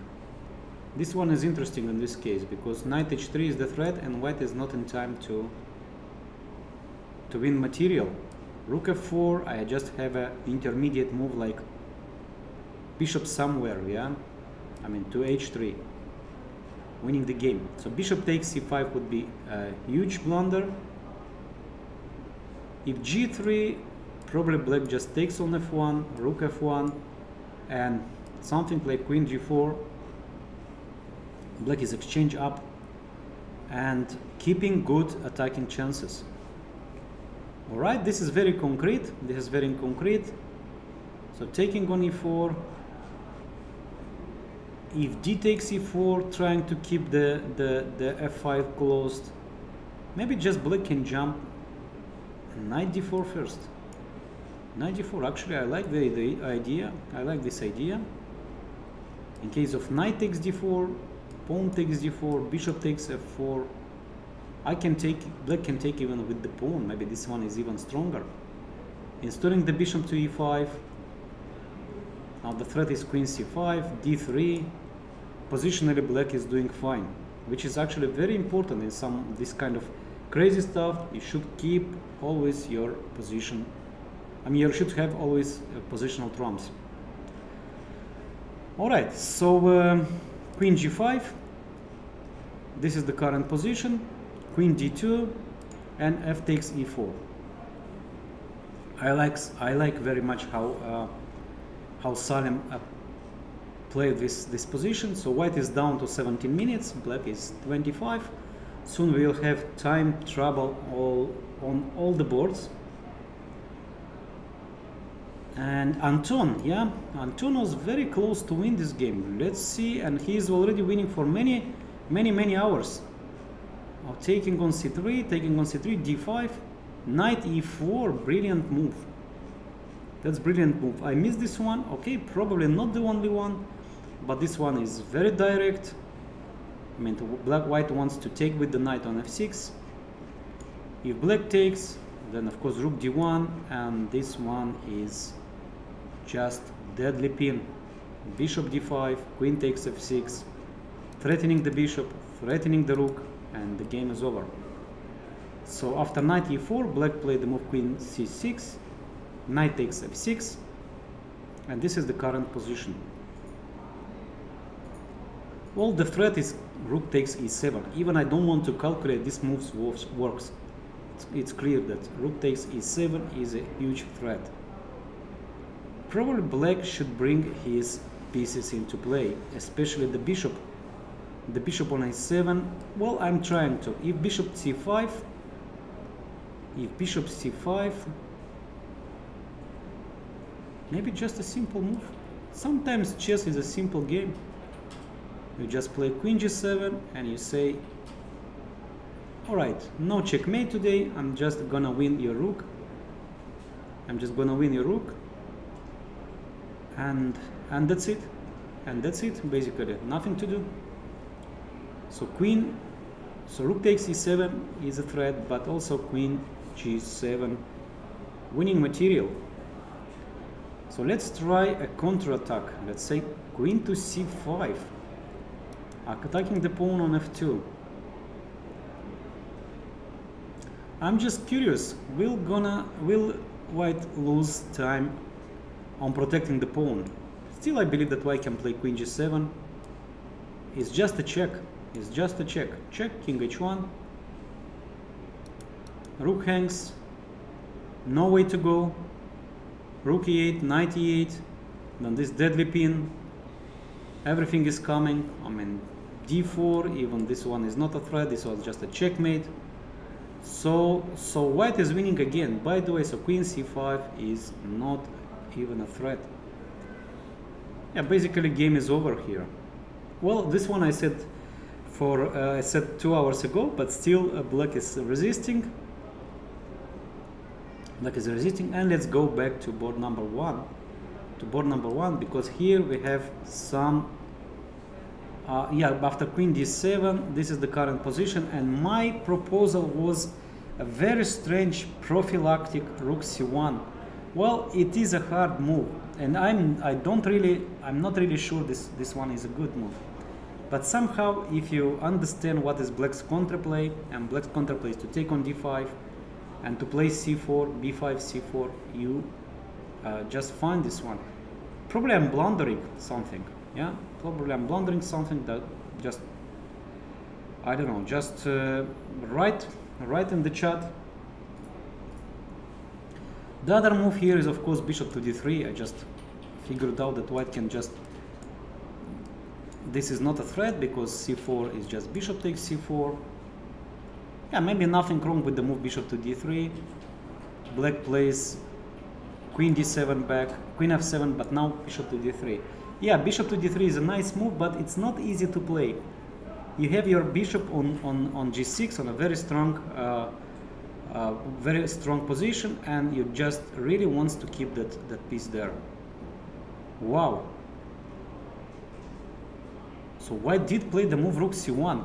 This one is interesting in this case because knight h3 is the threat and white is not in time to to win material rook f4 I just have an intermediate move like bishop somewhere yeah? I mean to h3 winning the game. So bishop takes c5 would be a huge blunder. If g3 probably black just takes on f1 rook f1 and something like queen g4 black is exchange up and keeping good attacking chances all right this is very concrete this is very concrete. So taking on e4 if d takes e4 trying to keep the the the f5 closed maybe just black can jump knight d4 first. knight d4 actually I like the, the idea I like this idea. In case of knight takes d4 pawn takes d4 bishop takes f4 I can take black can take even with the pawn. Maybe this one is even stronger. Installing the bishop to e5 now the threat is queen c5 d3 positionally black is doing fine which is actually very important in some this kind of crazy stuff. You should keep always your position I mean you should have always uh, positional trumps. All right so um, queen g5 this is the current position queen d2 and f takes e4 I like I like very much how uh, how Salem uh, played this this position so white is down to 17 minutes black is 25 soon we will have time trouble all on all the boards and Anton, yeah, Anton was very close to win this game. Let's see, and he's already winning for many, many, many hours. Taking on c3, taking on c3, d5, knight e4, brilliant move. That's brilliant move. I missed this one. Okay, probably not the only one, but this one is very direct. I mean, black white wants to take with the knight on f6. If black takes, then of course rook d1, and this one is just deadly pin. Bishop d5, queen takes f6, threatening the bishop, threatening the rook, and the game is over. So after knight e4, black played the move queen c6, knight takes f6, and this is the current position. Well, the threat is rook takes e7. Even I don't want to calculate this move works. It's clear that rook takes e7 is a huge threat. Probably black should bring his pieces into play, especially the bishop. The bishop on a7, well, I'm trying to. If bishop c5, if bishop c5, maybe just a simple move. Sometimes chess is a simple game. You just play queen g7 and you say, alright, no checkmate today, I'm just gonna win your rook. I'm just gonna win your rook and and that's it and that's it basically nothing to do so queen so rook takes e7 is a threat but also queen g7 winning material so let's try a counterattack. let's say queen to c5 attacking the pawn on f2 I'm just curious will gonna will white lose time on protecting the pawn. Still I believe that white can play queen g7. It's just a check. It's just a check. Check, king h1. Rook hangs. No way to go. Rook e8, knight e8. Then this deadly pin. Everything is coming. I mean, d4, even this one is not a threat. This was just a checkmate. So, so white is winning again. By the way, so queen c5 is not even a threat. Yeah, basically game is over here. Well, this one I said for uh, I said two hours ago, but still uh, black is resisting. Black is resisting, and let's go back to board number one. To board number one because here we have some. Uh, yeah, after queen d7, this is the current position, and my proposal was a very strange prophylactic rook c1 well, it is a hard move, and I'm I don't really I'm not really sure this this one is a good move. But somehow, if you understand what is black's counterplay, and black's counterplay is to take on d5, and to play c4, b5, c4, you uh, just find this one. Probably I'm blundering something. Yeah, probably I'm blundering something that just I don't know. Just uh, write write in the chat the other move here is of course bishop to d3. I just figured out that white can just... This is not a threat because c4 is just bishop takes c4. Yeah, maybe nothing wrong with the move bishop to d3. Black plays queen d7 back, queen f7, but now bishop to d3. Yeah, bishop to d3 is a nice move, but it's not easy to play. You have your bishop on, on, on g6 on a very strong uh, uh, very strong position and you just really wants to keep that, that piece there. Wow. So white did play the move rook c1.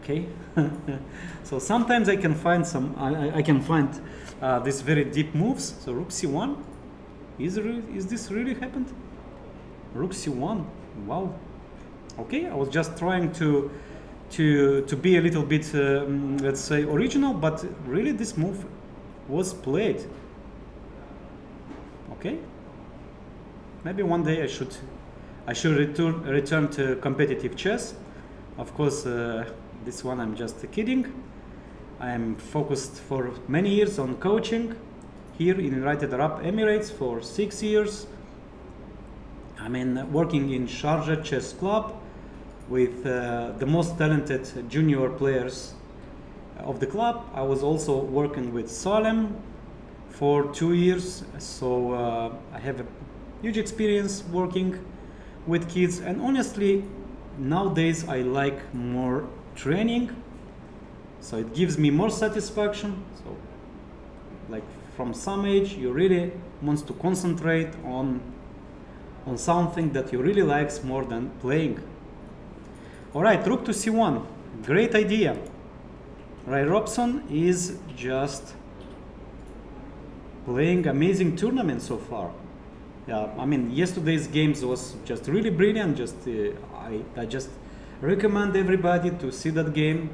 Okay. so sometimes I can find some, I, I can find uh, these very deep moves. So rook c1, is, is this really happened? Rook c1, wow. Okay, I was just trying to to to be a little bit um, let's say original but really this move was played okay maybe one day I should I should return return to competitive chess. Of course uh, this one I'm just kidding. I'm focused for many years on coaching here in United Arab Emirates for six years. I mean working in Sharjah Chess Club with uh, the most talented junior players of the club. I was also working with Salem for two years, so uh, I have a huge experience working with kids. And honestly, nowadays I like more training, so it gives me more satisfaction. So, like from some age, you really wants to concentrate on on something that you really likes more than playing. All right, rook to c1, great idea. Ray Robson is just playing amazing tournament so far. Yeah, I mean yesterday's games was just really brilliant. Just uh, I, I just recommend everybody to see that game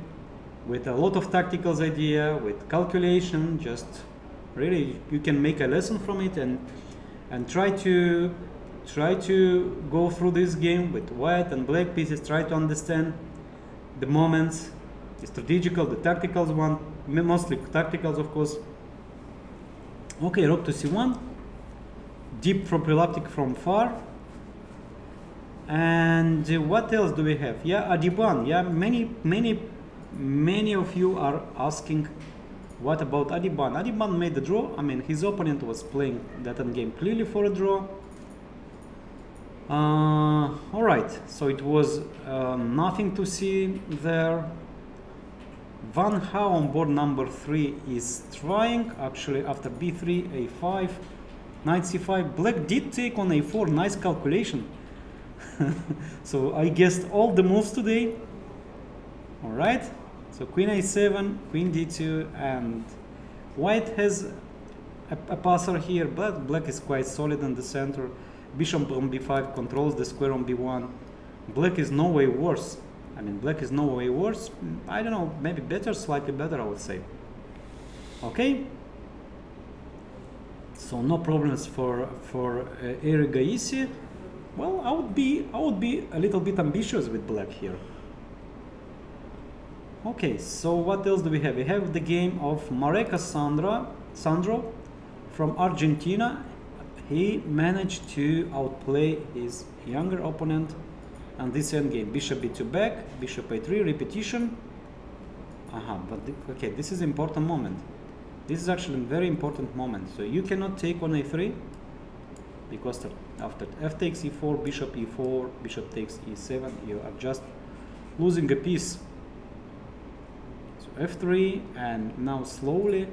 with a lot of tacticals idea, with calculation. Just really you can make a lesson from it and and try to try to go through this game with white and black pieces. Try to understand the moments, the strategical, the tacticals one, mostly tacticals of course Okay, rook to c1. Deep prophylactic from far. And what else do we have? Yeah, Adhiban. Yeah, many, many, many of you are asking what about Adhiban? Adhiban made the draw. I mean, his opponent was playing that end game clearly for a draw. Uh, all right, so it was uh, nothing to see there. Wang Hao on board number 3 is trying, actually after b3, a5, knight c5. Black did take on a4, nice calculation. so I guessed all the moves today. Alright, so queen a7, queen d2, and white has a, a passer here, but black is quite solid in the center. Bishop on b5 controls the square on b1. Black is no way worse. I mean, black is no way worse. Mm, I don't know, maybe better, slightly better, I would say. Okay. So no problems for for uh, Erigaisi. Well, I would be I would be a little bit ambitious with black here. Okay, so what else do we have? We have the game of Mareco Sandra Sandro from Argentina. He managed to outplay his younger opponent and this endgame bishop b2 back bishop a3 repetition aha but the, okay this is important moment this is actually a very important moment. So you cannot take on a3 because after f takes e4 bishop e4 bishop takes e7 you are just losing a piece. So f3 and now slowly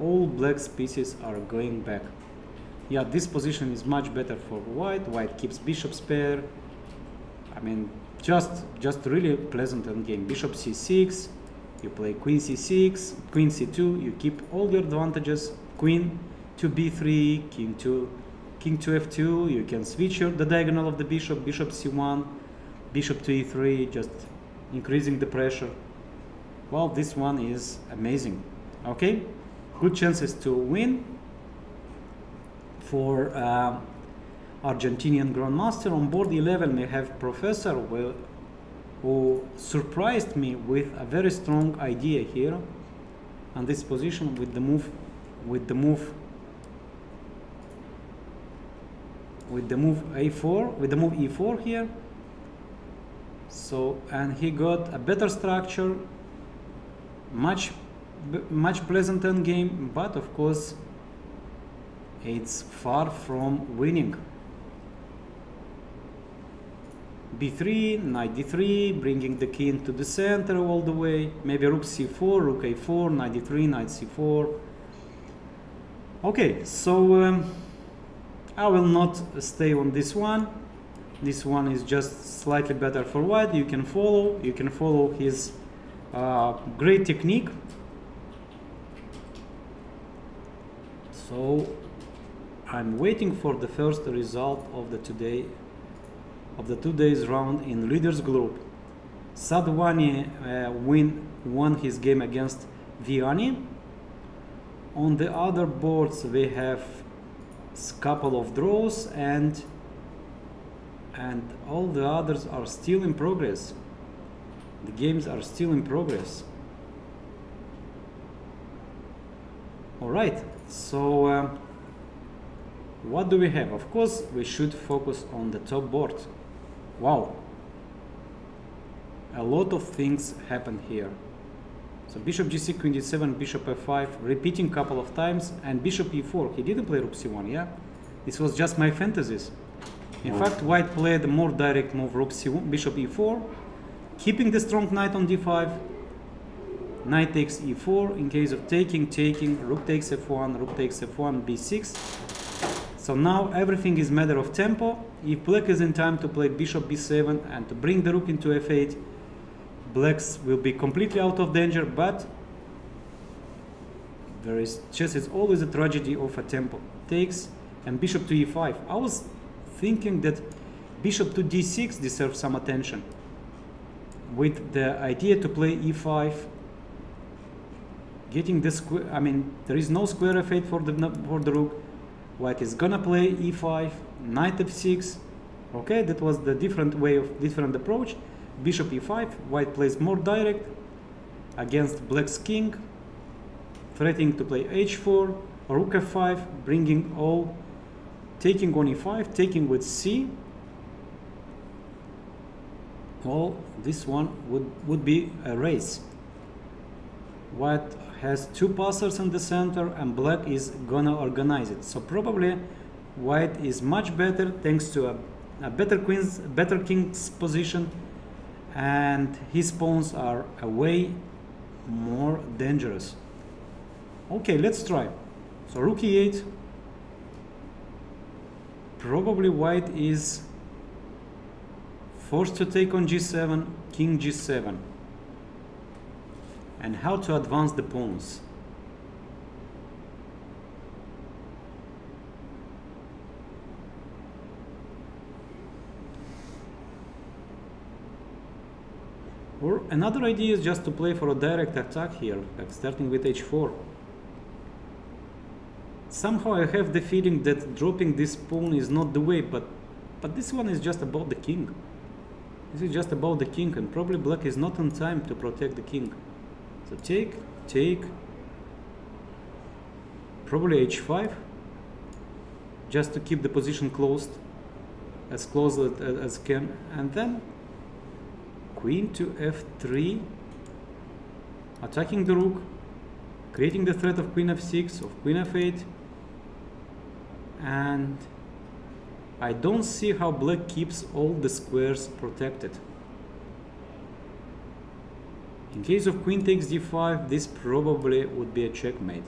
all black's pieces are going back. Yeah this position is much better for white. White keeps bishop's pair. I mean, just just really pleasant endgame. Bishop c6, you play queen c6, queen c2, you keep all your advantages. Queen to b3, king to king to f2, you can switch your, the diagonal of the bishop, bishop c1, bishop to e3, just increasing the pressure. Well, this one is amazing. Okay, good chances to win for uh, Argentinian Grandmaster. On board 11 we have Professor who surprised me with a very strong idea here on this position with the move with the move with the move a4 with the move e4 here. So and he got a better structure much much pleasant end game but of course it's far from winning b3, knight d3, bringing the king to the center all the way. Maybe rook c4, rook a4, knight d3, knight c4. Okay, so um, I will not stay on this one. This one is just slightly better for white. You can follow. You can follow his uh, great technique. So I'm waiting for the first result of the today of the two days round in leaders group. Sadhwani uh, win, won his game against Viani. On the other boards we have a couple of draws and and all the others are still in progress. The games are still in progress. Alright, so uh, what do we have? Of course, we should focus on the top board. Wow. A lot of things happen here. So bishop g6, queen d7, bishop f5, repeating couple of times, and bishop e4. He didn't play rook c1, yeah? This was just my fantasies. In Oh. fact, white played more direct move, rook c1, bishop e4, keeping the strong knight on d5, knight takes e4, in case of taking, taking, rook takes f1, rook takes f1, b6. So now everything is matter of tempo. If black is in time to play bishop b7 and to bring the rook into f8, blacks will be completely out of danger, but there is chess is always a tragedy of a tempo. Takes and bishop to e5. I was thinking that bishop to d6 deserves some attention. With the idea to play e5, getting the square. I mean, there is no square f8 for the for the rook. White is gonna play e5, knight f6. Okay, that was the different way of different approach. Bishop e5. White plays more direct against black's king, threatening to play h4, rook f5, bringing all, taking on e5, taking with c. Well, this one would would be a race. White has two passers in the center and black is gonna organize it. So probably white is much better thanks to a, a better queen's better king's position and his pawns are way more dangerous. Okay, let's try. So rook e8. Probably white is forced to take on g7, king g7 and how to advance the pawns. Or another idea is just to play for a direct attack here, like starting with h4. Somehow I have the feeling that dropping this pawn is not the way, but but this one is just about the king. This is just about the king, and probably black is not on time to protect the king. So take, take, probably h5, just to keep the position closed, as close as, can, and then queen to f3, attacking the rook, creating the threat of queen f6, of queen f8, and I don't see how black keeps all the squares protected. In case of queen takes d5, this probably would be a checkmate.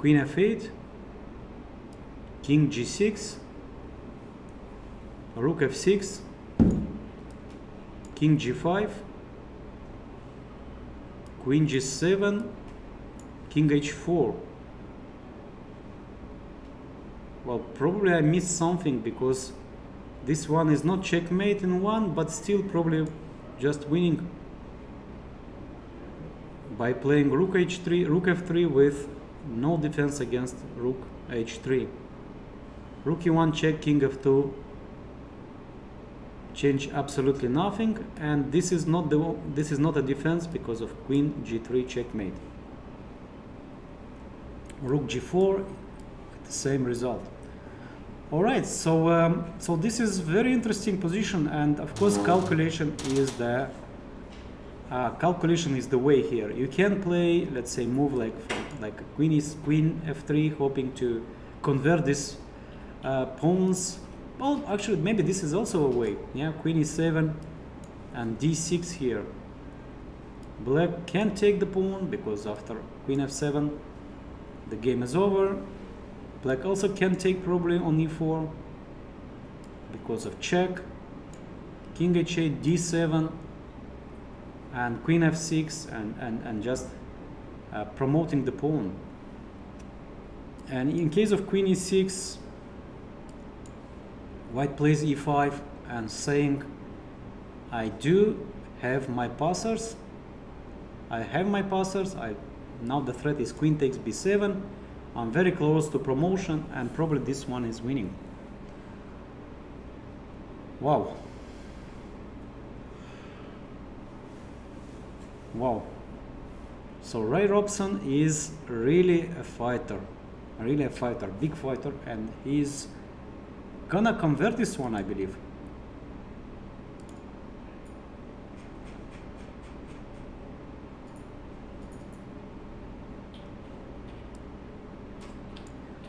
Queen f8, king g6, rook f6, king g5, queen g7, king h4. Well, probably I missed something because this one is not checkmate in one, but still probably just winning by playing rook h3, rook f3 with no defense against rook h3. Rook e1 check, king f2 change absolutely nothing and this is not the this is not a defense because of queen g3 checkmate. Rook g4 the same result. All right, so um, so this is very interesting position and of course calculation is the uh, calculation is the way here. You can play, let's say, move like like queen is queen f3, hoping to convert this uh, pawns. Well, actually, maybe this is also a way. Yeah, queen e7 and d6 here. Black can take the pawn because after queen f7, the game is over. Black also can take probably on e4 because of check. King h8, d7, and queen f6 and, and, and just uh, promoting the pawn. And in case of queen e6, white plays e5 and saying, I do have my passers, I have my passers, I, now the threat is queen takes b7, I'm very close to promotion and probably this one is winning. Wow. Wow. So Ray Robson is really a fighter, really a fighter, big fighter, and he's gonna convert this one, I believe.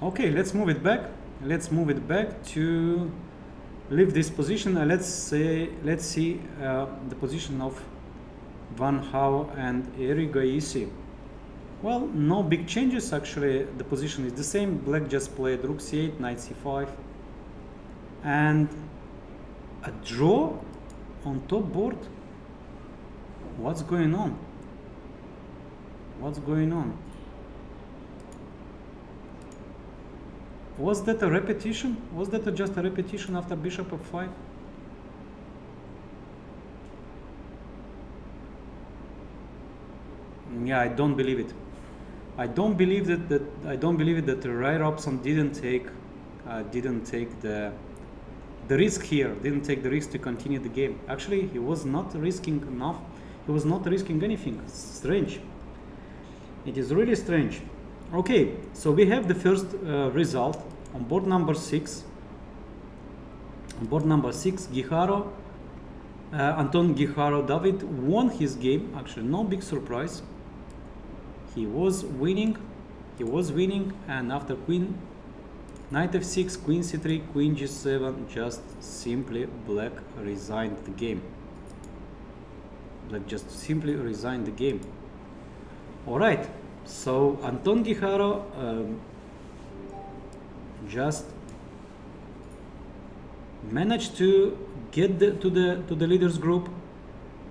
Okay, let's move it back. Let's move it back to leave this position. Uh, let's say let's see uh, the position of Wang Hao and Erigaisi. Well, no big changes actually. The position is the same. Black just played Rook c8, Knight c5, and a draw on top board. What's going on? What's going on? Was that a repetition? Was that just a repetition after bishop f5? Yeah, I don't believe it. I don't believe that, that I don't believe it that Ray Robson didn't take uh, didn't take the the risk here, didn't take the risk to continue the game. Actually, he was not risking enough. He was not risking anything. It's strange. It is really strange. Okay, so we have the first uh, result on board number six. On board number six, Guijarro, uh, Anton Guijarro David won his game. Actually, no big surprise. He was winning. He was winning, and after Queen Knight f6, Queen c3, Queen g7, just simply Black resigned the game. Black just simply resigned the game. Alright, so Anton Guijarro um, just managed to get the, to the to the leaders group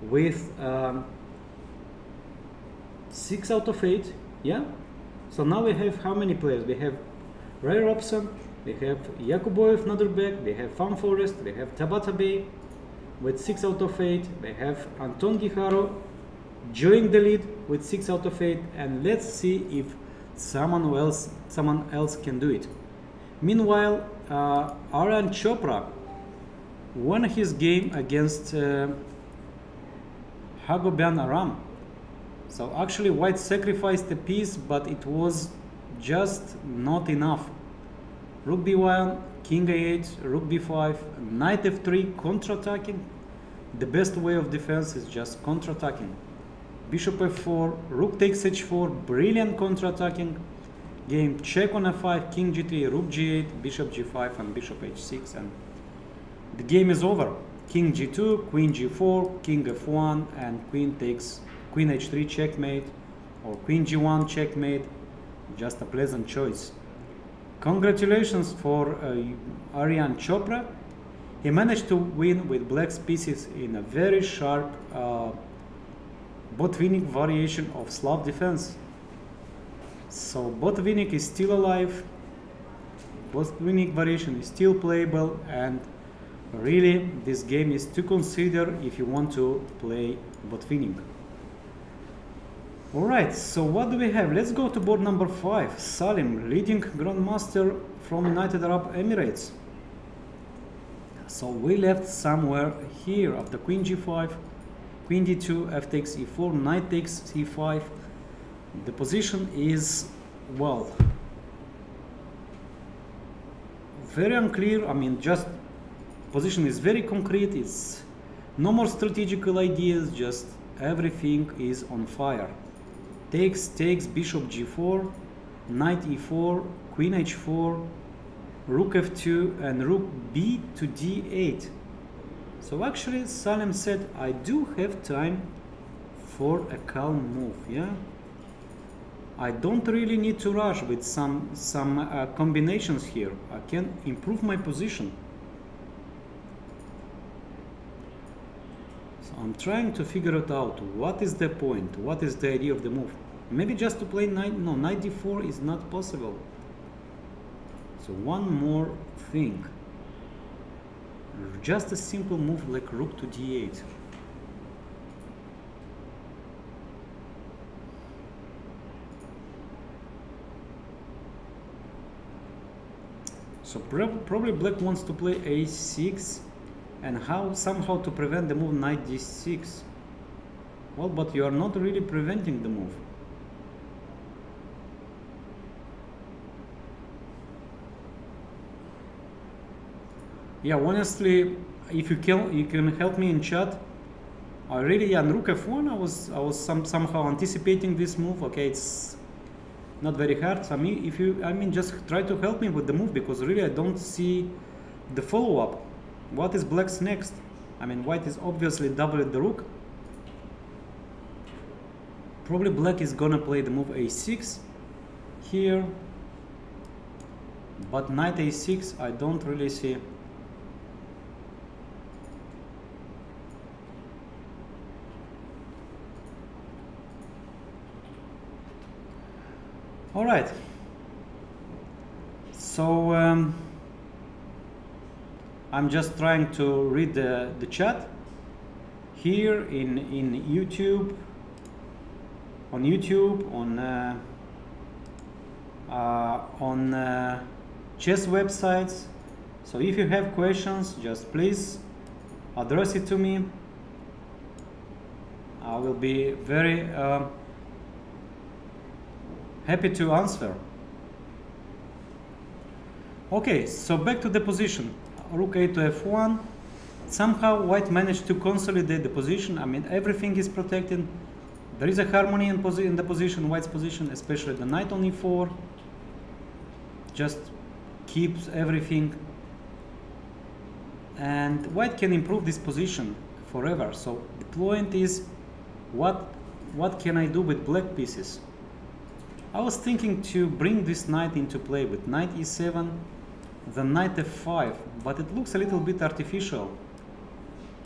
with um, six out of eight. Yeah. So now we have how many players? We have Ray Robson, we have Yakubboev Nodirbek, we have Van Foreest, we have Tabatabaei with six out of eight. We have Anton Guijarro joining the lead with six out of eight, and let's see if someone else someone else can do it. Meanwhile, uh, Aryan Chopra won his game against uh, Hakobyan Aram. So actually, White sacrificed a piece, but it was just not enough. Rook b1, King a8, Rook b5, Knight f3, counter-attacking. The best way of defense is just counter-attacking. Bishop f4, Rook takes h4, brilliant counter-attacking game. Check on f5, King g3, Rook g8, Bishop g5, and Bishop h6, and the game is over. King g2, Queen g4, King f1, and Queen takes Queen h3 checkmate, or Queen g1 checkmate. Just a pleasant choice. Congratulations for uh, Aryan Chopra. He managed to win with black's pieces in a very sharp uh, Botvinnik variation of Slav defense. So Botvinnik is still alive, Botvinnik variation is still playable and really this game is to consider if you want to play Botvinnik. Alright, so what do we have? Let's go to board number 5. Salem, leading Grandmaster from United Arab Emirates. So we left somewhere here after Queen G5, Queen D2, F takes E4, Knight takes C5. The position is, well, very unclear. I mean, just position is very concrete. It's no more strategical ideas, just everything is on fire takes takes bishop g4 knight e4 queen h4 rook f2 and rook b to d8 so actually Salem said I do have time for a calm move yeah? I don't really need to rush with some some uh, combinations here. I can improve my position. So I'm trying to figure it out. What is the point? What is the idea of the move Maybe just to play knight, no, knight d4 is not possible. So one more thing. Just a simple move like rook to d8. So probably black wants to play a6 and how somehow to prevent the move knight d6. Well, but you are not really preventing the move. Yeah honestly if you can you can help me in chat I really yeah rook f1 I was I was some somehow anticipating this move okay it's not very hard. So I mean, if you, I mean, just try to help me with the move because really I don't see the follow-up. What is black's next? I mean, white is obviously doubled the rook. Probably black is gonna play the move a6 here, but knight a6 I don't really see. All right. So um, I'm just trying to read the, the chat here in in YouTube, on YouTube, on uh, uh, on uh, chess websites. So if you have questions, just please address it to me. I will be very uh, happy to answer. Okay, so back to the position. Rook a to f1. Somehow white managed to consolidate the position. I mean, everything is protected. There is a harmony in, in the position, white's position, especially the knight on e4. Just keeps everything. And white can improve this position forever. So the point is, what, what can I do with black pieces? I was thinking to bring this knight into play with knight e7, the knight f5, but it looks a little bit artificial.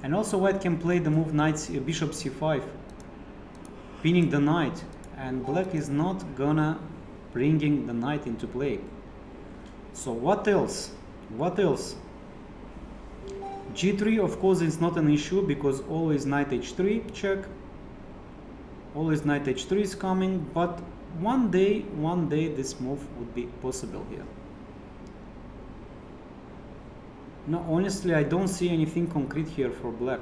And also white can play the move knight c, bishop c5, pinning the knight, and black is not gonna bringing the knight into play. So what else? What else? g3 of course is not an issue because always knight h3 check. Always knight h3 is coming, but one day, one day this move would be possible here. No, honestly, I don't see anything concrete here for black.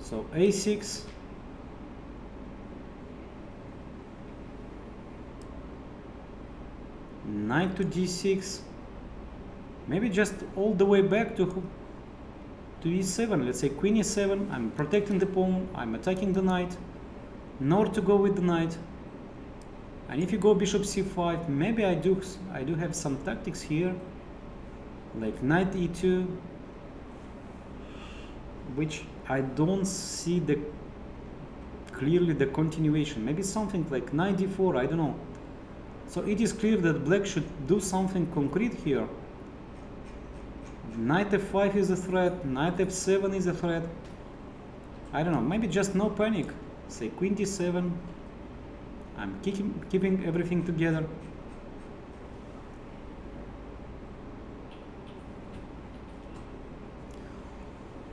So a6. Knight to d6. Maybe just all the way back to to e7. Let's say queen e7. I'm protecting the pawn. I'm attacking the knight. Nor to go with the knight. And if you go bishop c5, maybe I do I do have some tactics here, like knight e2, which I don't see the clearly the continuation. Maybe something like knight d4. I don't know. So it is clear that black should do something concrete here. Knight f5 is a threat. Knight f7 is a threat. I don't know. Maybe just no panic. Say queen d7 I'm keeping, keeping everything together.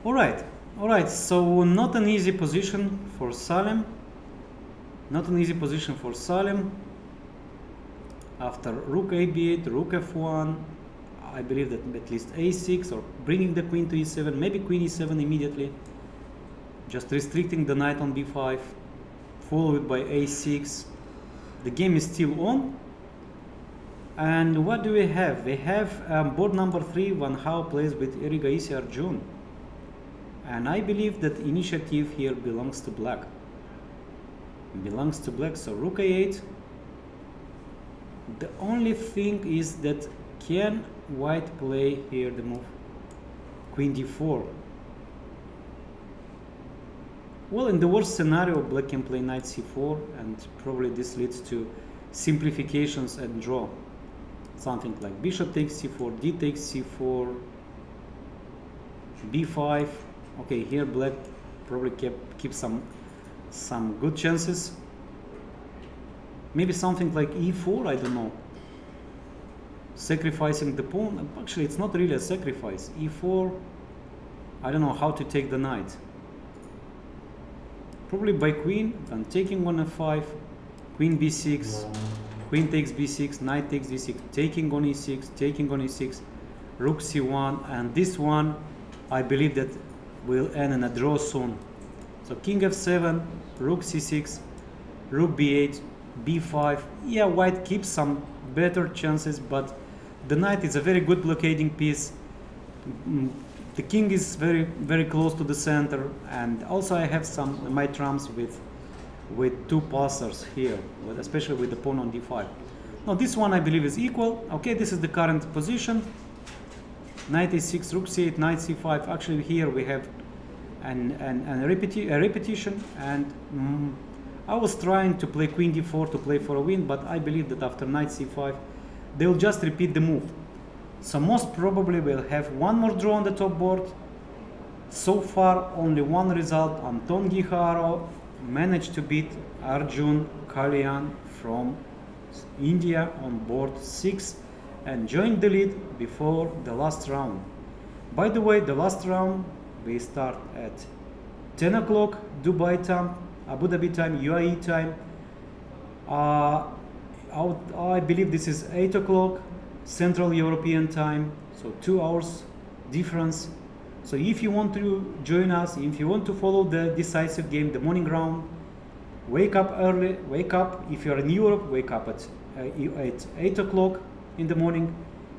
All right, all right, so not an easy position for Salem. Not an easy position for Salem. After rook a8, rook f1, I believe that at least a6 or bringing the queen to e7, maybe queen e7 immediately. Just restricting the knight on b5, followed by a6, the game is still on. And what do we have? We have um, board number three Wang Hao plays with Erigaisi Arjun. And I believe that initiative here belongs to black. Belongs to black so rook a8 the only thing is that can white play here the move queen d4 well, in the worst scenario, black can play knight c4, and probably this leads to simplifications and draw. Something like bishop takes c4, d takes c4, b5. Okay, here black probably kept keep some some good chances. Maybe something like e4, I don't know. Sacrificing the pawn. Actually, it's not really a sacrifice. e4, I don't know how to take the knight. Probably by queen then taking on f5 queen b6 queen takes b6 knight takes d6 taking on e6 taking on e6 rook c1 and this one i believe that will end in a draw soon. So king f7 rook c6 rook b8 b5 yeah white keeps some better chances but the knight is a very good blockading piece mm, the king is very very close to the center and also I have some my trumps with with two passers here, especially with the pawn on d5. Now this one I believe is equal. Okay, this is the current position. Knight a6, rook c8, knight c5. Actually here we have an, an, an repeti a repetition and mm, I was trying to play queen d4 to play for a win, but I believe that after knight c5 they will just repeat the move. So most probably we'll have one more draw on the top board. So far only one result. Anton Guijarro managed to beat Arjun Kalyan from India on board 6 and joined the lead before the last round. By the way, the last round we start at 10 o'clock Dubai time, Abu Dhabi time, UAE time. Uh, I believe this is 8 o'clock Central European time, so two hours difference. So if you want to join us, if you want to follow the decisive game, the morning round, wake up early, wake up. If you're in Europe, wake up at, uh, at 8 o'clock in the morning.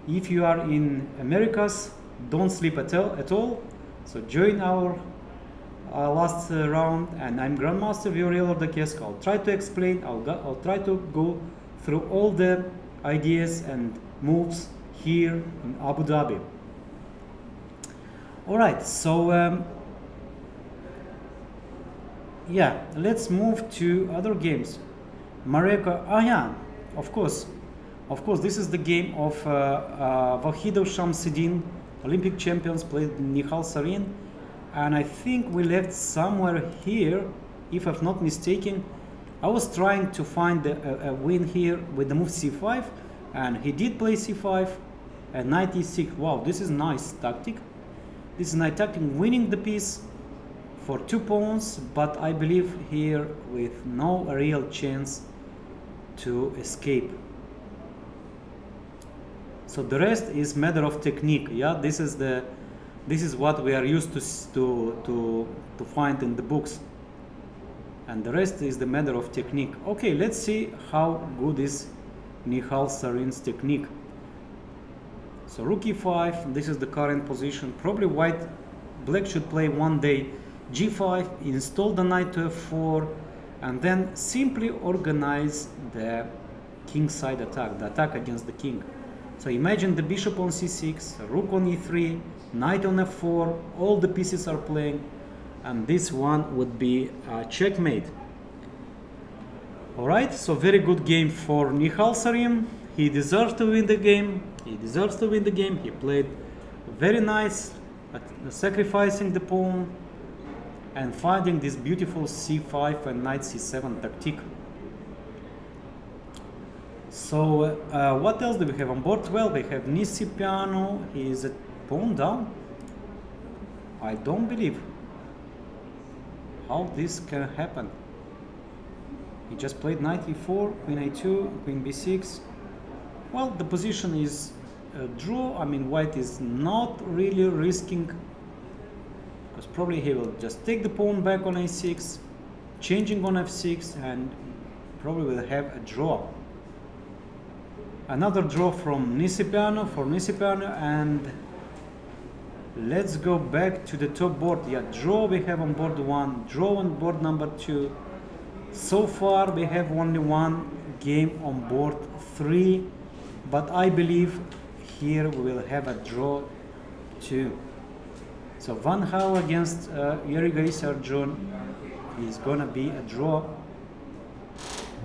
If you are in Americas, don't sleep at all. At all. So join our uh, last uh, round and I'm Grandmaster Viorel Iordăchescu. I'll try to explain, I'll, I'll try to go through all the ideas and moves here in Abu Dhabi. All right, so um, yeah, let's move to other games. Mareco, ah yeah, of course, of course, this is the game of uh, uh, Shamsiddin, Olympic champions played Nihal Sarin, and I think we left somewhere here, if I'm not mistaken. I was trying to find a, a win here with the move c5, and he did play c5 and knight e6. Wow, this is nice tactic. This is knight tactic, winning the piece for two pawns, but I believe here with no real chance to escape. So the rest is matter of technique. Yeah, this is the this is what we are used to to to, to find in the books. And the rest is the matter of technique. Okay, let's see how good is Nihal Sarin's technique. So rook e5, this is the current position. Probably white, black should play one day g5, install the knight to f4, and then simply organize the king side attack, the attack against the king. So imagine the bishop on c6, rook on e3, knight on f4, all the pieces are playing, and this one would be a checkmate. Alright, so very good game for Nihal Sarin. He deserves to win the game. He deserves to win the game. He played very nice, sacrificing the pawn, and finding this beautiful c5 and knight c7 tactic. So uh, what else do we have on board? Well, we have Nisipeanu, he is a pawn down. I don't believe how this can happen. He just played knight e4, queen a2, queen b6. Well, the position is a draw. I mean, white is not really risking because probably he will just take the pawn back on a6 changing on f6 and probably will have a draw another draw from Nisipeanu for Nisipeanu and let's go back to the top board yeah draw we have on board one draw on board number two so far we have only one game on board three but I believe here we will have a draw too so Wang Hao against uh, Arjun is gonna be a draw.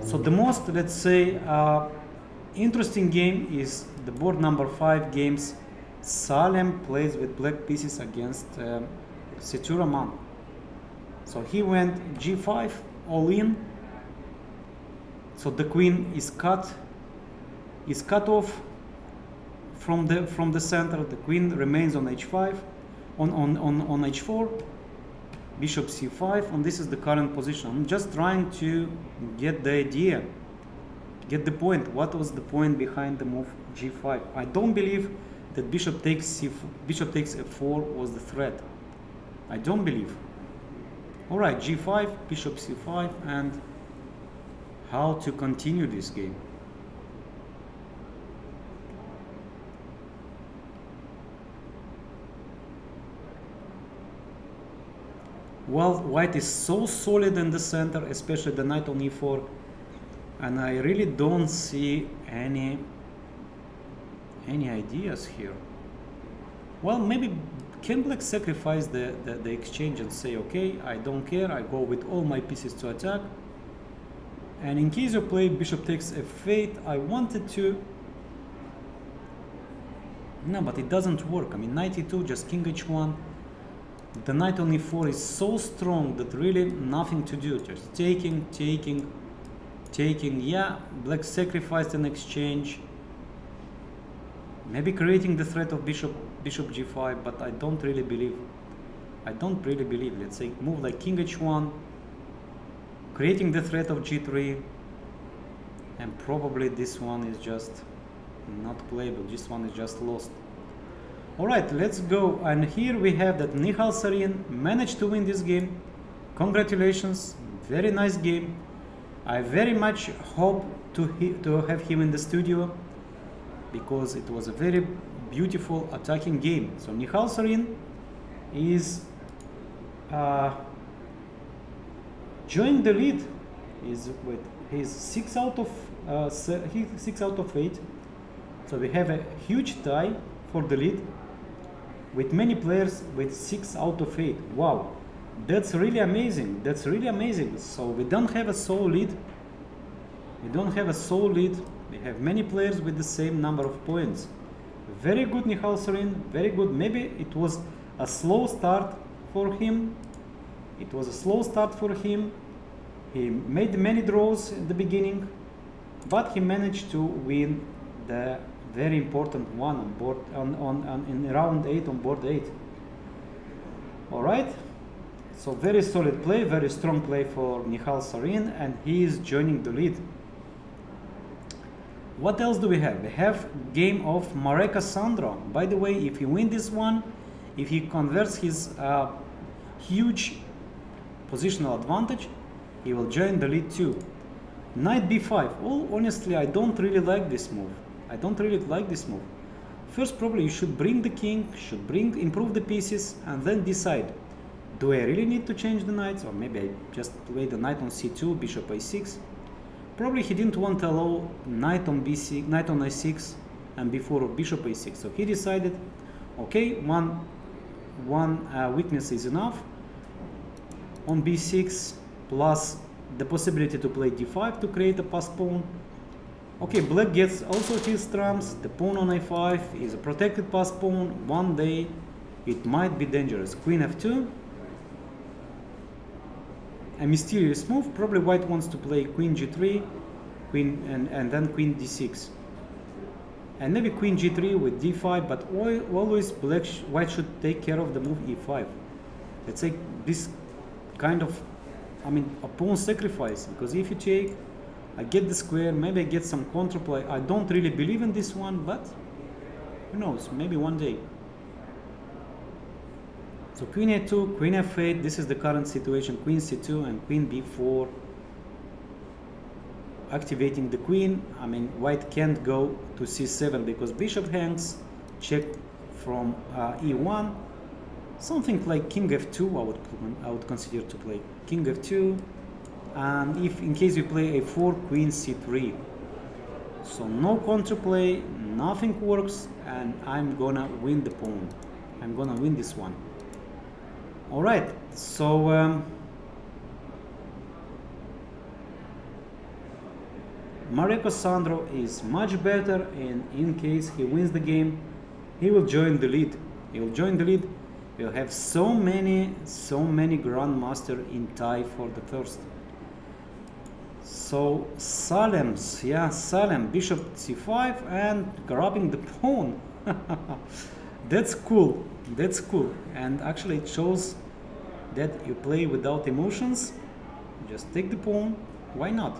So the most, let's say, uh, interesting game is the board number five games. Salem plays with black pieces against uh, Sethuraman. So he went g5 all in. So the queen is cut, is cut off from the from the center. The queen remains on h5 on, on, on, on h4, bishop c5, and this is the current position. I'm just trying to get the idea, get the point. What was the point behind the move g5? I don't believe that bishop takes c bishop takes f4 was the threat. I don't believe. All right, g5, bishop c5, and how to continue this game. Well, white is so solid in the center, especially the knight on e4, and I really don't see any any ideas here. Well, maybe can black sacrifice the, the, the exchange and say, okay, I don't care, I go with all my pieces to attack. And in case you play bishop takes f8, I wanted to no, but it doesn't work. I mean, 92, just king h1. The knight on e4 is so strong that really nothing to do. Just taking, taking, taking. Yeah, black sacrificed an exchange. Maybe creating the threat of bishop, bishop g5, but I don't really believe. I don't really believe. Let's say move like king h1, creating the threat of g3, and probably this one is just not playable. This one is just lost. All right let's go. And here we have that Nihal Sarin managed to win this game. Congratulations. Very nice game. I very much hope to, to have him in the studio because it was a very beautiful attacking game so Nihal Sarin is uh, joined the lead is with he's six out of uh, six out of eight so we have a huge tie for the lead with many players with 6 out of 8. Wow, that's really amazing. That's really amazing. So we don't have a sole lead. We don't have a sole lead. We have many players with the same number of points. Very good Nihal Sarin, very good. Maybe it was a slow start for him. It was a slow start for him. He made many draws in the beginning, but he managed to win the very important one on board on, on, on in round 8 on board 8 all right so very solid play very strong play for Nihal Sarin and he is joining the lead what else do we have? We have game of Mareco Sandro by the way if he win this one if he converts his uh, huge positional advantage he will join the lead too. Knight b5 well honestly I don't really like this move. I don't really like this move. First, probably you should bring the king, should bring, improve the pieces, and then decide, do I really need to change the knights, or maybe I just play the knight on c2, bishop a6. Probably he didn't want to allow knight on b6, knight on a6, and before bishop a6. So he decided, okay, one, one uh, weakness is enough. On b6 plus the possibility to play d5 to create a passed pawn Okay, black gets also his trumps. The pawn on a5 is a protected pass pawn. One day it might be dangerous. Queen f2. A mysterious move. Probably white wants to play queen g3, queen and, and then queen d6. And maybe queen g3 with d5, but always black sh white should take care of the move e5. Let's say this kind of, I mean, a pawn sacrifice, because if you take I get the square, maybe I get some counterplay. I don't really believe in this one, but who knows, maybe one day. So queen a2, queen f8, this is the current situation, queen c2 and queen b4. Activating the queen, I mean white can't go to c7 because bishop hangs, check from uh, e1. Something like king f2 I would, I would consider to play. King f2, and if in case you play a 4 queen c3 so no counterplay nothing works and I'm gonna win the pawn I'm gonna win this one all right so um, Mareco Sandro is much better and in case he wins the game he will join the lead. He will join the lead. We'll have so many so many grandmaster in tie for the first. So Salem's, yeah, Salem, bishop c5 and grabbing the pawn. That's cool, that's cool. And actually it shows that you play without emotions. Just take the pawn, why not?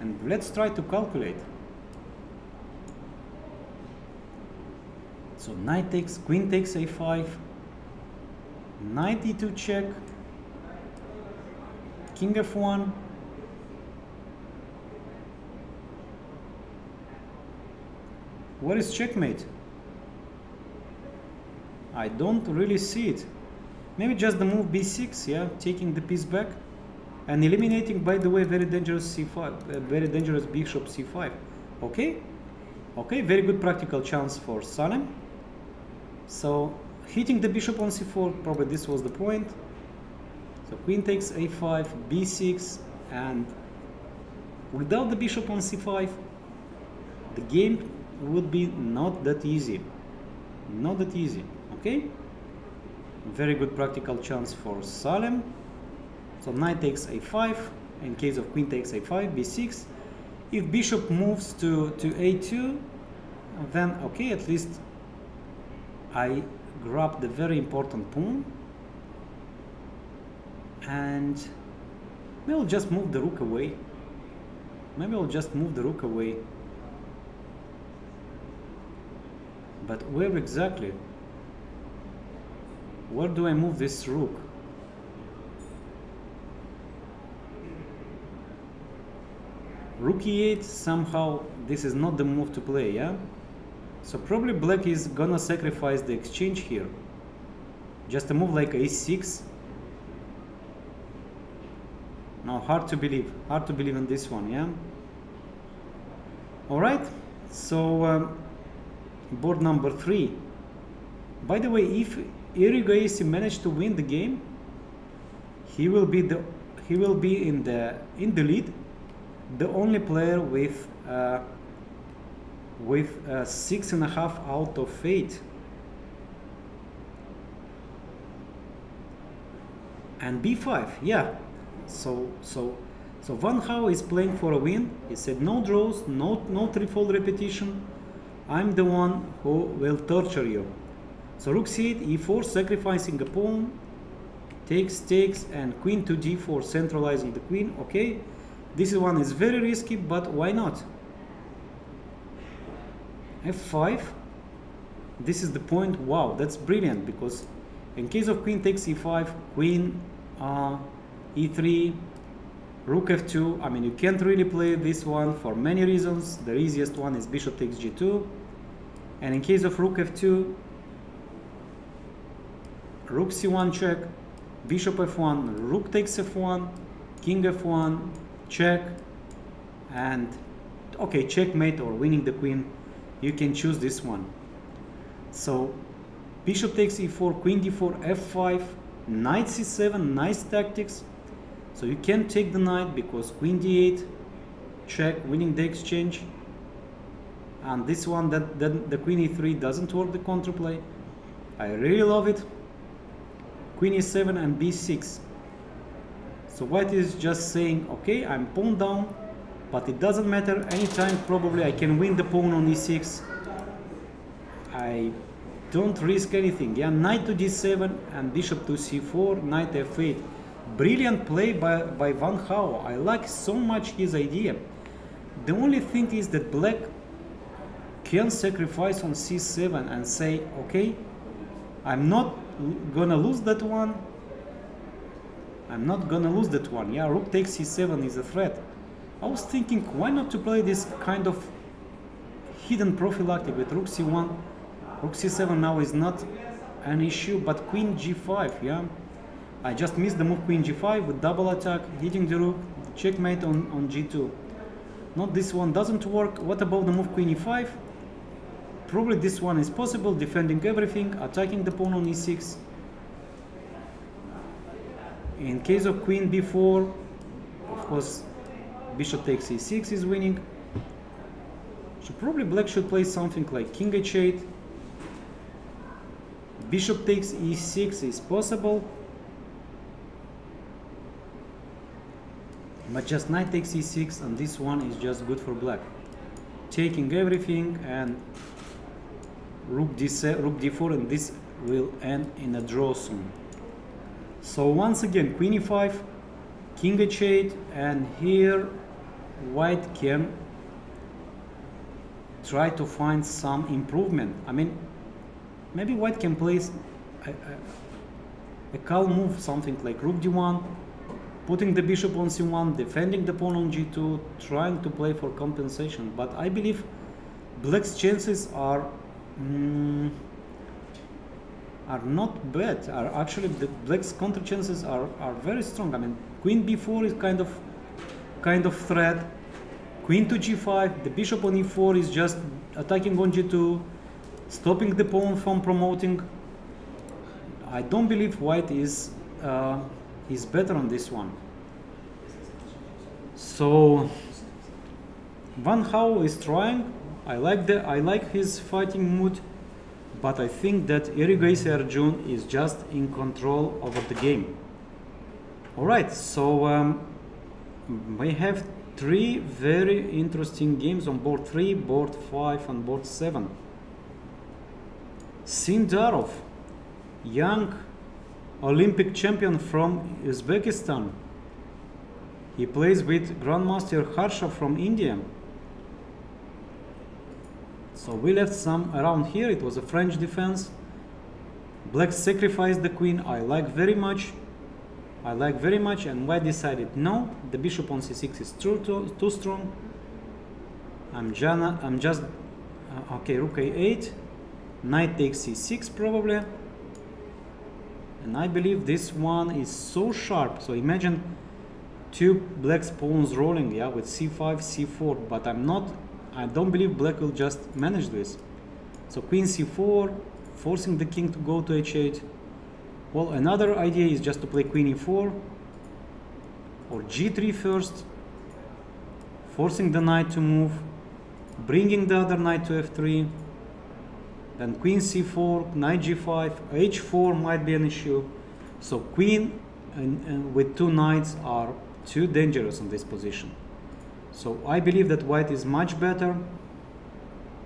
And let's try to calculate. So knight takes, queen takes a5, knight e2 check, king f1, What is checkmate? I don't really see it. maybe just the move b6 yeah taking the piece back and eliminating by the way very dangerous c5 uh, very dangerous bishop c5 okay? Okay very good practical chance for Salem. So hitting the bishop on c4 probably this was the point. So queen takes a5 b6 and without the bishop on c5 the game would be not that easy. Not that easy okay very good practical chance for Salem. So knight takes a5 in case of queen takes a5 b6 if bishop moves to to a2 then okay at least I grab the very important pawn. And maybe I'll just move the rook away. Maybe I'll just move the rook away. But where exactly where do I move this rook? Rook e8 somehow this is not the move to play yeah? So probably black is gonna sacrifice the exchange here. Just a move like a6 now hard to believe hard to believe in this one yeah? All right so um, board number three. By the way if Erigaisi managed to win the game he will be the he will be in the in the lead. The only player with uh, with uh, six and a half out of eight. And b5 yeah. So so so Wang Hao is playing for a win. He said no draws no no threefold repetition. I'm the one who will torture you so rook c8 e4 sacrificing a pawn takes takes and queen to g4, centralizing the queen. Okay this one is very risky but why not? F5 this is the point. Wow that's brilliant because in case of queen takes e5 queen uh, e3 rook f2 i mean you can't really play this one for many reasons. The easiest one is bishop takes g2 and in case of rook f2 rook c1 check bishop f1 rook takes f1 king f1 check and okay checkmate or winning the queen you can choose this one. So bishop takes e4 queen d4 f5 knight c7 nice tactics. So you can take the knight because queen d8 check winning the exchange. And this one that, that the queen e3 doesn't work the counterplay I really love it queen e7 and b6 so white is just saying okay I'm pawn down but it doesn't matter. Anytime probably I can win the pawn on e6 I don't risk anything. Yeah knight to d7 and bishop to c4 knight f8 brilliant play by, by Wang Hao I like so much his idea. The only thing is that black can sacrifice on c7 and say okay I'm not gonna lose that one? I'm not gonna lose that one. Yeah rook takes c7 is a threat. I was thinking why not to play this kind of hidden prophylactic with rook c1 rook c7 now is not an issue but queen g5 yeah? I just missed the move queen g5 with double attack hitting the rook checkmate on, on g2 not this one doesn't work. What about the move queen e5 probably this one is possible defending everything attacking the pawn on e6 in case of queen b4 of course bishop takes e6 is winning. So probably black should play something like king h8 bishop takes e6 is possible. But just knight takes e6 and this one is just good for black. Taking everything and rook, d7, uh, rook d4 and this will end in a draw soon. So once again queen e5 king h8 and here white can try to find some improvement. I mean maybe white can place a, a, a calm move something like rook d1 putting the bishop on c1 defending the pawn on g2 trying to play for compensation. But i believe black's chances are mm, are not bad. Are actually the black's counter chances are, are very strong. I mean, queen b4 is kind of kind of threat. Queen to g5. The bishop on e4 is just attacking on g2, stopping the pawn from promoting. I don't believe white is uh, is better on this one. So Wang Hao is trying. I like the I like his fighting mood, but I think that Erigaisi Arjun is just in control over the game. All right, so um, we have three very interesting games on board three, board five, and board seven. Sindarov, young Olympic champion from Uzbekistan. He plays with Grandmaster Harsha from India. So we left some around here. It was a French defense. Black sacrificed the queen. I like very much. I like very much. And white decided no. The bishop on c6 is too, too, too strong. I'm, Jana, I'm just... Uh, okay, rook a8. Knight takes c6 probably. And I believe this one is so sharp. So imagine two black pawns rolling, yeah, with c5, c4. But I'm not I don't believe black will just manage this. So queen c4, forcing the king to go to h8. Well, another idea is just to play queen e4 or g3 first, forcing the knight to move, bringing the other knight to f3, then queen c4, knight g5, h4 might be an issue. So queen and, and with two knights are too dangerous in this position. So I believe that white is much better,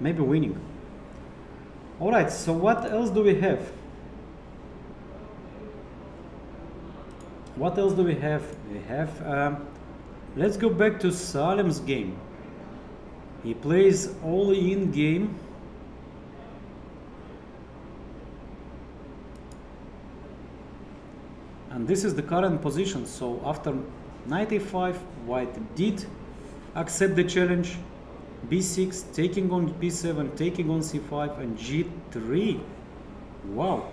maybe winning. All right, so what else do we have? What else do we have? We have, um, let's go back to Salem's game. He plays all in game. And this is the current position. So after 95, white did accept the challenge. B6 taking on b7 taking on c5 and g3 wow.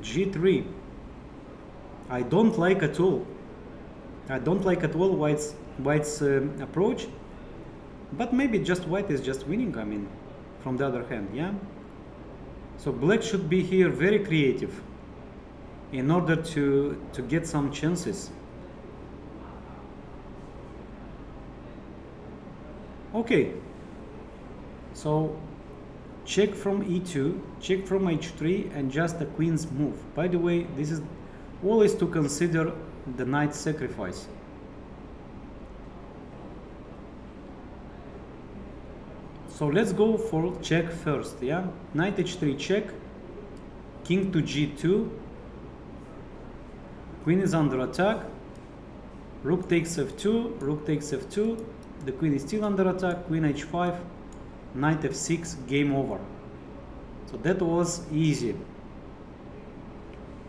G3 I don't like at all. I don't like at all white's white's uh, approach. But maybe just white is just winning I mean from the other hand yeah so black should be here very creative in order to, to get some chances. Okay, so check from e2, check from h3 and just a queen's move. By the way, this is always to consider the knight sacrifice. So let's go for check first, yeah? Knight h3 check, king to g2, queen is under attack, rook takes f2, rook takes f2, the queen is still under attack, queen h5, knight f6, game over. So that was easy.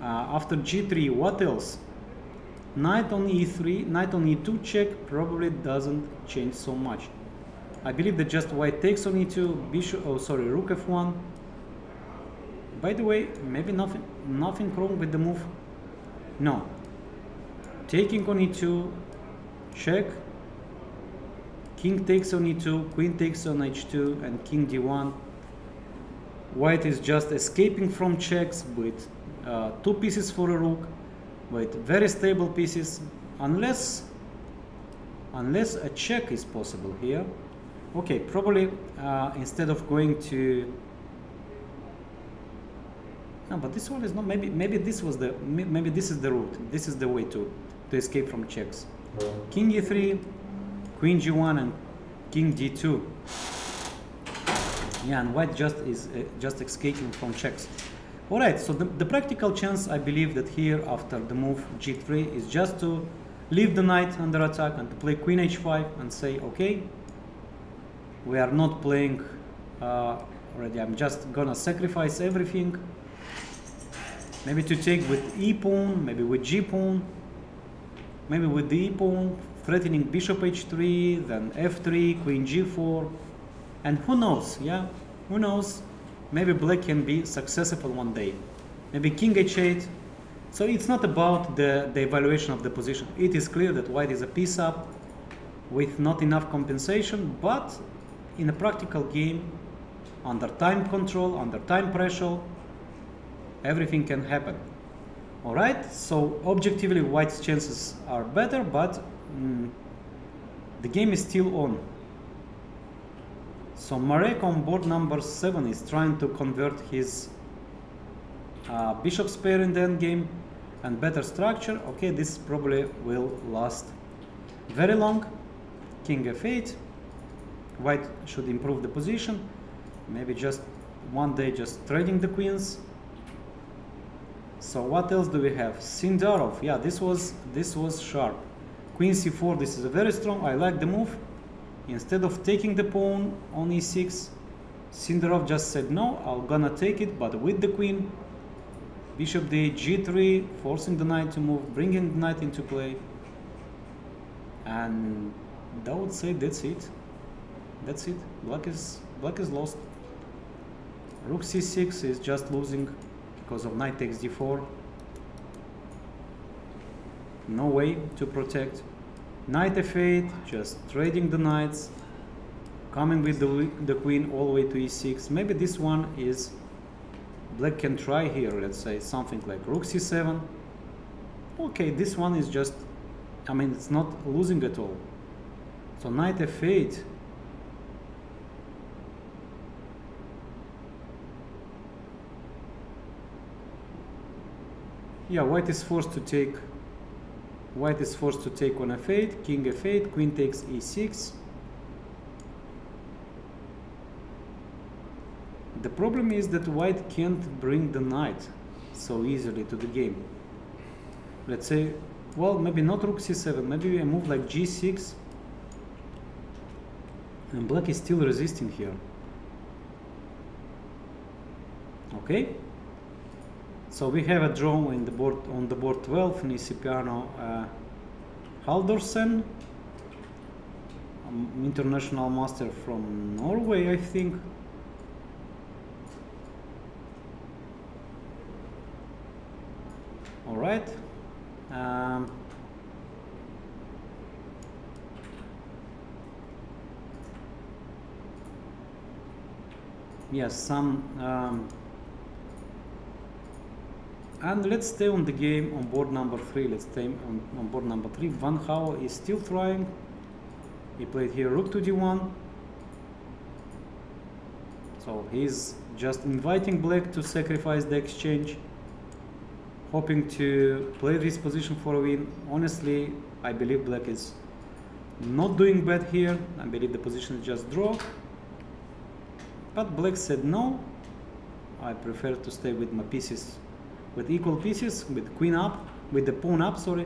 Uh, after g3, what else? Knight on e3, knight on e2 check probably doesn't change so much. I believe that just white takes on e2, bishop, oh sorry, rook f1. By the way, maybe nothing, nothing wrong with the move. No. Taking on e2, check. King takes on e2, queen takes on h2, and king d1. White is just escaping from checks with uh, two pieces for a rook, with very stable pieces, unless unless a check is possible here. Okay, probably uh, instead of going to no, but this one is not. Maybe maybe this was the maybe this is the route. This is the way to to escape from checks. King e3, Queen g1, and King d2. Yeah, and white just is uh, just escaping from checks. All right. So the, the practical chance, I believe, that here after the move g3 is just to leave the knight under attack and to play Queen h5 and say, okay, we are not playing uh, already. I'm just gonna sacrifice everything. Maybe to take with e pawn, maybe with g pawn, maybe with the e pawn, threatening bishop h3, then f3, queen g4, and who knows, yeah, who knows, maybe black can be successful one day. Maybe king h8. So it's not about the, the evaluation of the position. It is clear that white is a piece up with not enough compensation, but in a practical game, under time control, under time pressure, everything can happen. All right, so objectively, white's chances are better, but mm, the game is still on. So Mareco on board number seven is trying to convert his uh, bishop's pair in the endgame and better structure. Okay, this probably will last very long. King f8. White should improve the position. Maybe just one day just trading the queens. So what else do we have? Sindarov. Yeah, this was this was sharp. Queen c4. This is a very strong. I like the move. Instead of taking the pawn on e6, Sindarov just said no. I'm gonna take it, but with the queen. Bishop d g3, forcing the knight to move, bringing the knight into play. And I would say that's it. That's it. Black is black is lost. Rook c6 is just losing because of knight takes d4. No way to protect. Knight f8, just trading the knights, coming with the, the queen all the way to e6. Maybe this one is black can try here, let's say something like rook c7. Okay, this one is just, I mean, it's not losing at all. So knight f8 yeah white is forced to take white is forced to take on f8 king f8 queen takes e6 the problem is that white can't bring the knight so easily to the game. Let's say well maybe not rook c7 maybe a move like g6 and black is still resisting here. Okay so we have a draw in the board on the board 12 Nisipeanu uh, Haldorsen um, international master from Norway I think. All right. Um, yes some um, and let's stay on the game on board number three. Let's stay on, on board number three. Wang Hao is still trying he played here rook to d1 so he's just inviting black to sacrifice the exchange hoping to play this position for a win. Honestly I believe black is not doing bad here. I believe the position is just draw. But black said no. I prefer to stay with my pieces with equal pieces with queen up with the pawn up sorry.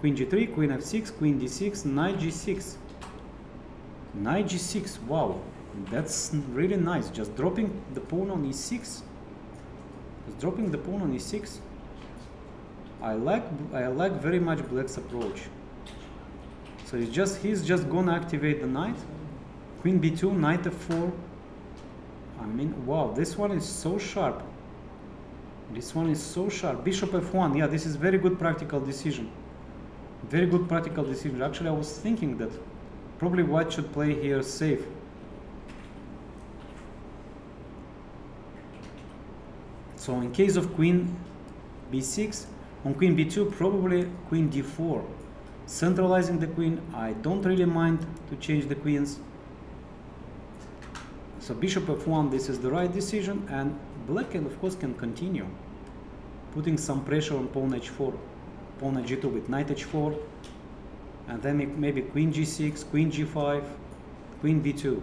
Queen g3 queen f6 queen d6 knight g6 knight g6 wow. That's really nice. Just dropping the pawn on e6 just dropping the pawn on e6 I like I like very much black's approach. So he's just he's just gonna activate the knight. Queen b2 knight f4 I mean wow this one is so sharp this one is so sharp. Bishop f1. Yeah, this is very good practical decision. Very good practical decision. Actually, I was thinking that probably white should play here safe. So in case of queen b6, on queen b2, probably queen d4. Centralizing the queen, I don't really mind to change the queens. So bishop f1, this is the right decision, and black can, of course, can continue putting some pressure on pawn h4, pawn g2 with knight h4, and then maybe queen g6, queen g5, queen b2.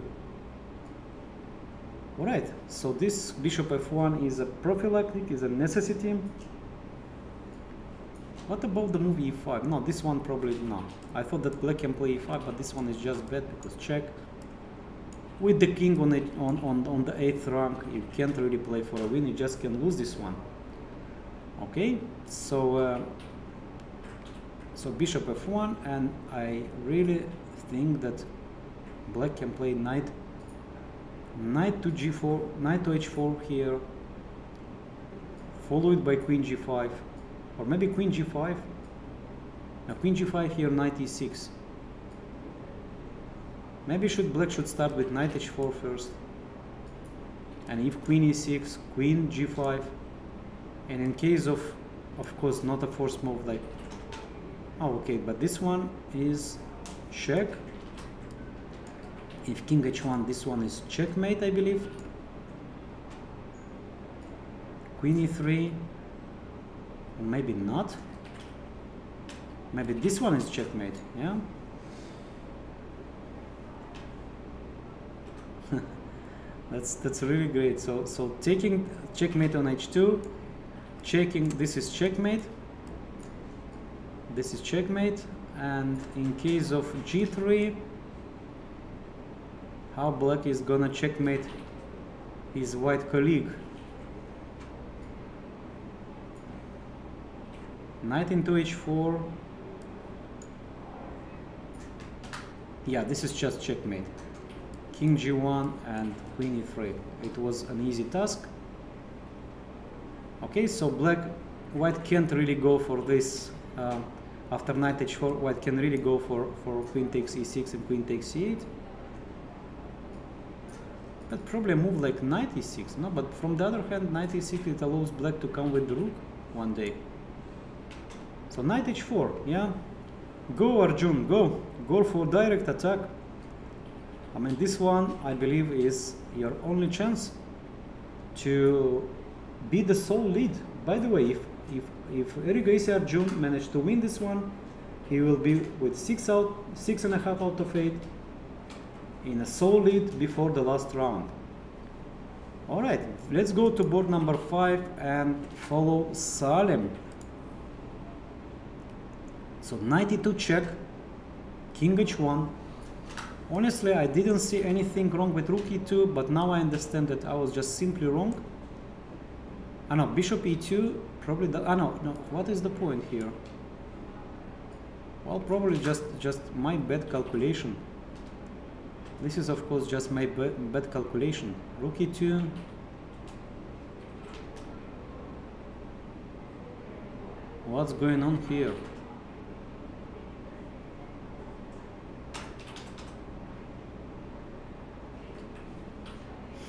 Alright, so this bishop f1 is a prophylactic, is a necessity. What about the move e5? No, this one probably not. I thought that black can play e5, but this one is just bad because check. With the king on, it, on, on, on the 8th rank, you can't really play for a win, you just can lose this one okay so uh, so bishop f1 and I really think that black can play knight knight to g4 knight to h4 here followed by queen g5 or maybe queen g5 now queen g5 here knight e6 maybe should black should start with knight h4 first. And if queen e6 queen g5 and in case of of course not a forced move like oh okay but this one is check. If king h1 this one is checkmate I believe. Queen e3 maybe not. Maybe this one is checkmate yeah? That's that's really great. So so taking checkmate on h2 checking this is checkmate. This is checkmate. And in case of g3 how black is gonna checkmate his white colleague? Knight into h4 yeah this is just checkmate. King g1 and queen e3 it was an easy task okay so black white can't really go for this uh, after knight h4 white can really go for for queen takes e6 and queen takes e8 but probably move like knight e6 no but from the other hand knight e6 it allows black to come with the rook one day. So knight h4 yeah. Go arjun go. Go for direct attack. I mean this one i believe is your only chance to be the sole lead by the way if if if Erigaisi Arjun managed to win this one he will be with six out six and a half out of eight in a sole lead before the last round. All right, let's go to board number five and follow Salem. So 92 check, king h1. Honestly, I didn't see anything wrong with rook e2, but now I understand that I was just simply wrong. I know, bishop e2, probably, the, I know, no, what is the point here? Well, probably just, just my bad calculation. This is of course just my bad calculation. Rook e2. What's going on here?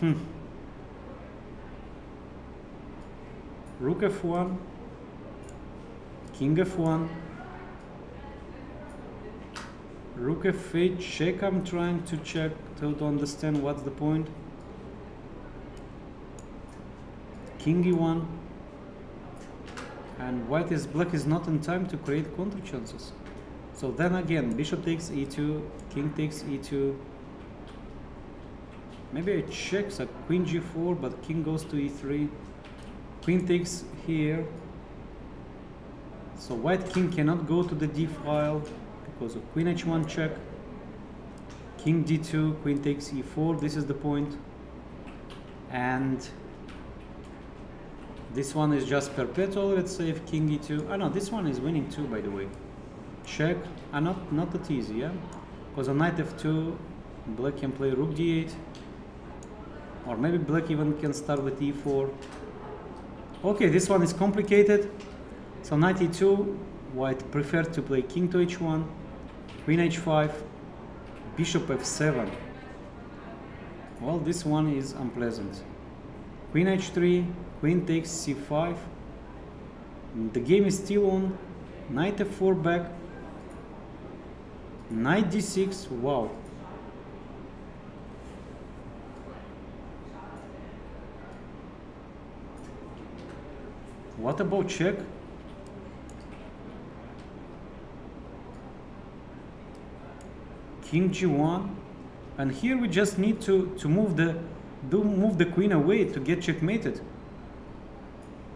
Hmm. Rook f1, King f1, Rook f8 check, I'm trying to check to, to understand what's the point. King e1 and white is black is not in time to create counter chances. So then again, bishop takes e2, king takes e2. Maybe I check, so queen g4, but king goes to e3. Queen takes here. So white king cannot go to the d file because of queen h1 check. King d2 queen takes e4 this is the point. and this one is just perpetual let's say if king e2 oh no this one is winning too by the way. Check. Ah not not that easy yeah? Because on knight f2 black can play rook d8 or maybe black even can start with e4 okay this one is complicated. So knight e2 white preferred to play king to h1 queen h5 bishop f7 well this one is unpleasant. Queen h3 queen takes c5 the game is still on. Knight f4 back. Knight d6 wow what about check king g1 and here we just need to to move the do move the queen away to get checkmated.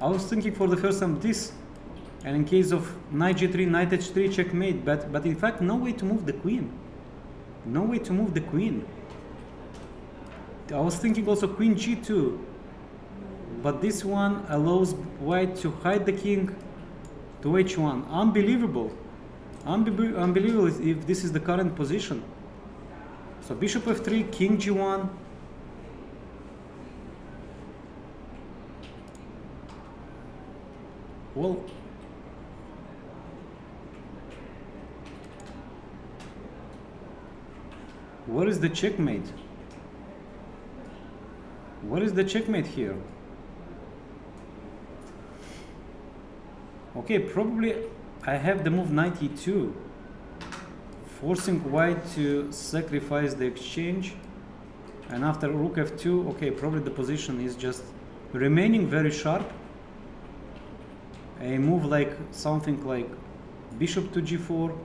I was thinking for the first time this and in case of knight g3 knight h3 checkmate but but in fact no way to move the queen. No way to move the queen. I was thinking also queen g2 but this one allows white to hide the king to h1 unbelievable Unbe- unbelievable if this is the current position. So bishop f3, king g1. Well, where is the checkmate? Where is the checkmate here? Okay, probably I have the move 92, forcing white to sacrifice the exchange. And after rook f2, okay, probably the position is just remaining very sharp. A move like something like bishop to g4,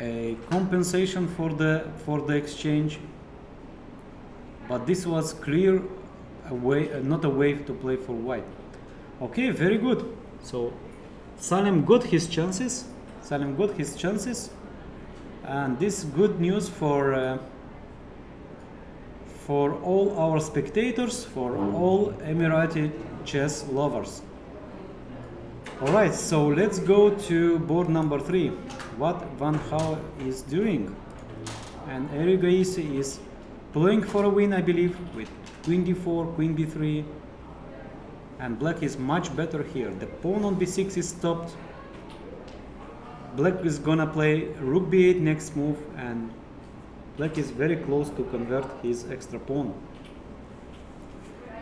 a compensation for the for the exchange but this was clear a way not a way to play for white. Okay very good. So Salem got his chances. Salem got his chances. And this is good news for uh, for all our spectators for all Emirati chess lovers. Alright, so let's go to board number three. What Wang Hao is doing. And Erigaisi is playing for a win, I believe, with queen d4, queen b3. And black is much better here. The pawn on b6 is stopped. Black is gonna play rook b8 next move and black is very close to convert his extra pawn.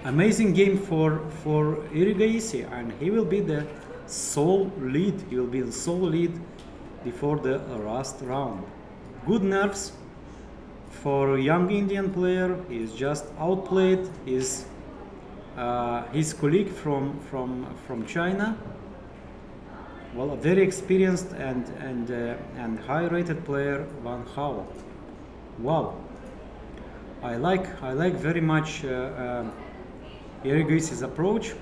Amazing game for, for Erigaisi and he will be the sole lead. He will be the sole lead before the last round. Good nerves for young Indian player. He is just outplayed his uh, his colleague from from from China. Well, a very experienced and and uh, and high-rated player, Wang Hao. Wow, I like I like very much uh, uh, approach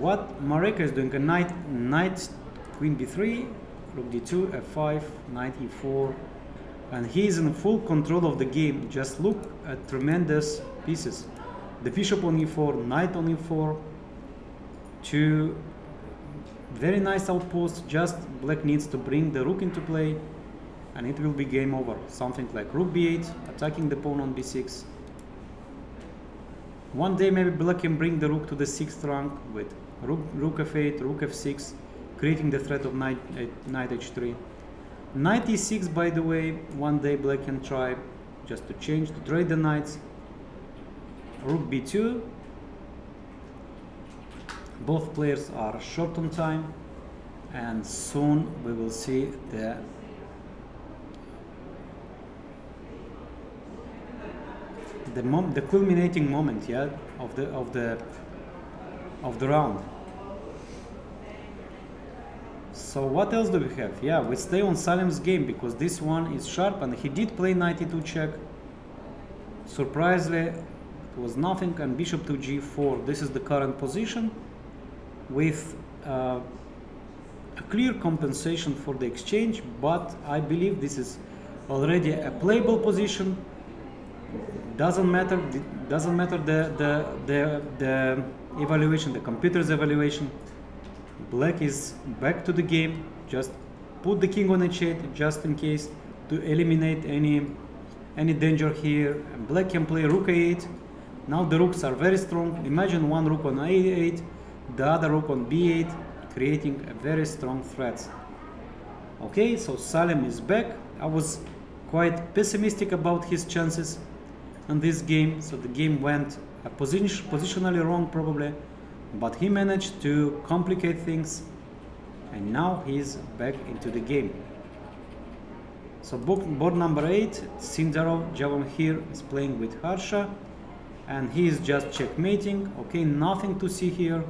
what Mareco is doing a knight knight queen b3 rook d2 f5 knight e4 and he is in full control of the game. Just look at tremendous pieces. The bishop on e4 knight on e4 two very nice outposts. Just black needs to bring the rook into play and it will be game over. Something like rook b8 attacking the pawn on b6 one day maybe black can bring the rook to the sixth rank with rook, rook f8, rook f6, creating the threat of knight, uh, knight h3. Knight e6, by the way, one day black can try just to change, to trade the knights. Rook b2. Both players are short on time and soon we will see the the mom the culminating moment yeah of the of the of the round so what else do we have? Yeah we stay on Salem's game because this one is sharp and he did play 92 check. Surprisingly it was nothing and bishop to g4 this is the current position with uh, a clear compensation for the exchange but I believe this is already a playable position. Doesn't matter doesn't matter the the the, the evaluation the computer's evaluation black is back to the game just put the king on h8 just in case to eliminate any any danger here. And black can play rook a8 now the rooks are very strong. Imagine one rook on a8 the other rook on b8 creating a very strong threat. Okay so Salem is back. I was quite pessimistic about his chances in this game. So the game went position, positionally wrong probably but he managed to complicate things and now he's back into the game. So board number 8 Sindarov Javokhir is playing with Harsha and he is just checkmating. Okay nothing to see here.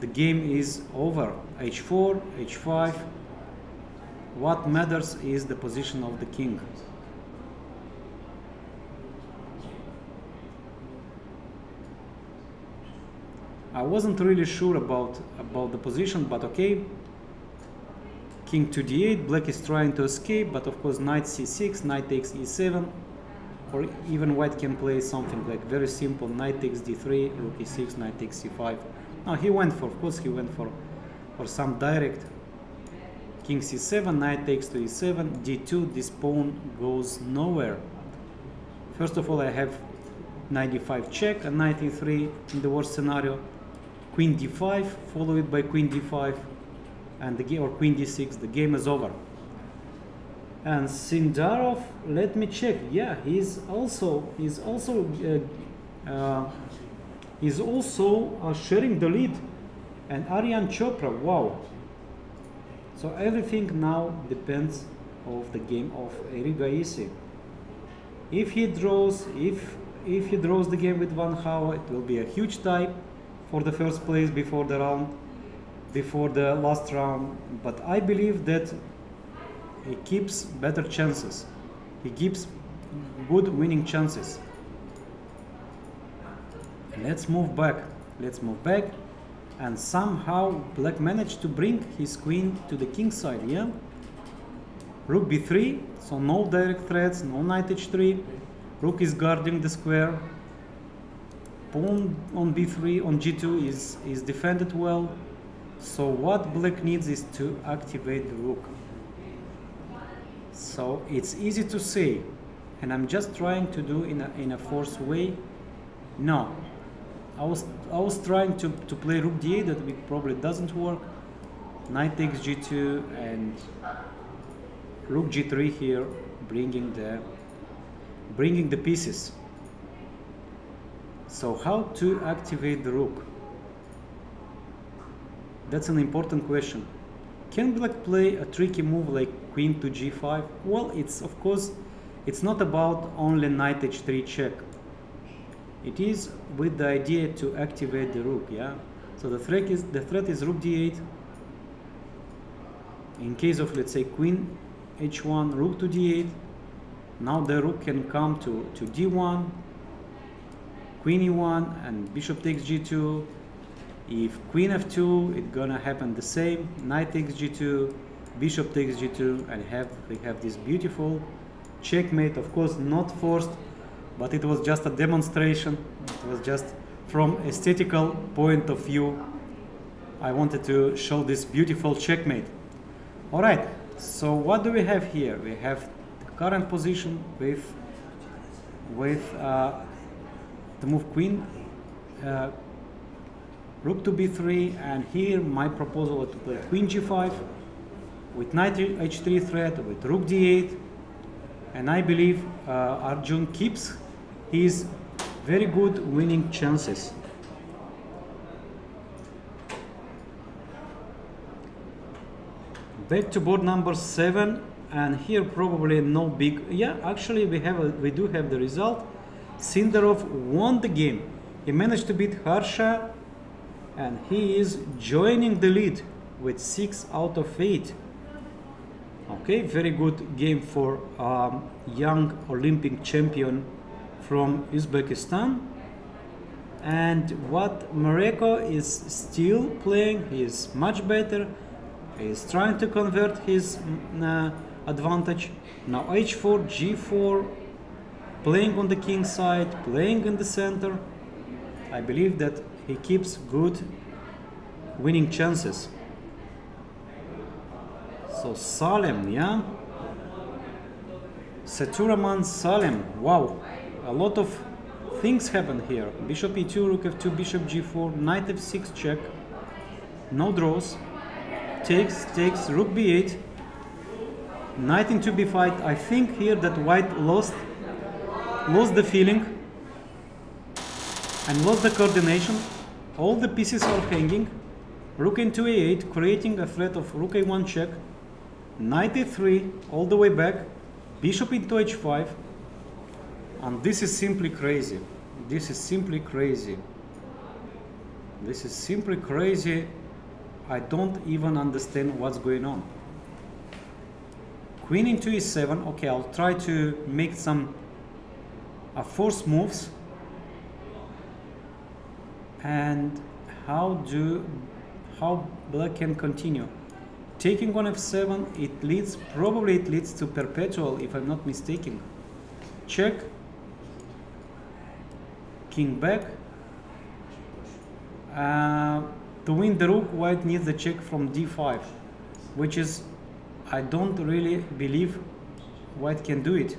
The game is over. H4 h5 what matters is the position of the king I wasn't really sure about about the position, but okay. King to d8, black is trying to escape, but of course knight c6, knight takes e7, or even white can play something like very simple, knight takes d3, rook e6, knight takes c5, Now he went for, of course, he went for, for some direct. King c7, knight takes to e7, d2, this pawn goes nowhere. First of all, I have knight d5 check, and knight e3 in the worst scenario. Queen d5, followed by queen d5, and the game, or queen d6, the game is over. And Sindarov, let me check. Yeah, he's also he's also uh, uh, he's also uh, sharing the lead. And Aryan Chopra, wow. So everything now depends of the game of Erigaisi. If he draws, if if he draws the game with Wang Hao, it will be a huge tie for the first place before the round, before the last round. But I believe that he keeps better chances. He keeps good winning chances. Let's move back. Let's move back. And somehow black managed to bring his queen to the king side, yeah? Rook b3, so no direct threats, no knight h3. Rook is guarding the square. Pawn on b3, on g2 is, is defended well. So what black needs is to activate the rook. So it's easy to say, and I'm just trying to do in a, in a forced way. No, I was I was trying to, to play rook d8 that probably doesn't work. Knight takes g2 and rook g3 here, bringing the bringing the pieces. So how to activate the rook? That's an important question. Can black play a tricky move like queen to g5? Well, it's of course, it's not about only knight h3 check. It is with the idea to activate the rook, yeah? So the threat is, the threat is rook d8. In case of, let's say, queen h1, rook to d8. Now the rook can come to, to d1, queen e1, and bishop takes g2, if queen f2, it's gonna happen the same. Knight takes g2, bishop takes g2, and have we have this beautiful checkmate. Of course, not forced, but it was just a demonstration. It was just from aesthetical point of view. I wanted to show this beautiful checkmate. All right. So what do we have here? We have the current position with with uh, the move queen. Uh, rook to b3 and here my proposal is to play queen g5 with knight h3 threat with rook d8 and I believe uh, Arjun keeps his very good winning chances. Back to board number seven and here probably no big yeah actually we have a, we do have the result Sindarov won the game. He managed to beat Harsha and he is joining the lead with 6 out of 8 okay very good game for um, young olympic champion from uzbekistan. And what Mareco is still playing he is much better. He is trying to convert his mm, uh, advantage. Now h4 g4 playing on the king side playing in the center i believe that he keeps good winning chances. So Salem, yeah? Sethuraman Salem, wow, a lot of things happen here. Bishop e2, rook f2, bishop g4, knight f6 check, no draws, takes, takes, rook b8, knight into b5. I think here that white lost, lost the feeling and lost the coordination all the pieces are hanging. Rook into a8, creating a threat of rook a1 check. Knight a3, all the way back. Bishop into h5. And this is simply crazy. This is simply crazy. This is simply crazy. I don't even understand what's going on. Queen into e7. Okay, I'll try to make some uh, force moves. And how do how black can continue? Taking on f7 it leads probably it leads to perpetual if i'm not mistaken. Check. King back. Uh, to win the rook, white needs a check from d5, which is, I don't really believe white can do it.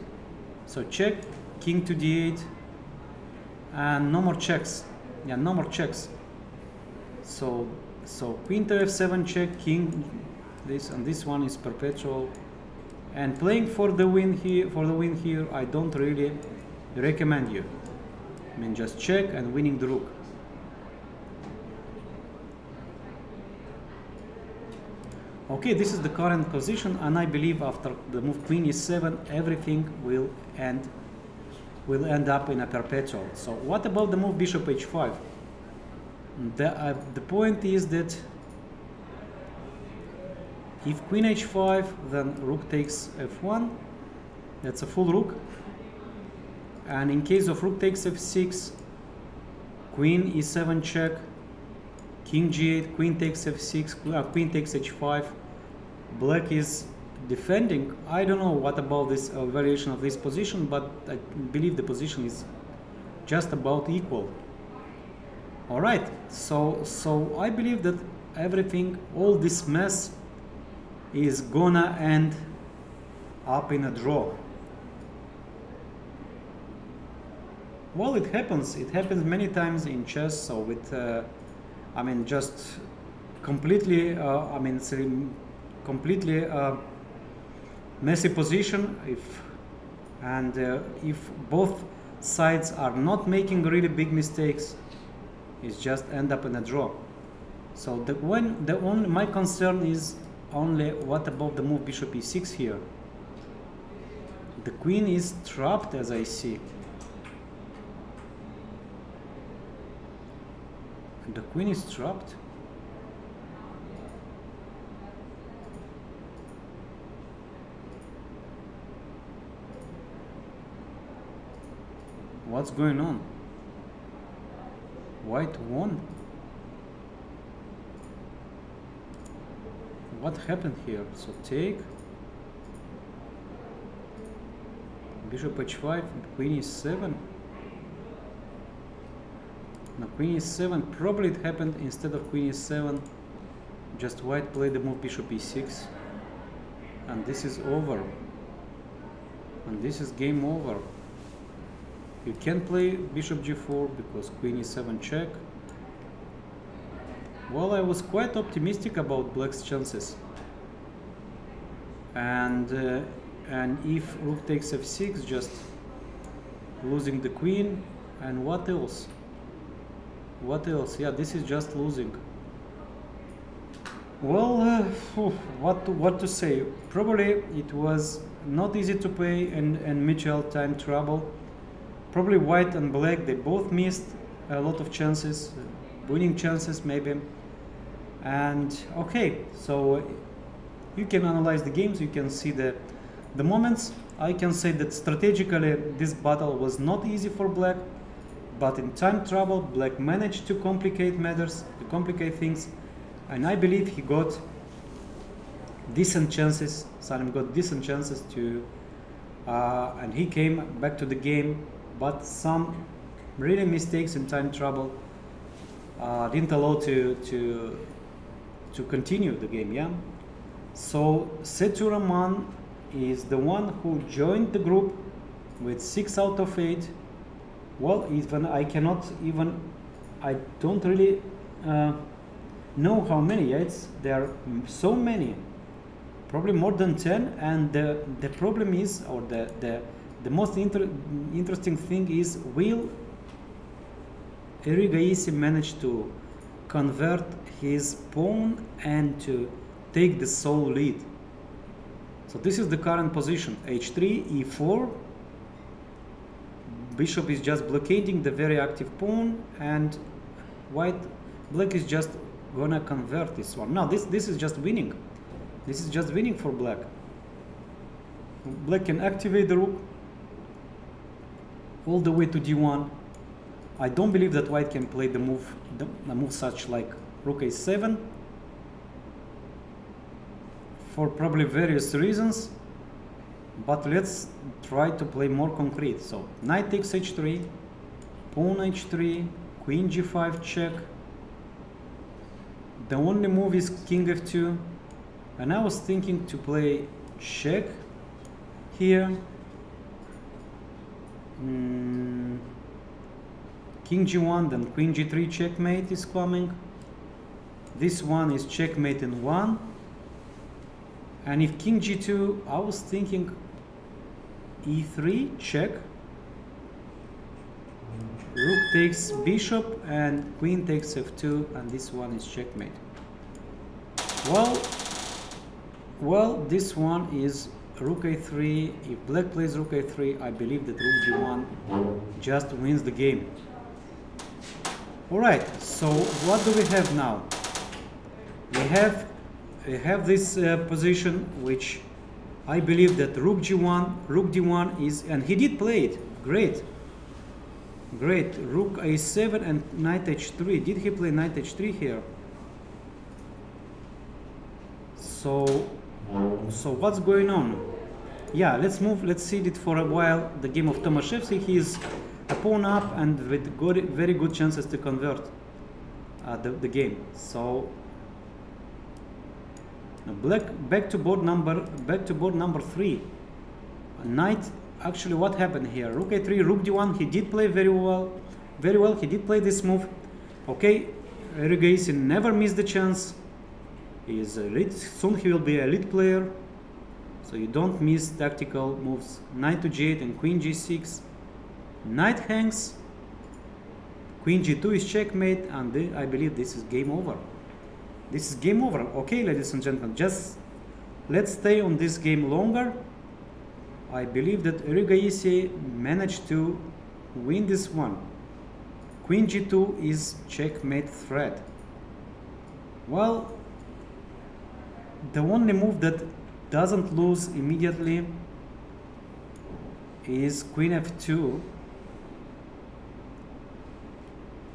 So check, king to d8, and no more checks. Yeah, no more checks. So, so queen to f7 check, king, this and this one is perpetual. And playing for the win here, for the win here, I don't really recommend you. I mean, just check and winning the rook. Okay, this is the current position, and I believe after the move queen e7, everything will end will end up in a perpetual. So what about the move bishop h5? The, uh, the point is that if queen h5, then rook takes f1. That's a full rook. And in case of rook takes f6, queen e7 check, king g8, queen takes f6, uh, queen takes h5. Black is defending. I don't know what about this uh, variation of this position, but I believe the position is just about equal. All right, so so I believe that everything, all this mess, is gonna end up in a draw. Well, it happens. It happens many times in chess. So with, uh, I mean, just completely. Uh, I mean, completely uh, messy position. If and uh, if both sides are not making really big mistakes, it's just end up in a draw. So the when the only my concern is only what about the move bishop e6 here? The queen is trapped as I see. The queen is trapped. What's going on? White won. What happened here? So take bishop h5 queen e7 now queen e7 probably it happened instead of queen e7 just white played the move bishop e6 and this is over and this is game over you can play bishop g4 because queen e7 check. Well, I was quite optimistic about black's chances. And uh, and if rook takes f6, just losing the queen. And what else? What else? Yeah, this is just losing. Well, uh, what to, what to say? Probably it was not easy to play and and Mitchell time trouble probably white and black they both missed a lot of chances winning chances maybe. And okay so you can analyze the games you can see the the moments. I can say that strategically this battle was not easy for black but in time trouble black managed to complicate matters to complicate things and i believe he got decent chances. Salem got decent chances to uh, and he came back to the game but some really mistakes in time trouble uh, didn't allow to to to continue the game. Yeah. So Sethuraman is the one who joined the group with six out of eight. Well, even I cannot even I don't really uh, know how many. Yeah, there are so many, probably more than ten. And the the problem is, or the the the most inter interesting thing is will Erigaisi manage to convert his pawn and to take the sole lead. So this is the current position, h3, e4. Bishop is just blockading the very active pawn and white, black is just gonna convert this one. Now this, this is just winning. This is just winning for black. Black can activate the rook, all the way to d1. I don't believe that white can play the move, the, the move such like rook a7 for probably various reasons. But let's try to play more concrete. So knight takes h3, pawn h3, queen g5 check, the only move is king f2 and I was thinking to play check here mm, king g1 then queen g3 checkmate is coming. This one is checkmate in one. And if king g2 I was thinking e3 check. Rook takes bishop and queen takes f2 and this one is checkmate. Well well this one is rook a3 if black plays rook a3 I believe that rook g1 just wins the game alright so what do we have now we have we have this uh, position which I believe that rook g1 rook d1 is and he did play it great Great. Rook a7 and knight h3. Did he play knight h3 here? So, so what's going on? Yeah, let's move. Let's see it for a while. The game of Tomaszewski. He's a pawn up and with good, very good chances to convert uh, the, the game. So, black back to board number back to board number three. Knight actually what happened here rook a3 rook d1 he did play very well very well he did play this move okay Erigaisi never missed the chance he is elite soon he will be a lead player so you don't miss tactical moves. Knight to g8 and queen g6 knight hangs. Queen g2 is checkmate and the, I believe this is game over. This is game over. Okay ladies and gentlemen just let's stay on this game longer. I believe that Erigaisi managed to win this one. Queen g2 is checkmate threat. Well, the only move that doesn't lose immediately is queen f2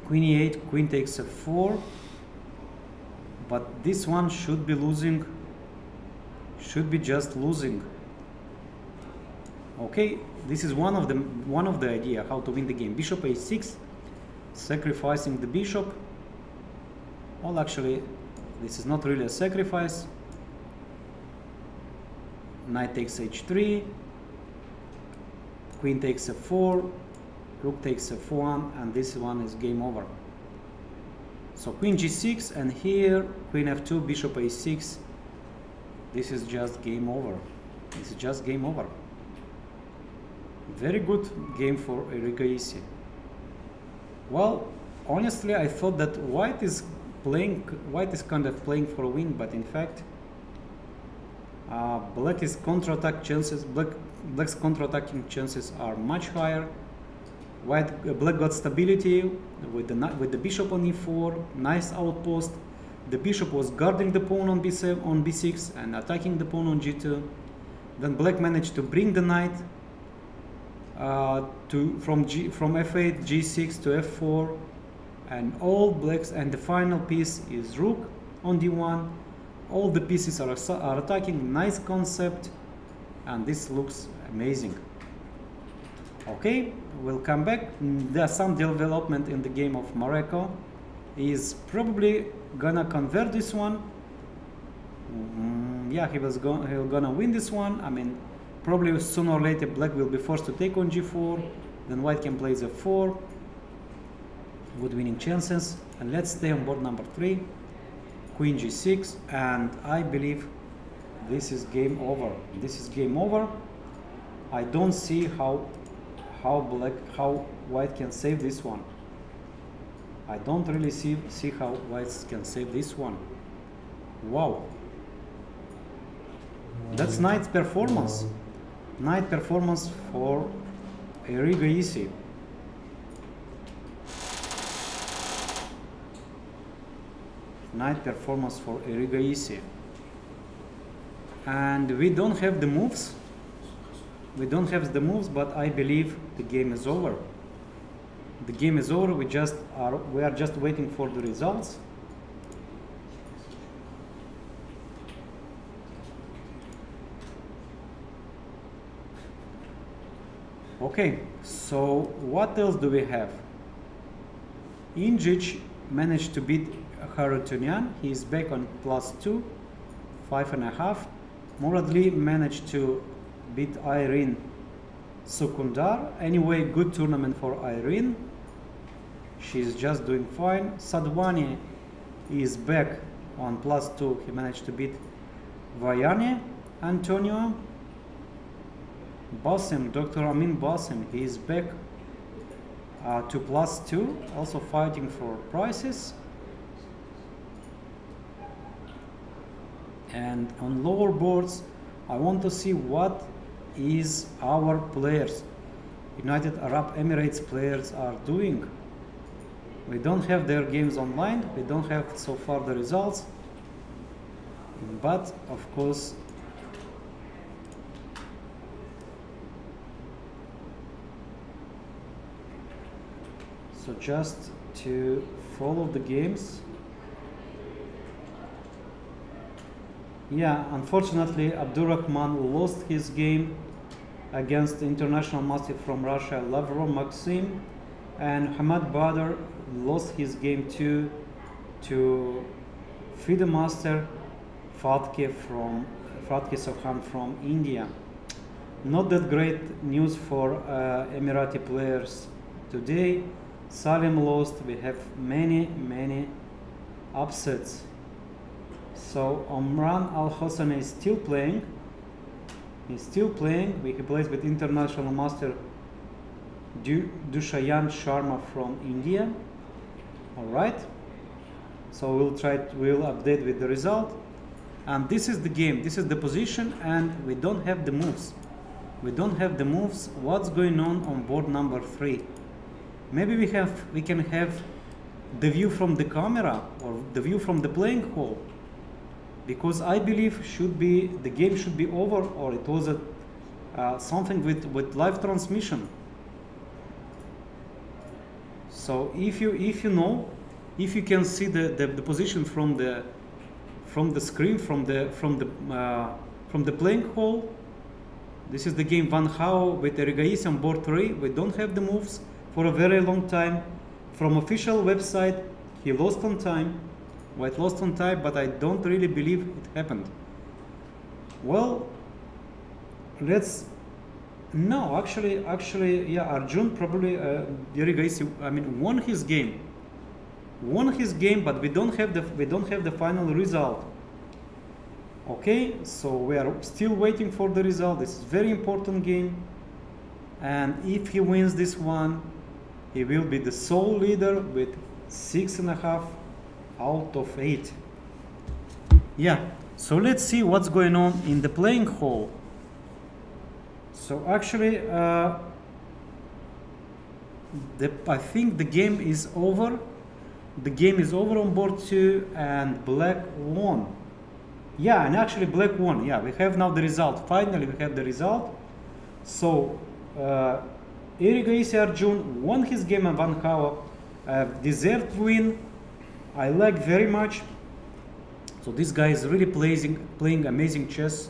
queen e8 queen takes f4 but this one should be losing should be just losing. Okay this is one of the one of the idea how to win the game. Bishop a6 sacrificing the bishop. Well actually this is not really a sacrifice knight takes h3 queen takes f4 rook takes f1 and this one is game over. So queen g6 and here queen f2 bishop a6 this is just game over. This is just game over. Very good game for Erigaisi. Well, honestly, I thought that white is playing, white is kind of playing for a win, but in fact, uh, black is counterattack chances, black, black's counterattacking chances are much higher. White, uh, black got stability with the, with the bishop on e4, nice outpost. The bishop was guarding the pawn on b7, on b6 and attacking the pawn on g2. Then black managed to bring the knight uh, to from G from f8 g6 to f4 and all blacks and the final piece is rook on d1 all the pieces are, are attacking. Nice concept. And this looks amazing. Okay we'll come back. There's some development in the game of Mareco is probably gonna convert this one. Mm, yeah he was going he'll gonna win this one. I mean Probably sooner or later black will be forced to take on g4, then white can play z4. Good winning chances. And let's stay on board number three, queen g6, and I believe this is game over. This is game over. I don't see how how black how white can save this one. I don't really see see how white can save this one. Wow. That's nice performance night performance for Erigaisi. Night performance for Erigaisi. And we don't have the moves. We don't have the moves, but I believe the game is over. The game is over. We just are we are just waiting for the results. Okay, so what else do we have? Indjic managed to beat Harutyunyan. He is back on plus two, five and a half. Muradli managed to beat Irene Sukandar. Anyway, good tournament for Irene. She's just doing fine. Sadhwani is back on plus two. He managed to beat Viani Antonio. Bassem, Dr. Amin Bassem, he is back uh, to plus two, also fighting for prizes. And on lower boards, I want to see what is our players, United Arab Emirates players are doing. We don't have their games online, we don't have so far the results, but of course so just to follow the games yeah unfortunately Abdurrahman lost his game against international master from Russia Lavrov Maxim and Hamad Badr lost his game too to FIDE master Fatke from Fatke Sokhan from India not that great news for uh, Emirati players today Salem lost. We have many, many upsets. So Omran Al Hosseini is still playing. He's still playing. He plays with international master du Dushayan Sharma from India. All right. So we'll try. To, we'll update with the result. And this is the game. This is the position, and we don't have the moves. We don't have the moves. What's going on on board number three? maybe we have we can have the view from the camera or the view from the playing hall because I believe should be the game should be over or it was a uh, something with with live transmission so if you if you know if you can see the, the, the position from the from the screen from the from the uh, from the playing hall this is the game Wang Hao with Erigaisi on board 3 we don't have the moves for a very long time. From official website, he lost on time. White lost on time, but I don't really believe it happened. Well, let's. No, actually, actually, yeah, Arjun probably uh, I mean, won his game. Won his game, but we don't have the we don't have the final result. Okay, so we are still waiting for the result. This is very important game, and if he wins this one, he will be the sole leader with six and a half out of eight. Yeah, so let's see what's going on in the playing hall. So actually, uh, the, I think the game is over. The game is over on board two and black won. Yeah, and actually black won. Yeah, we have now the result. Finally, we have the result. So uh, Erigaisi Arjun won his game and Van. Uh, deserved win. I like very much. So this guy is really playing, playing amazing chess.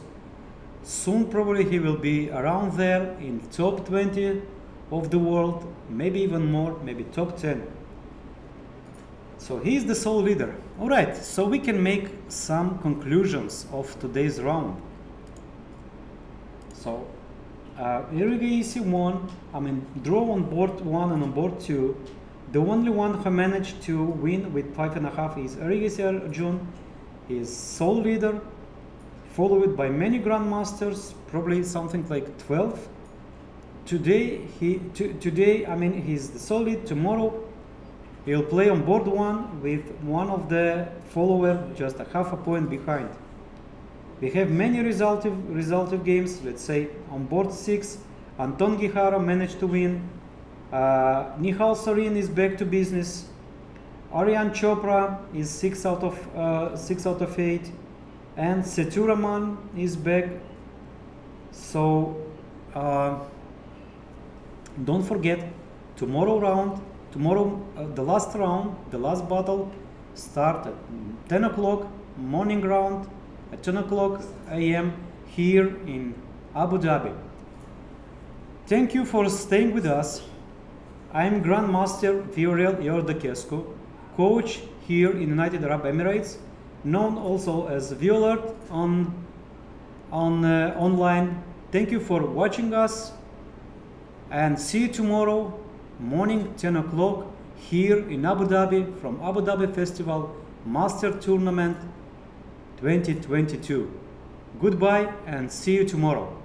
Soon probably he will be around there in top 20 of the world, maybe even more, maybe top 10. So he is the sole leader. All right, so we can make some conclusions of today's round. So uh, Erigaisi won, I mean, draw on board one and on board two. The only one who managed to win with five and a half is Erigaisi Arjun. He is sole leader, followed by many grandmasters, probably something like 12. Today, he, today, I mean, he's the sole lead. Tomorrow, he'll play on board one with one of the follower just a half a point behind. We have many resultive, resultive games, let's say on board 6, Anton Guijarro managed to win, uh, Nihal Sarin is back to business, Aryan Chopra is 6 out of, uh, six out of 8, and Sethuraman is back. So uh, don't forget, tomorrow round, tomorrow uh, the last round, the last battle start at 10 o'clock, morning round, at 10 o'clock a.m. here in Abu Dhabi. Thank you for staying with us. I'm Grandmaster Viorel Iordăchescu, coach here in United Arab Emirates, known also as Violert on, on uh, online. Thank you for watching us and see you tomorrow morning 10 o'clock here in Abu Dhabi from Abu Dhabi Festival Master Tournament 2022. Goodbye and see you tomorrow.